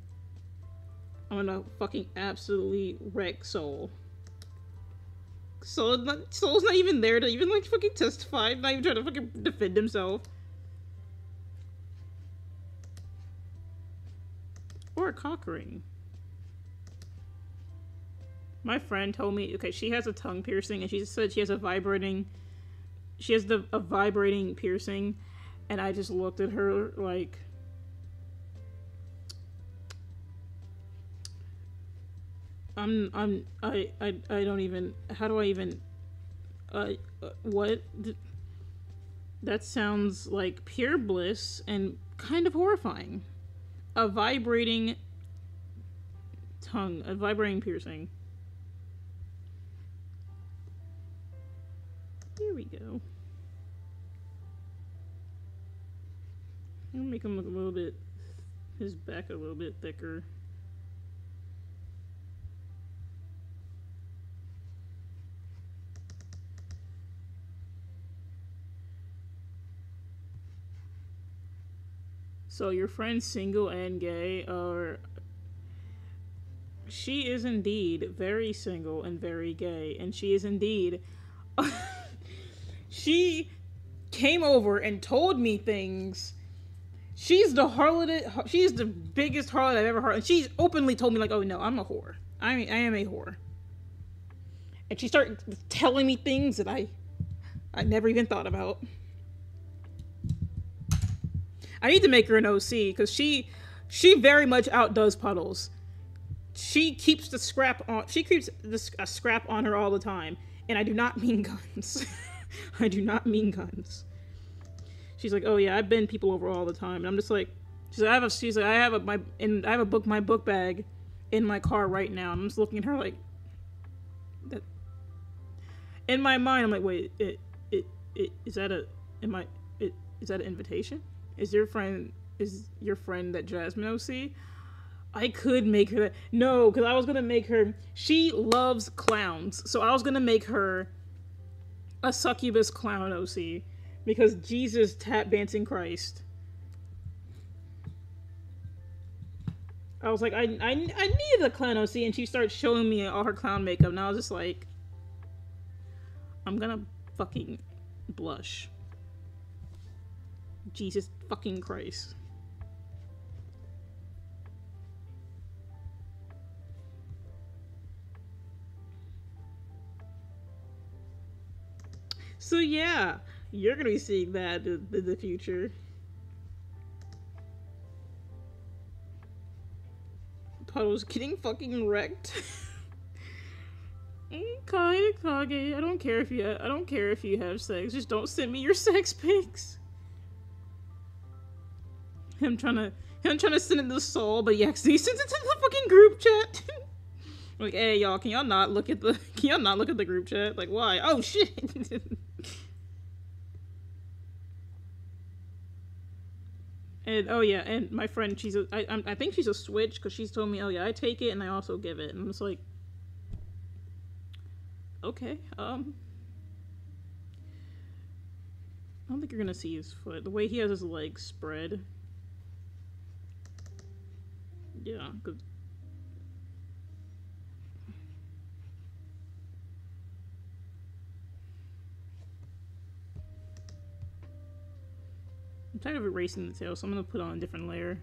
I'm gonna fucking absolutely wreck Soul. Soul, not, Soul's not even there to even like fucking testify. Not even trying to fucking defend himself. Or a cock ring. My friend told me, okay, she has a tongue piercing, and she said she has a vibrating she has the a vibrating piercing and i just looked at her like i'm i'm i i, I don't even how do i even uh, uh what that sounds like pure bliss and kind of horrifying. A vibrating tongue a vibrating piercing Here we go. I'll make him look a little bit, his back a little bit thicker. So your friend's single and gay, or she is indeed very single and very gay, and she is indeed. she came over and told me things. She's the harlot. She's the biggest harlot I've ever heard, and she's openly told me like, "Oh no, I'm a whore. I I am a whore." And she started telling me things that I I never even thought about. I need to make her an OC because she she very much outdoes puddles. She keeps the scrap on. She keeps the a scrap on her all the time, and I do not mean guns. I do not mean guns. She's like, oh yeah, I bend people over all the time, and I'm just like, she's like, I have a, she's like, I have a my, and I have a book, my book bag, in my car right now. And I'm just looking at her like, that. In my mind, I'm like, wait, it, it, it is that a, am I, it, is that an invitation? Is your friend, is your friend that Jasmine OC? I could make her that. No, because I was gonna make her. She loves clowns, so I was gonna make her a succubus clown OC because Jesus tap dancing Christ. I was like, I, I, I needed a clown OC, and she starts showing me all her clown makeup, and I was just like, I'm gonna fucking blush. Jesus fucking Christ. So yeah, you're gonna be seeing that in, the future. Puddle's getting fucking wrecked. Kage, Kage, I don't care if you I don't care if you have sex. Just don't send me your sex pics. Him trying to him trying to send it to Soul, but he sends it to the fucking group chat. like, hey y'all, can y'all not look at the can y'all not look at the group chat? Like, why? Oh shit. And oh yeah, and my friend, she's a, I, I think she's a switch because she's told me, oh yeah, I take it and I also give it, and I'm just like, okay, um, I don't think you're gonna see his foot. The way he has his legs spread, yeah, 'cause- I'm tired of erasing the tail, so I'm gonna put on a different layer.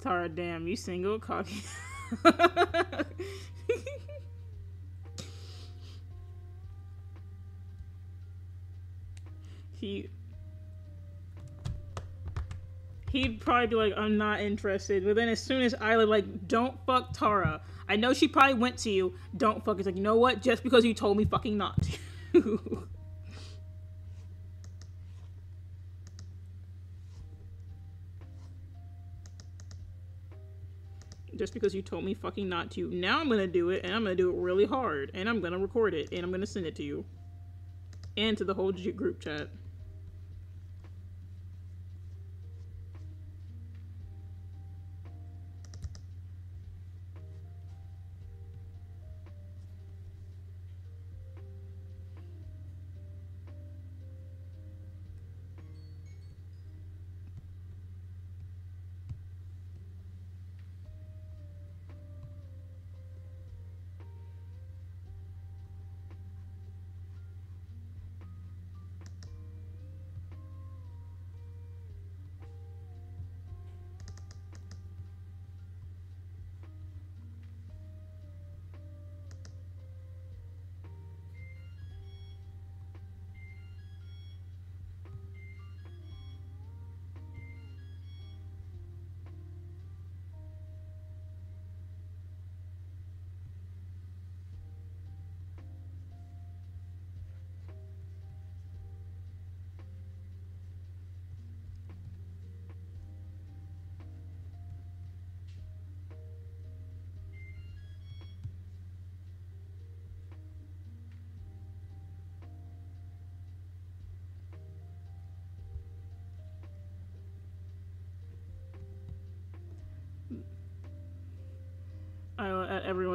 Tara, damn, you single, cocky. he he'd probably be like, I'm not interested. But then as soon as Isla like, don't fuck Tara. I know she probably went to you. Don't fuck. It's like, you know what? Just because you told me fucking not just because you told me fucking not to. Now I'm gonna do it, and I'm gonna do it really hard, and I'm gonna record it, and I'm gonna send it to you, and to the whole group chat.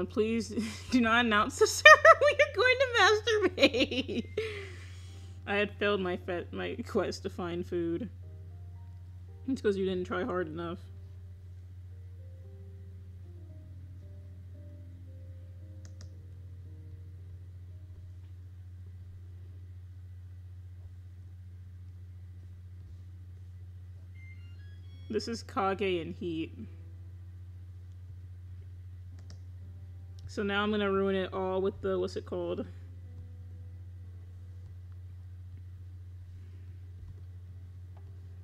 Please do not announce the server. we are going to masturbate. I had failed my my quest to find food. It's because you didn't try hard enough. This is Kage and Heat. So now I'm gonna ruin it all with the what's it called?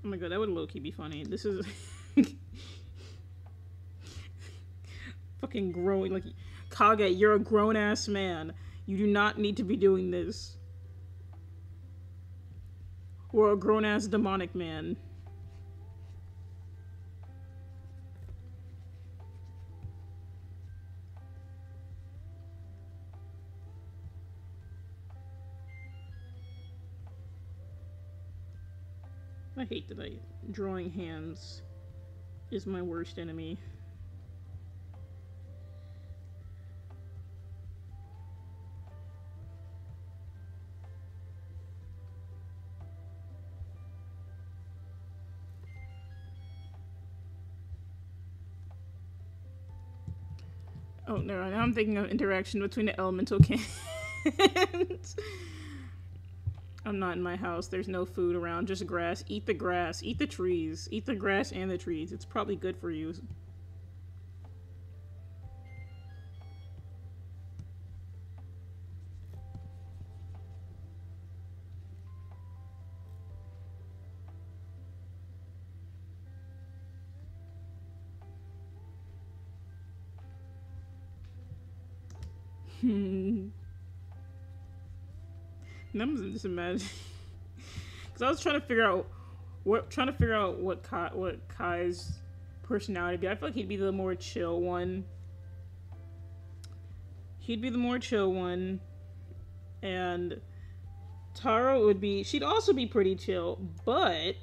Oh my god, that would low-key be funny. This is fucking growing like Kage, you're a grown ass man. You do not need to be doing this. Or a grown ass demonic man. Hate that I drawing hands is my worst enemy. Oh no, now I'm thinking of interaction between the elemental cans. I'm not in my house. There's no food around, just grass. Eat the grass. Eat the trees. Eat the grass and the trees. It's probably good for you. And I'm just imagining because I was trying to figure out what trying to figure out what Kai, what Kai's personality be. I feel like he'd be the more chill one. He'd be the more chill one, and Tara would be. She'd also be pretty chill, but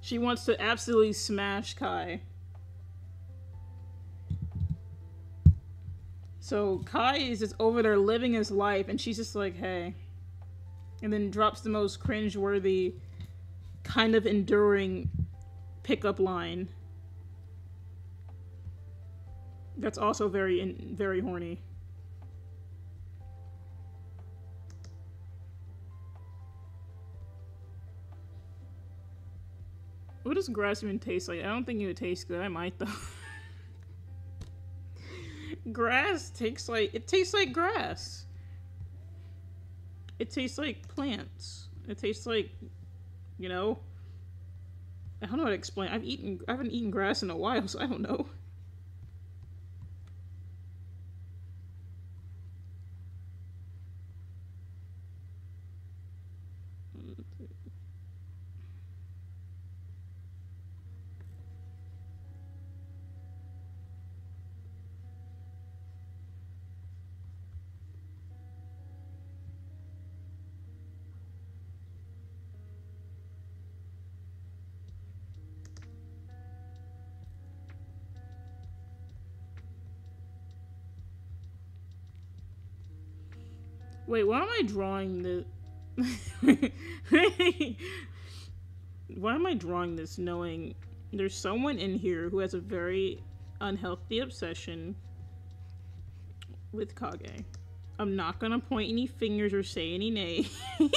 she wants to absolutely smash Kai. So Kai is just over there living his life, and she's just like, hey. And then drops the most cringe-worthy, kind of enduring pickup line. That's also very, in, very horny. What does grass even taste like? I don't think it would taste good. I might though. grass tastes like it tastes like grass. It tastes like plants. It tastes like, you know. I don't know how to explain. I've eaten. I haven't eaten grass in a while, so I don't know. Wait, why am I drawing the? why am I drawing this knowing there's someone in here who has a very unhealthy obsession with Kage? I'm not gonna point any fingers or say any names.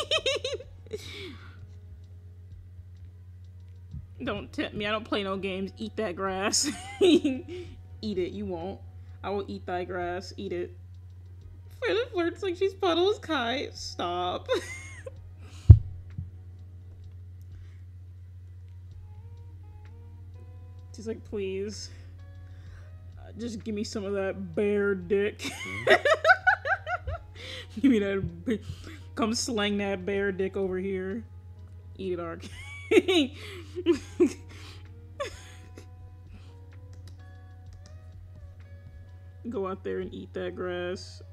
don't tempt me. I don't play no games. Eat that grass. eat it. You won't. I will eat thy grass. Eat it. Freda flirts like she's Puddles Kai. Stop. she's like, please. Uh, just give me some of that bear dick. give me that. Come slang that bear dick over here. Eat it, Ark. Go out there and eat that grass.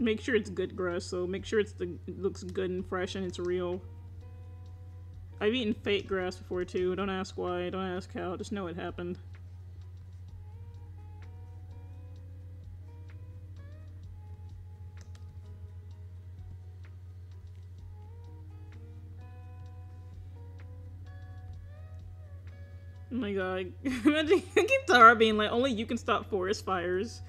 Make sure it's good grass, so make sure it's the it looks good and fresh and it's real. I've eaten fake grass before too. Don't ask why. Don't ask how. Just know it happened. Oh my god. Imagine Tara being like, only you can stop forest fires.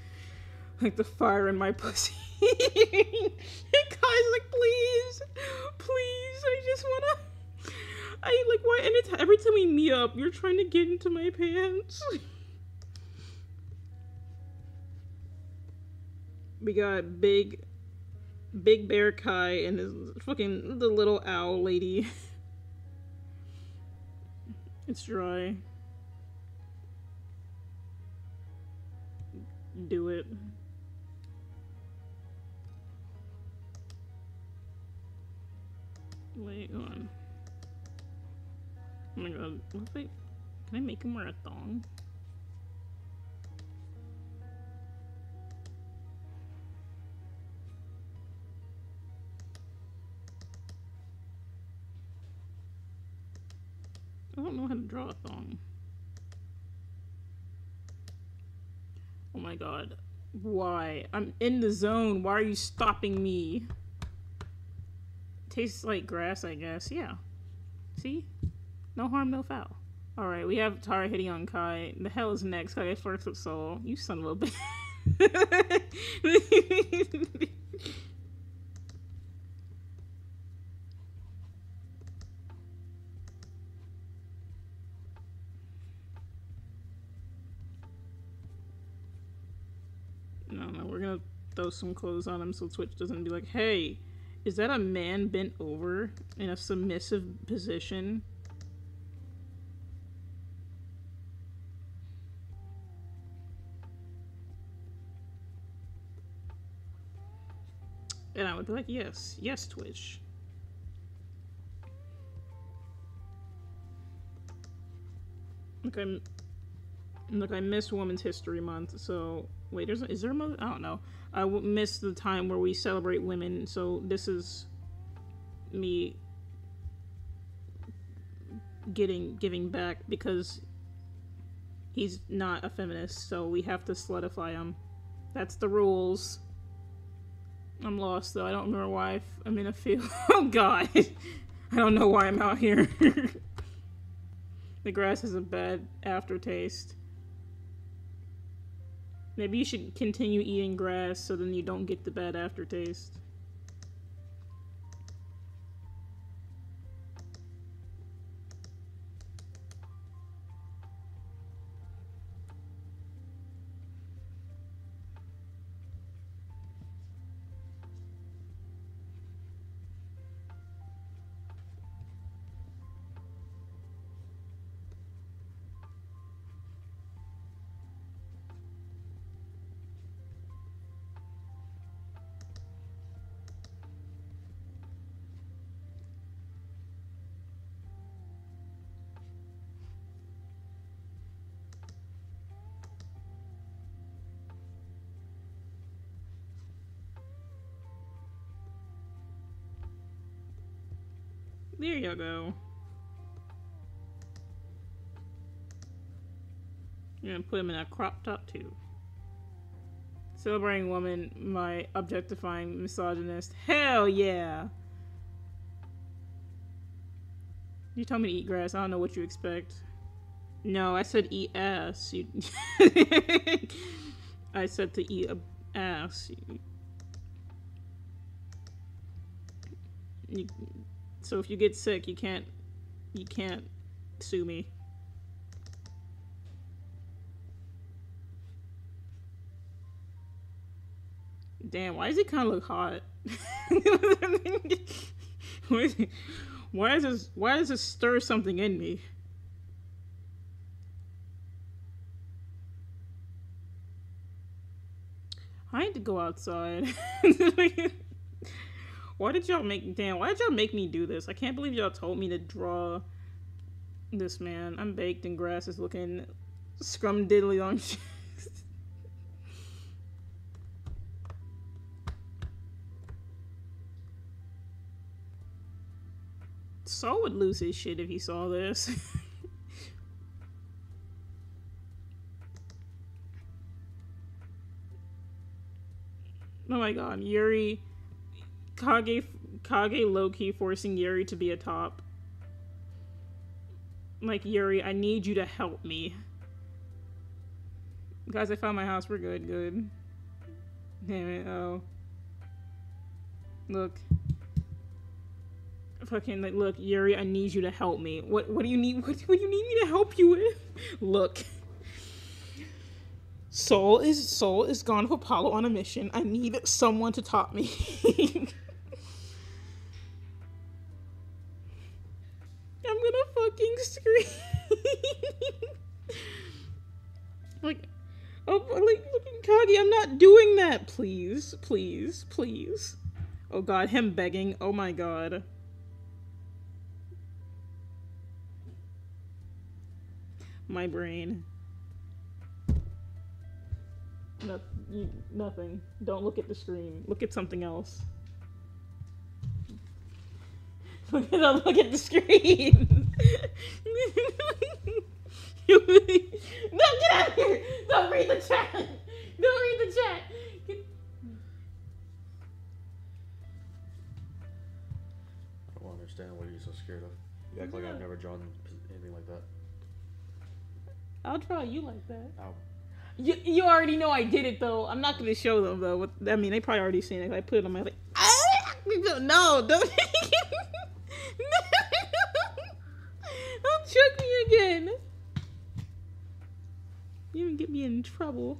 Like the fire in my pussy. and Kai's like, please, please, I just wanna. I like why anytime every time we meet up, you're trying to get into my pants. we got big, big bear Kai and his fucking the little owl lady. it's dry. Do it. Wait, on. Oh my god, if can I make him wear a thong? I don't know how to draw a thong. Oh my god. Why? I'm in the zone. Why are you stopping me? Tastes like grass, I guess. Yeah. See? No harm, no foul. Alright, we have Tara hitting on Kai. The hell is next? Kai first with Soul. You son of a bitch. no, no, we're gonna throw some clothes on him so Twitch doesn't be like, hey, is that a man bent over in a submissive position? And I would be like, yes, yes, Twitch. Look, I'm. Look, I miss Women's History Month, so wait, there's is there a month? I don't know. I miss the time where we celebrate women, so this is me getting giving back because he's not a feminist, so we have to solidify him. That's the rules. I'm lost though. I don't remember why I'm in a field. oh god. I don't know why I'm out here. the grass has a bad aftertaste. Maybe you should continue eating grass so then you don't get the bad aftertaste. There you go. You're gonna put him in a crop top too. Celebrating woman, my objectifying misogynist. Hell yeah! You told me to eat grass. I don't know what you expect. No, I said eat ass. You I said to eat a ass. You, you, so if you get sick, you can't you can't sue me. Damn, why does he kind of look hot? why, does this why does this stir something in me? I need to go outside. why did y'all make damn? Why did y'all make me do this? I can't believe y'all told me to draw this man. I'm baked and grass is looking scrum diddly on. Saul would lose his shit if he saw this. oh my god, Yuri. Kage, Kage low key forcing Yuri to be a top. Like, Yuri, I need you to help me. Guys, I found my house. We're good, good. Damn it, oh. Look. Fucking like, look, Yuri, I need you to help me. What what do you need what, what do you need me to help you with? Look. Soul is Soul is gone with Apollo on a mission. I need someone to top me. scream. like Oh, like, looking Kagi, I'm not doing that. Please, please, please. Oh god, him begging. Oh my god. My brain. No, nothing. Don't look at the screen. Look at something else. Look at the screen. No, get out of here! Don't read the chat! Don't read the chat! Get- I don't understand what you're so scared of. You act like I've never drawn anything like that. I'll draw you like that. Ow. You, you already know I did it though. I'm not gonna show them though. What, I mean, they probably already seen it. I put it on my like. No, don't. don't choke me again. You didn't get me in trouble.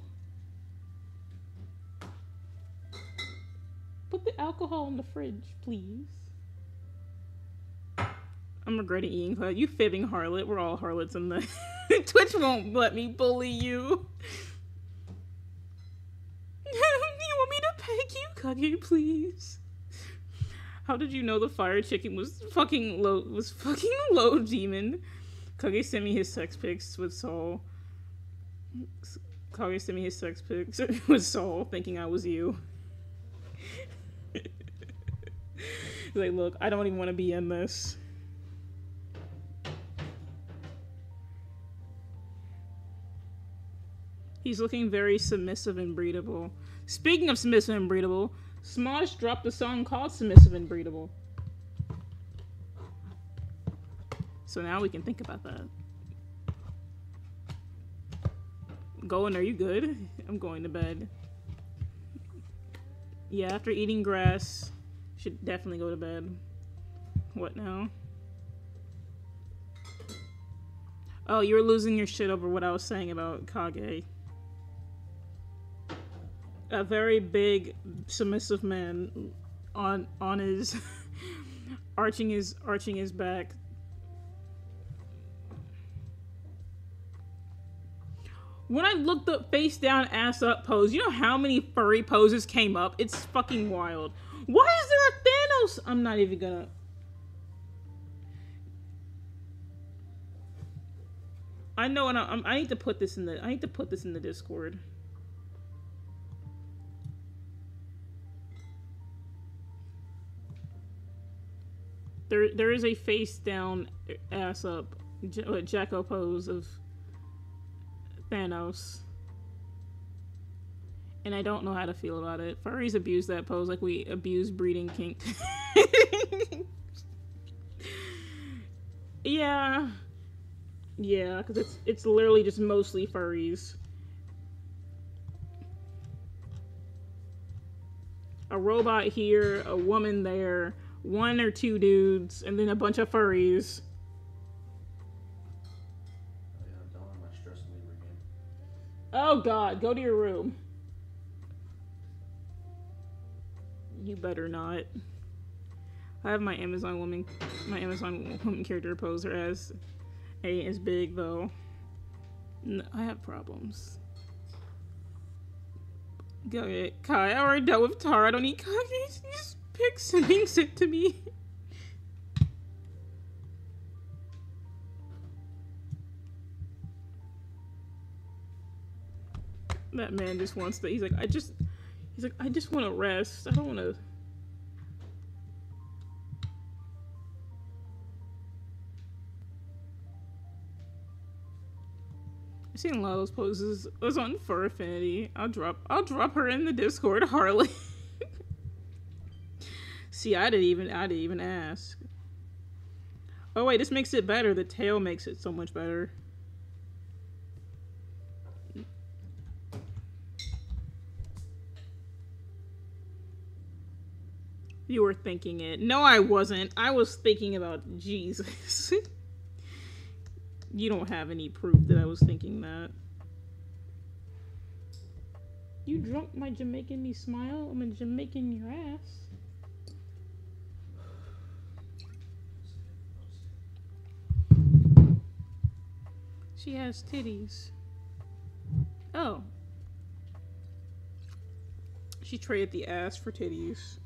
Put the alcohol in the fridge, please. I'm regretting eating that. You fibbing harlot. We're all harlots in the Twitch won't let me bully you. you want me to peg you, Kage, please? How did you know the fire chicken was fucking low was fucking low demon? Kage sent me his sex pics with Saul. Kage sent me his sex pics with Saul, thinking I was you. He's like, look, I don't even want to be in this. He's looking very submissive and breedable. Speaking of submissive and breedable, Smosh dropped a song called Submissive and Breedable. So now we can think about that. Going, are you good? I'm going to bed. Yeah, after eating grass, should definitely go to bed. What now? Oh, you were losing your shit over what I was saying about Kage. A very big, submissive man on on his arching his arching his back. When I looked up face down, ass up pose, you know how many furry poses came up? It's fucking wild. Why is there a Thanos? I'm not even gonna. I know, and I, I need to put this in the. I need to put this in the Discord. There, there is a face down, ass up, Jacko pose of Thanos, and I don't know how to feel about it. Furries abuse that pose like we abuse breeding kink. yeah, yeah, because it's it's literally just mostly furries. A robot here, a woman there, one or two dudes, and then a bunch of furries. Oh, god, go to your room. You better not. I have my Amazon woman my Amazon woman character poser as A is big though. No, I have problems. Go ahead. Kai, I already dealt with Tara. I don't need Kai. picks it to me. that man just wants to he's like i just he's like i just want to rest. I don't want to i've seen a lot of those poses. It was on fur affinity. I'll drop i'll drop her in the discord harley. See, I didn't even I didn't even ask. Oh wait, this makes it better. The tail makes it so much better. You were thinking it. No, I wasn't. I was thinking about Jesus. you don't have any proof that I was thinking that. You drunk my Jamaican me smile? I'm a Jamaican your ass. She has titties. Oh. She traded the ass for titties.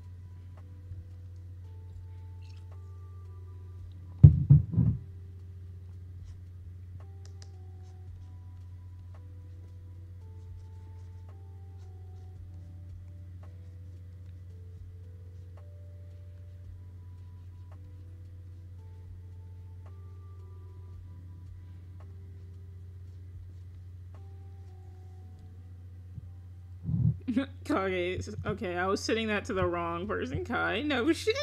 Okay, okay, I was sending that to the wrong person, Kai. No shit.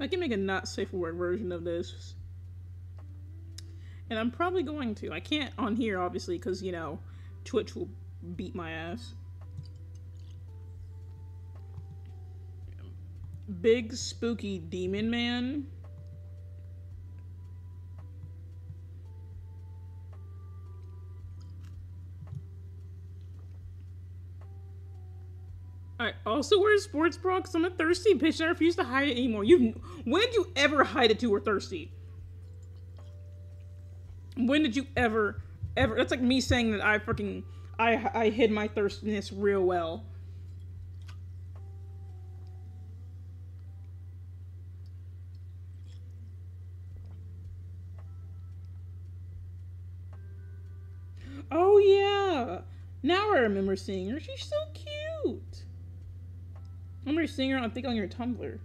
I can make a not safe work version of this. And I'm probably going to. I can't on here, obviously, because, you know, Twitch will beat my ass. Big spooky demon man. I also wear sports bra because I'm a thirsty bitch and I refuse to hide it anymore. You, when did you ever hide it to we're thirsty? When did you ever, ever? That's like me saying that I fucking, I, I hid my thirstiness real well. Oh yeah, now I remember seeing her. She's so cute. I remember seeing her. I think on your Tumblr.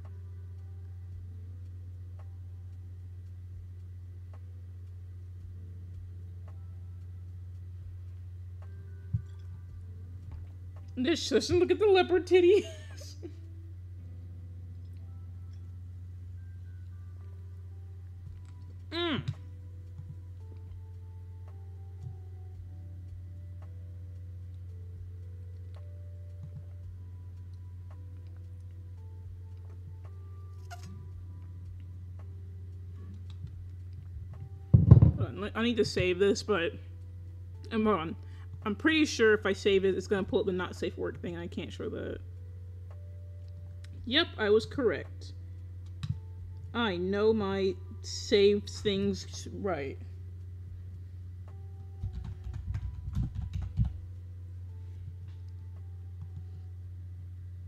This listen, look at the leopard titties. mm. I need to save this, but I'm on. I'm pretty sure if I save it, it's gonna pull up the not safe work thing. I can't show that. Yep, I was correct. I know my saved things right.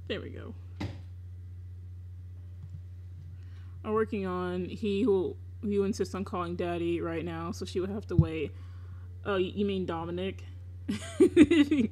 There we go. I'm working on he who you insist on calling daddy right now, so she would have to wait. Oh, you mean Dominic?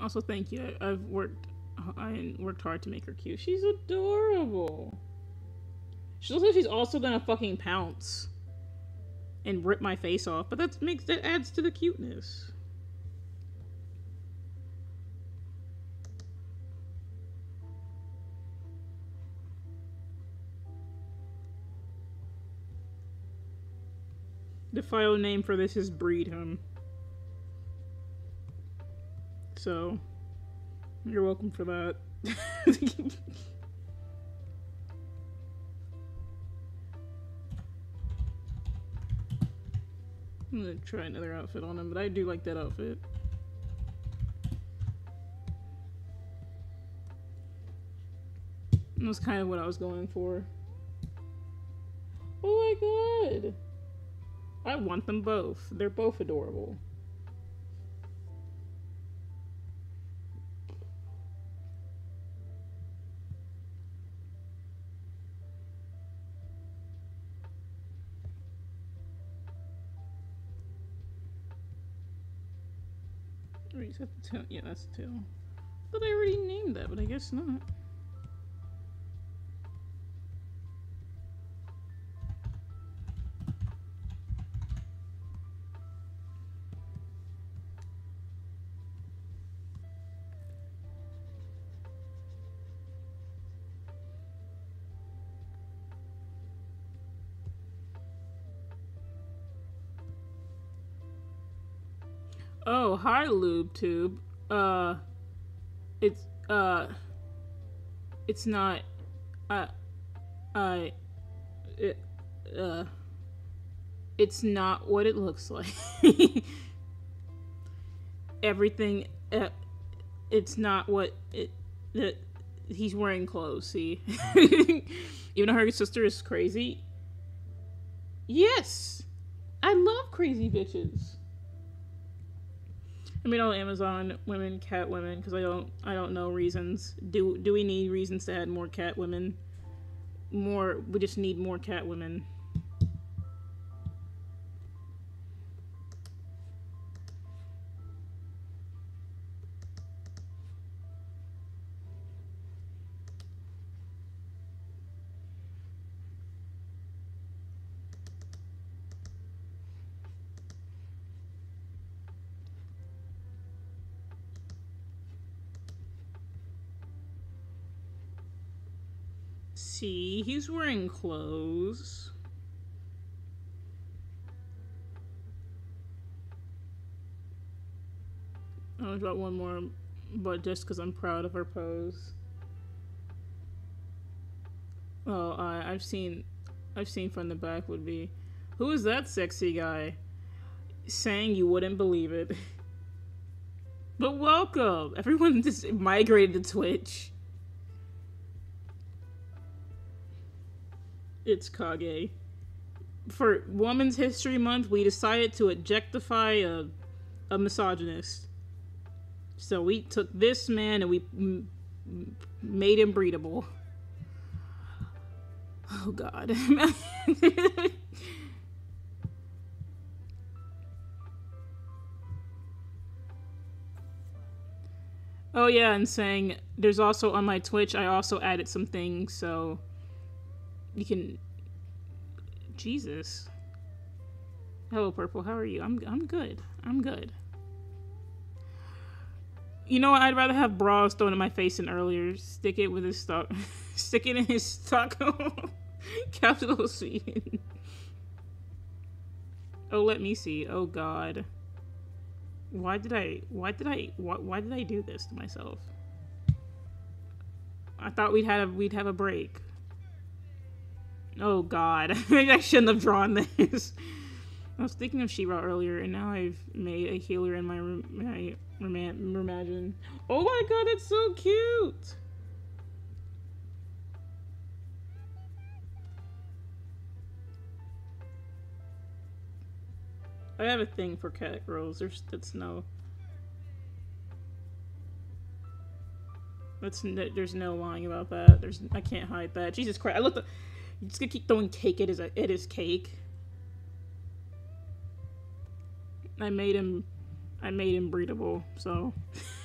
also, thank you. I, I've worked. I worked hard to make her cute. She's adorable. She looks like she's also gonna fucking pounce and rip my face off, but that makes that adds to the cuteness. The file name for this is Breed Him. So, you're welcome for that. I'm gonna try another outfit on him, but I do like that outfit. That was kind of what I was going for. Oh my god! I want them both. They're both adorable. That the tail? Yeah, that's the tail. But I already named that, but I guess not. Lube Tube. Uh, it's, uh, it's not, uh, I, it, uh, it's not what it looks like. Everything, uh, it's not what it, that he's wearing clothes, see? Even though her sister is crazy. Yes! I love crazy bitches. I mean, all Amazon women, cat women, because I don't, I don't know reasons. Do do we need reasons to add more cat women? More, we just need more cat women. See, he's wearing clothes. I've got one more, but just because I'm proud of her pose. Oh, I I've seen, I've seen from the back would be, who is that sexy guy? Saying you wouldn't believe it. but welcome, everyone just migrated to Twitch. It's Kage. For Women's History Month, we decided to objectify a, a misogynist. So we took this man and we m- made him breedable. Oh God. oh yeah, and saying there's also on my Twitch. I also added some things so you can. Jesus. Hello, Purple. How are you? I'm I'm good. I'm good. You know what? I'd rather have bras thrown in my face than earlier. Stick it with his stock. Stick it in his stock. Capital C. oh, let me see. Oh God. Why did I? Why did I? Why, why did I do this to myself? I thought we'd had a we'd have a break. Oh God, maybe I shouldn't have drawn this. I was thinking of She-Ra earlier, and now I've made a healer in my room. My rem- imagine. Oh my God, it's so cute. I have a thing for cat girls. There's that's no. That's there's no lying about that. There's I can't hide that. Jesus Christ! I looked. At, you just gonna keep throwing cake at his at his cake. I made him. I made him breedable. So.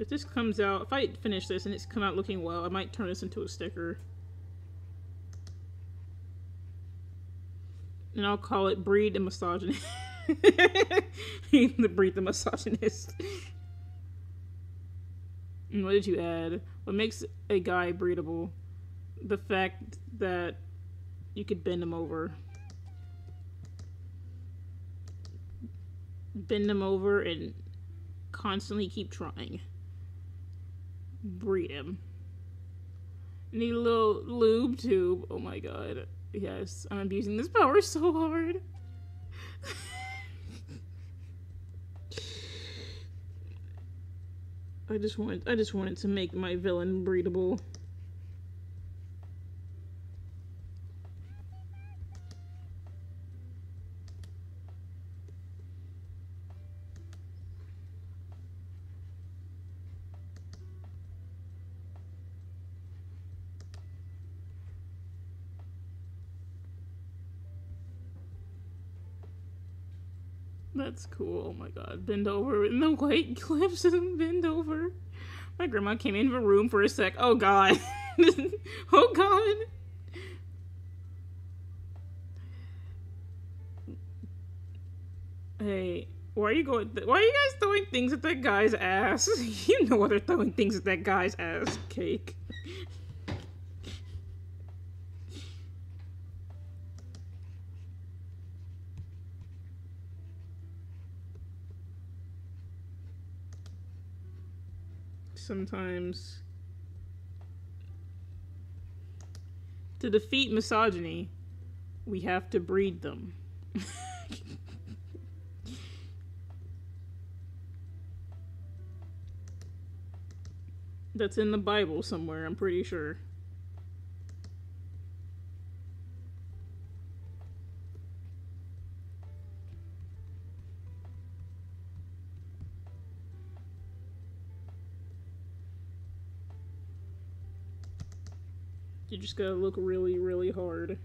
If this comes out, if I finish this and it's come out looking well, I might turn this into a sticker. And I'll call it Breed the Misogynist. the Breed the Misogynist. and what did you add? What makes a guy breedable? The fact that you could bend him over. Bend him over and constantly keep trying breed him. Need a little lube tube. Oh my god. Yes, I'm abusing this power so hard. I just wanted I just wanted to make my villain breedable. That's cool. Oh my god. Bend over in the white clips and bend over. My grandma came into the room for a sec. Oh god. oh god. Hey, why are you going? Why are you guys throwing things at that guy's ass? you know why they're throwing things at that guy's ass. Cake. Sometimes to defeat misogyny, we have to breed them. That's in the Bible somewhere, I'm pretty sure. Just gotta look really, really hard.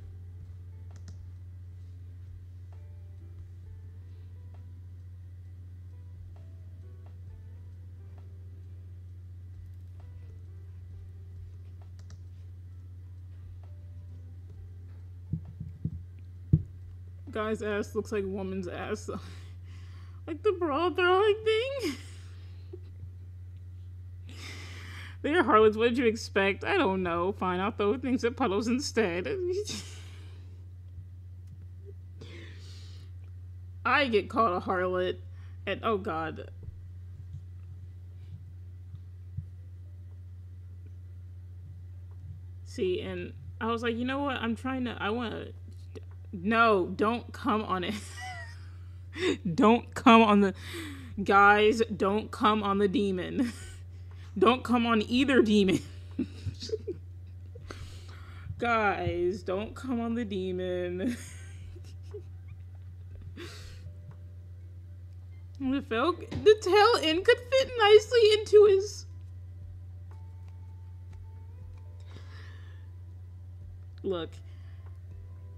Guy's ass looks like woman's ass. like the bra thing. They're harlots. What did you expect? I don't know. Fine, I'll throw things at puddles instead. I get called a harlot, and oh god. See, and I was like, you know what? I'm trying to. I want to. No, don't come on it. don't come on the. Guys, don't come on the demon. Don't come on either demon. Guys, don't come on the demon. the, fell, the tail end could fit nicely into his. Look,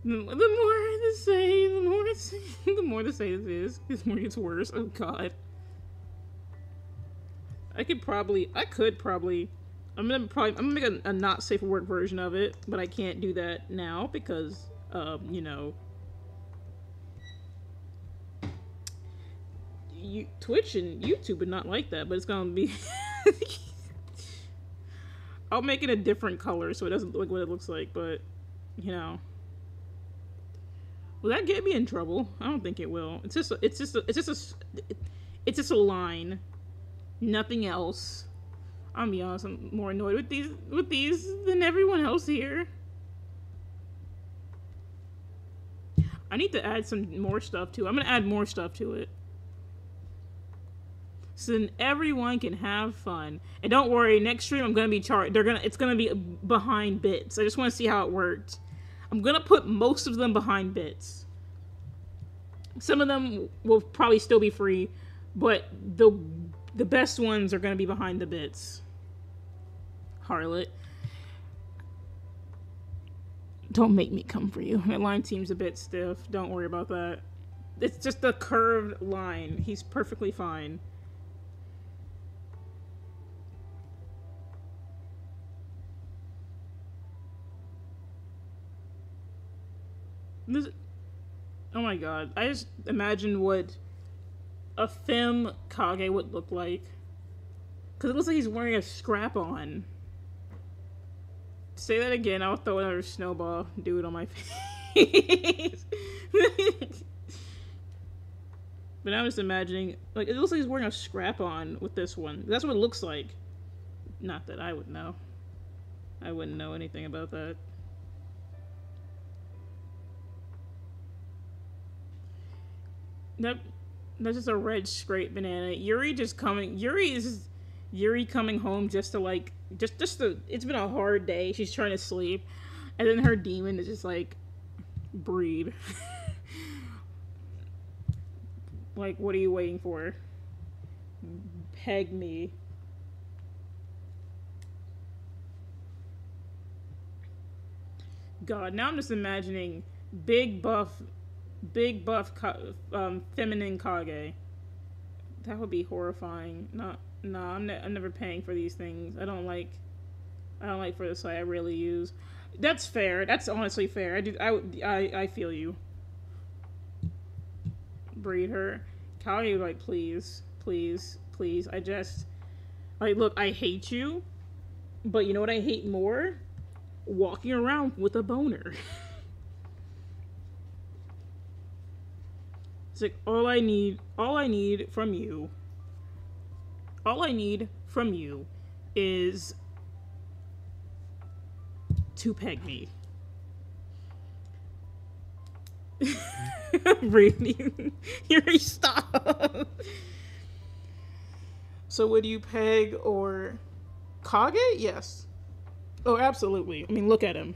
the, the more to say, the more to say, the more to say this is, the more it gets worse. Oh God. I could probably, I could probably, I'm gonna probably, I'm gonna make a, a not safe work version of it, but I can't do that now because, um, you know, you, Twitch and YouTube would not like that, but it's gonna be, I'll make it a different color so it doesn't look what it looks like, but, you know. Will that get me in trouble? I don't think it will. It's just, a, it's just, a, it's just a, it's just a line nothing else. I'm be honest, I'm more annoyed with these with these than everyone else here. I need to add some more stuff to it. I'm gonna add more stuff to it. So then everyone can have fun. And don't worry, next stream I'm gonna be chart they're gonna it's gonna be behind bits. I just wanna see how it worked. I'm gonna put most of them behind bits. Some of them will probably still be free, but the the best ones are going to be behind the bits. Harlot. Don't make me come for you. My line seems a bit stiff. Don't worry about that. It's just a curved line. He's perfectly fine. This, oh my god. I just imagine what a femme Kage would look like. Because it looks like he's wearing a scrap on. Say that again, I'll throw another snowball dude on my face. but I'm just imagining, like, it looks like he's wearing a scrap on with this one. That's what it looks like. Not that I would know. I wouldn't know anything about that. That that's just a red scrape banana. Yuri just coming. Yuri is Yuri coming home just to like just just to. It's been a hard day. She's trying to sleep, and then her demon is just like breed. like, what are you waiting for? Peg me. God, now I'm just imagining big buff, big buff, um, feminine Kage. That would be horrifying. Not, no, I'm, ne- I'm never paying for these things. I don't like, I don't like for the site I really use. That's fair. That's honestly fair. I do. I, I, I feel you. Breed her. Kage like, please, please, please. I just, like, look, I hate you, but you know what I hate more? walking around with a boner. it's like all I need, all I need from you, all I need from you is to peg me. Brittany, you stop. so would you peg or Kage? Yes. Oh, absolutely. I mean, look at him.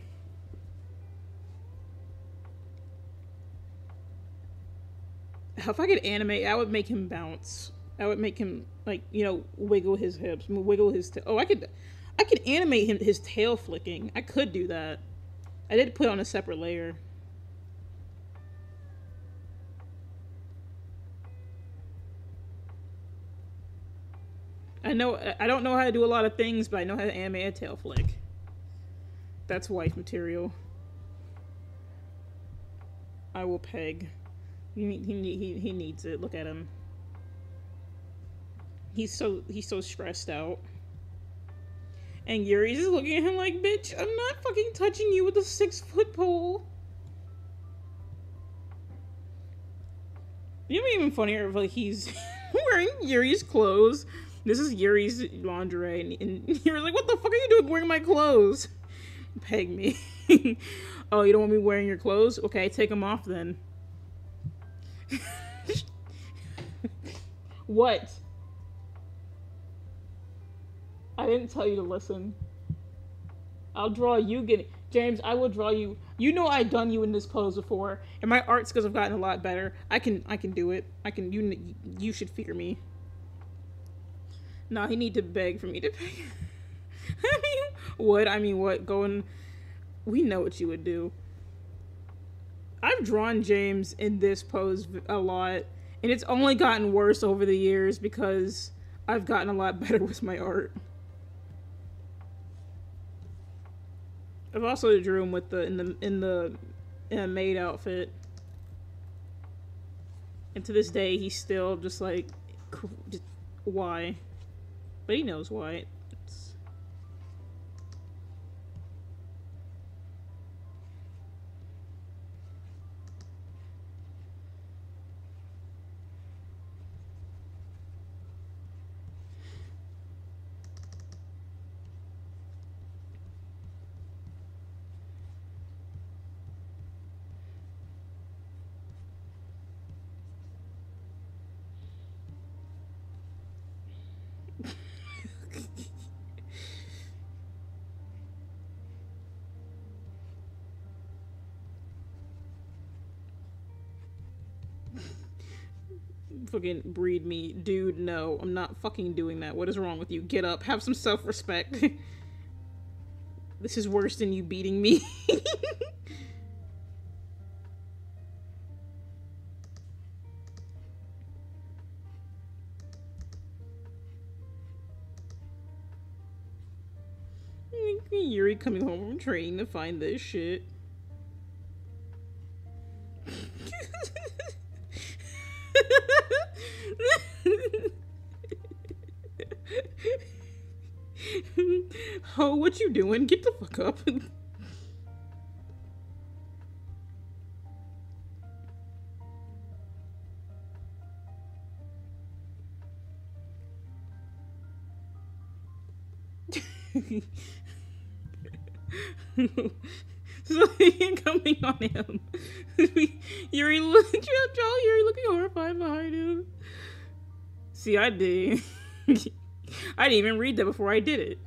If I could animate, I would make him bounce. I would make him like you know wiggle his hips, wiggle his. Ta- oh, I could, I could animate him his tail flicking. I could do that. I did put on a separate layer. I know I don't know how to do a lot of things, but I know how to animate a tail flick. That's wife material. I will peg. He he he he needs it. Look at him. He's so he's so stressed out. And Yuri's just looking at him like, bitch, I'm not fucking touching you with a six foot pole. You know even funnier if like he's wearing Yuri's clothes. This is Yuri's lingerie, and, and Yuri's like, "What the fuck are you doing wearing my clothes?" Peg me. oh, you don't want me wearing your clothes? Okay, take them off then. what? I didn't tell you to listen. I'll draw you getting James. I will draw you. You know I done you in this pose before, and my art skills have gotten a lot better. I can I can do it. I can. You you should fear me. Nah, he need to beg for me to pay. I mean, what? I mean, what? Going. We know what you would do. I've drawn James in this pose a lot, and it's only gotten worse over the years because I've gotten a lot better with my art. I've also drew him with the in the in the in a maid outfit, and to this day he's still just like, why? But he knows why. It's... fucking breed me. Dude, no, I'm not fucking doing that. What is wrong with you? Get up, have some self respect. this is worse than you beating me. Yuri coming home from training to find this shit. Oh, what you doing? Get the fuck up. so coming on him. Yuri, look, Joe, Yuri looking horrified behind him. See, I did. I didn't even read that before I did it.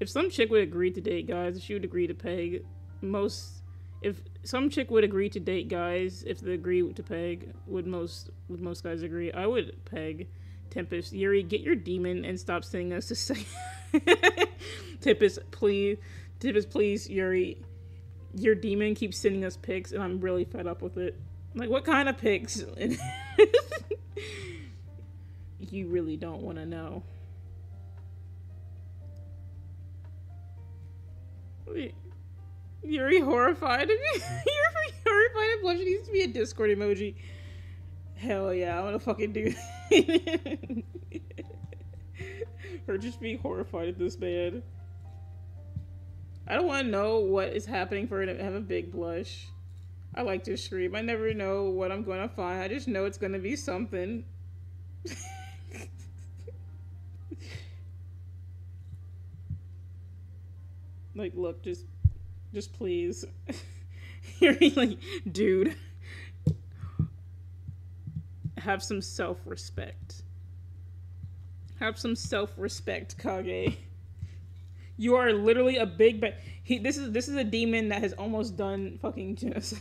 If some chick would agree to date guys, she would agree to peg, most if some chick would agree to date guys, if they agree to peg, would most would most guys agree? I would peg. Tempest, Yuri, get your demon and stop sending us to say. Tempest, please, Tempest, please, Yuri, your demon keeps sending us pics, and I'm really fed up with it. Like, what kind of pics? you really don't want to know. Yuri horrified. Yuri horrified and blushing needs to be a Discord emoji. Hell yeah, I'm gonna fucking do that. or just be horrified at this man. I don't want to know what is happening for her to have a big blush. I like to scream. I never know what I'm going to find. I just know it's going to be something. like, look, just, just please. You're like, dude, have some self-respect. Have some self-respect, Kage. You are literally a big ba- he this is this is a demon that has almost done fucking genocide.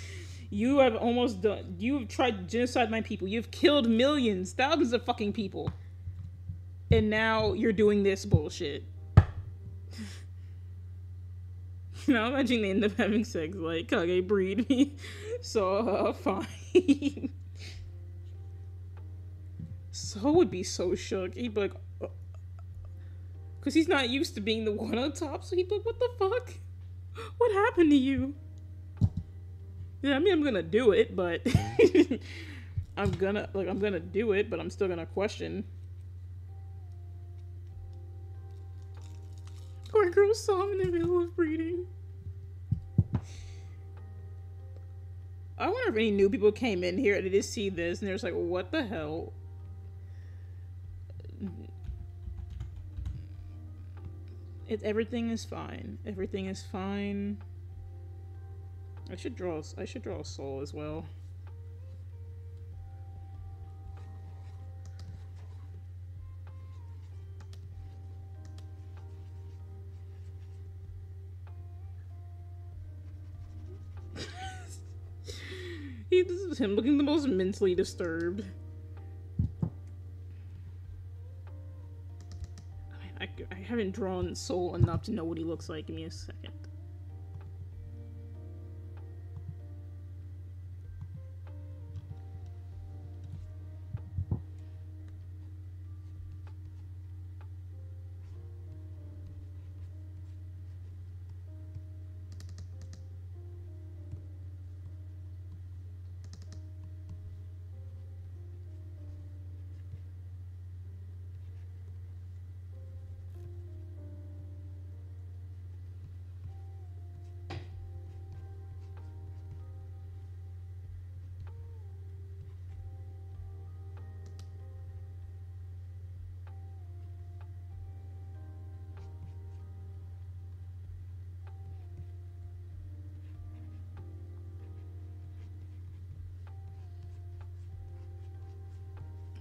you have almost done you've tried to genocide my people. You've killed millions, thousands of fucking people. And now you're doing this bullshit. you know, imagine they end up having sex like Kage breed me. So uh, fine. So would be so shook. He'd be like, because he's not used to being the one on top. So he'd be like, what the fuck? What happened to you? Yeah, I mean, I'm gonna do it, but I'm gonna like I'm gonna do it, but I'm still gonna question. Poor girl saw him in the middle of breeding. I wonder if any new people came in here and they just see this and they're just like, what the hell? It, everything is fine. Everything is fine. I should draw. I should draw a soul as well. This is him looking the most mentally disturbed. I, I, I haven't drawn Soul enough to know what he looks like. Give me a second.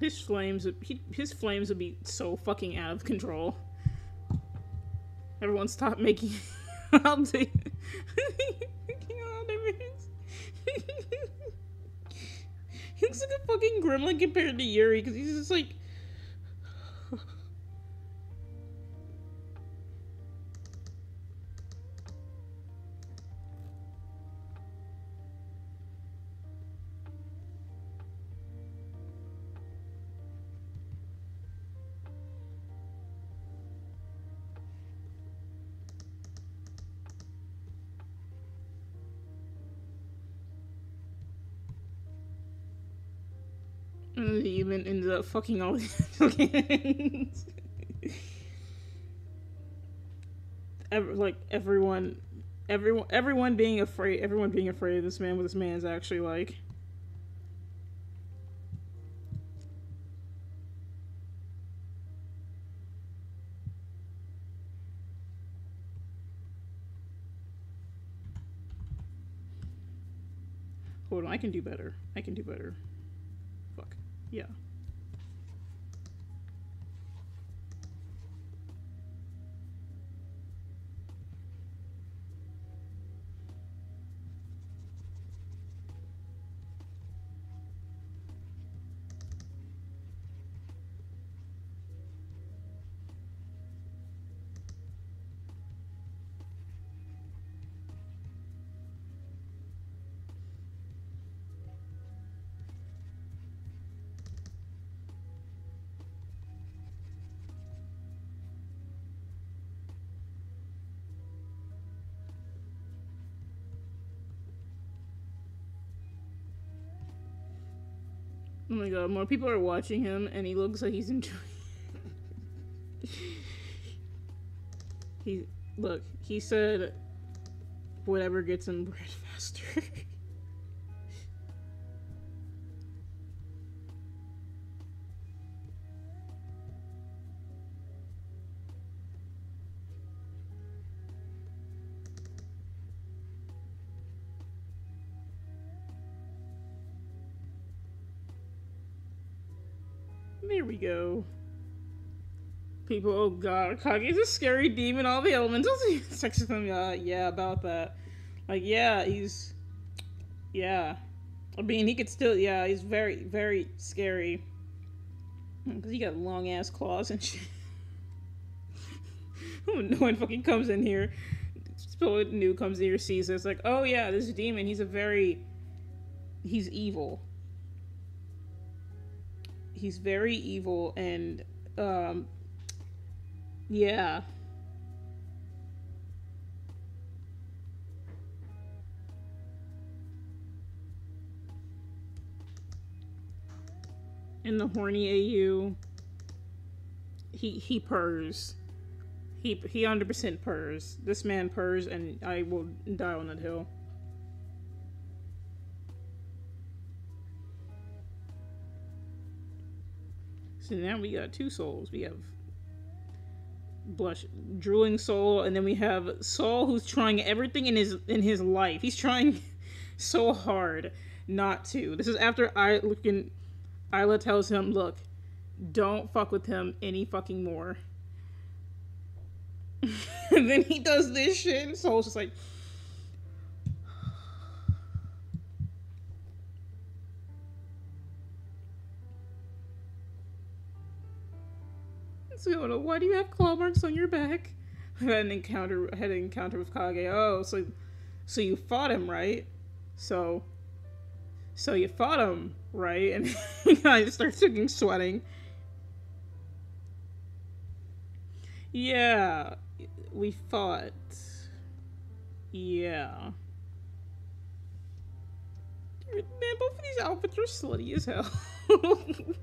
His flames, he, his flames would be so fucking out of control. Everyone stop making. Take. he looks like a fucking gremlin compared to Yuri because he's just like. ended up fucking all the Anglicans. Every, like everyone, everyone, everyone being afraid, everyone being afraid of this man. What this man is actually like. Hold on, I can do better. I can do better. Fuck. Yeah. My god, more people are watching him and he looks like he's enjoying He look, he said whatever gets him bread we go. People, oh god, Kage's a scary demon. All the elementals sex with him. Yeah, yeah, about that. Like, yeah, he's, yeah. I mean, he could still, yeah, he's very, very scary. Because he got long ass claws and shit. Oh, no one fucking comes in here. Someone new comes in here, sees this, like, oh yeah, this demon, he's a very, he's evil. He's very evil and, um, yeah. In the horny AU, he he purrs. He he hundred percent purrs. This man purrs, and I will die on that hill. So now we got two souls. We have blush drooling soul and then we have Saul who's trying everything in his in his life. He's trying so hard not to. This is after I looking Isla tells him, "Look, don't fuck with him any fucking more." and then he does this shit and Saul's just like Why do you have claw marks on your back? I had an encounter. Had an encounter with Kage. Oh, so, so you fought him, right? So, so you fought him, right? And I start fucking sweating. Yeah, we fought. Yeah. Man, both of these outfits are slutty as hell.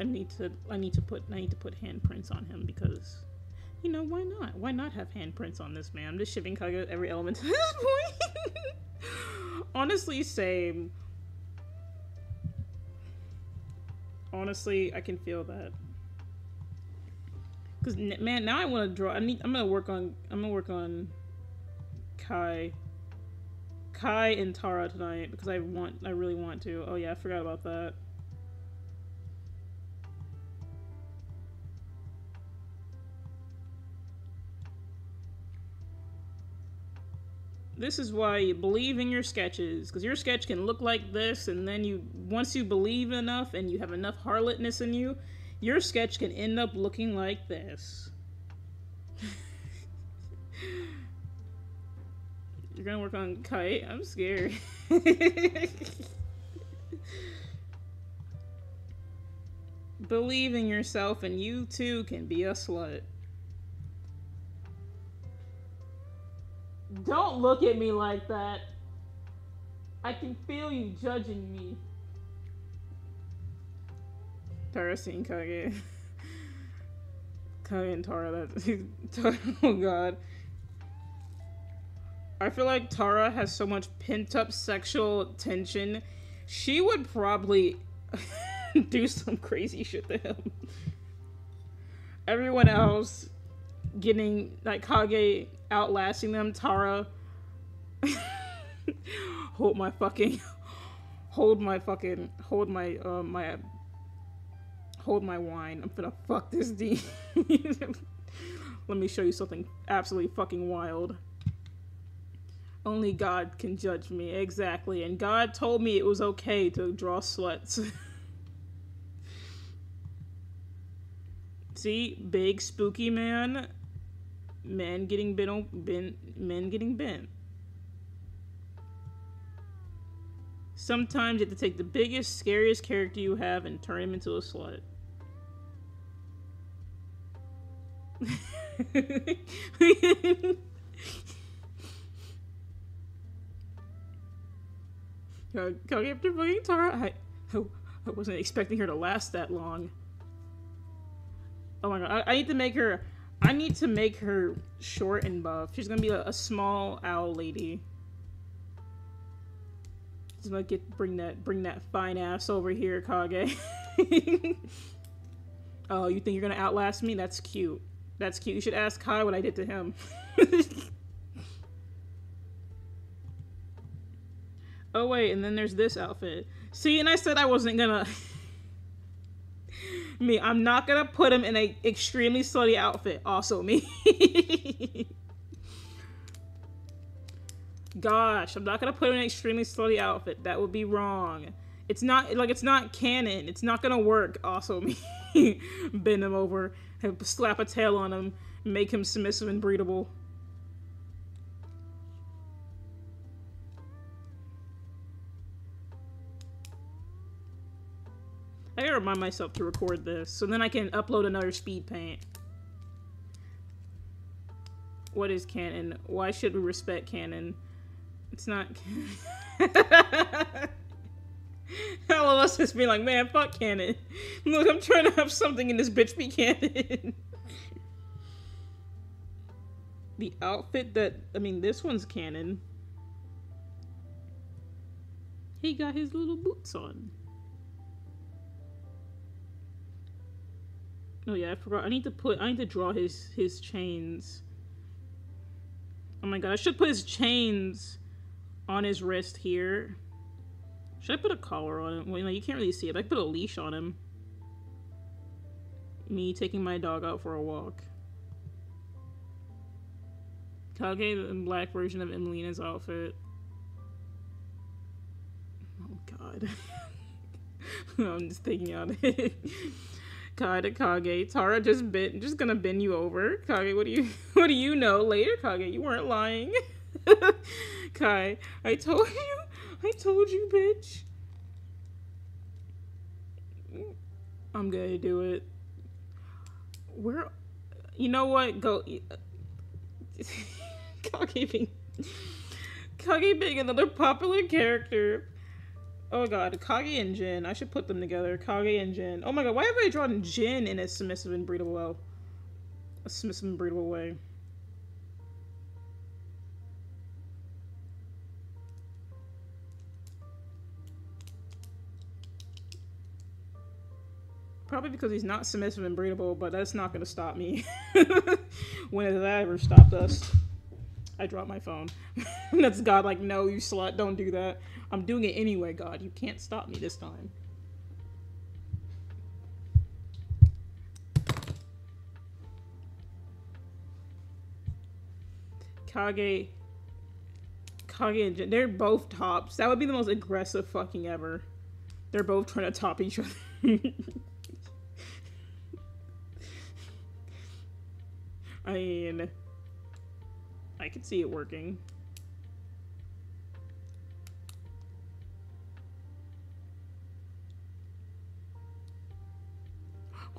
I need to I need to put I need to put handprints on him because you know why not? Why not have handprints on this man? I'm just shipping Kage every element at this point. Honestly, same. Honestly, I can feel that. Cause man, now I want to draw. I need. I'm gonna work on. I'm gonna work on Kai. Kai and Tara tonight because I want. I really want to. Oh yeah, I forgot about that. This is why you believe in your sketches because your sketch can look like this and then you once you believe enough and you have enough harlotness in you your sketch can end up looking like this. You're gonna work on kite? I'm scared. Believe in yourself and you too can be a slut Don't look at me like that. I can feel you judging me. Tara seen Kage. Kage and Tara, that. oh god. I feel like Tara has so much pent up sexual tension. she would probably do some crazy shit to him. Everyone else getting like Kage outlasting them, Tara hold my fucking hold my fucking hold my uh my hold my wine. I'm gonna fuck this D. Let me show you something absolutely fucking wild. Only God can judge me. Exactly. And God told me it was okay to draw sluts. See, big spooky man, men getting bent, bent, men getting bent. Sometimes you have to take the biggest, scariest character you have and turn him into a slut. Go go after fucking Tara. I, I, I wasn't expecting her to last that long. Oh my god, I, I need to make her. I need to make her short and buff. She's gonna be a, a small owl lady. Just gonna get bring that bring that fine ass over here, Kage. oh, you think you're gonna outlast me? That's cute. That's cute. You should ask Kai what I did to him. oh wait, and then there's this outfit. See, and I said I wasn't gonna. me, I'm not gonna put him in a extremely slutty outfit. Also me. Gosh, I'm not gonna put him in an extremely slutty outfit. That would be wrong. It's not like it's not canon. It's not gonna work. Also me, bend him over, slap a tail on him, make him submissive and breedable. Remind myself to record this, so then I can upload another speed paint. What is canon? Why should we respect canon? It's not All of us just be like, man, fuck canon. Look, I'm trying to have something in this bitch be canon. the outfit that, I mean, this one's canon. He got his little boots on. Oh yeah, I forgot. I need to put. I need to draw his his chains. Oh my god, I should put his chains on his wrist here. Should I put a collar on him? Well, you, know, you can't really see it. I put a leash on him. Me taking my dog out for a walk. Kage, the black version of Emelina's outfit. Oh god. I'm just thinking out it. Kai to Kage. Tara just bit just gonna bend you over. Kage, what do you what do you know? Later, Kage, you weren't lying. Kai, I told you. I told you, bitch. I'm gonna do it. Where you know what? Go Kage being Kage being another popular character. Oh god, Kage and Jin. I should put them together. Kage and Jin. Oh my god, why have I drawn Jin in a submissive and breedable well? A submissive and breedable way. Probably because he's not submissive and breedable, but that's not gonna stop me. when has that ever stopped us? I dropped my phone. that's God like, no, you slut, don't do that. I'm doing it anyway, God. You can't stop me this time. Kage. Kage and Jin. They're both tops. That would be the most aggressive fucking ever. They're both trying to top each other. I mean, I could see it working.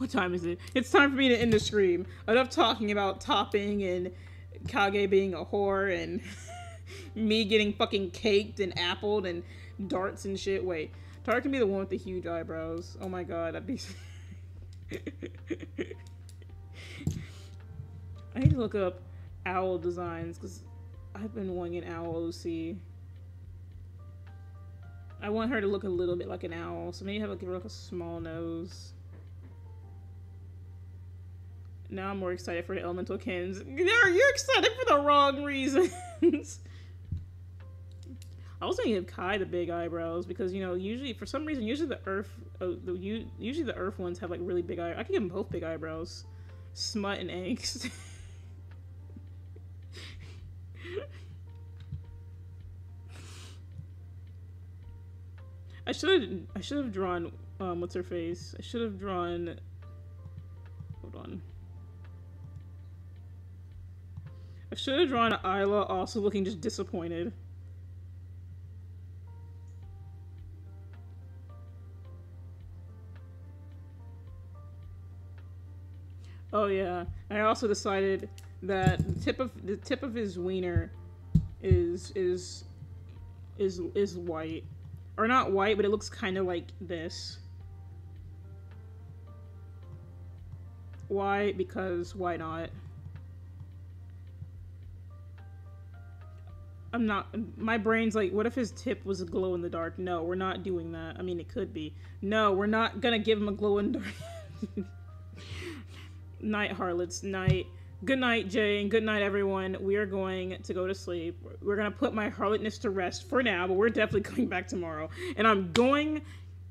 What time is it? It's time for me to end the stream. Enough talking about topping and Kage being a whore and me getting fucking caked and appled and darts and shit. Wait, Tara can be the one with the huge eyebrows. Oh my god, that'd be. I need to look up owl designs because I've been wanting an owl OC. I want her to look a little bit like an owl, so maybe have like, like a small nose. Now I'm more excited for the elemental kins. You're, you're excited for the wrong reasons. I was gonna give Kai the big eyebrows because you know usually for some reason usually the earth uh, the usually the earth ones have like really big eye. I can give them both big eyebrows. Smut and angst. I should have I should have drawn um what's her face? I should have drawn hold on. I should have drawn Isla also looking just disappointed. Oh yeah. I also decided that the tip of the tip of his wiener is is is is white. Or not white, but it looks kind of like this. Why? Because why not? I'm not. My brain's like, what if his tip was a glow in the dark? No, we're not doing that. I mean, it could be. No, we're not gonna give him a glow in the dark. night, harlots. Night. Good night, Jay, and good night, everyone. We are going to go to sleep. We're gonna put my harlotness to rest for now, but we're definitely coming back tomorrow. And I'm going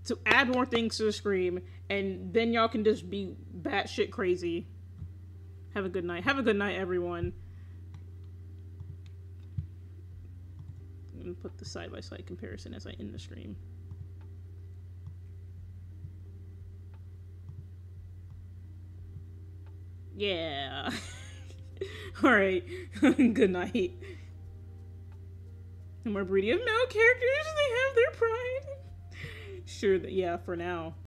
to add more things to the stream, and then y'all can just be batshit crazy. Have a good night. Have a good night, everyone. I'm put the side by side comparison as I end the stream. Yeah. All right. Good night. And more breedy of no characters. They have their pride. Sure. That yeah. For now.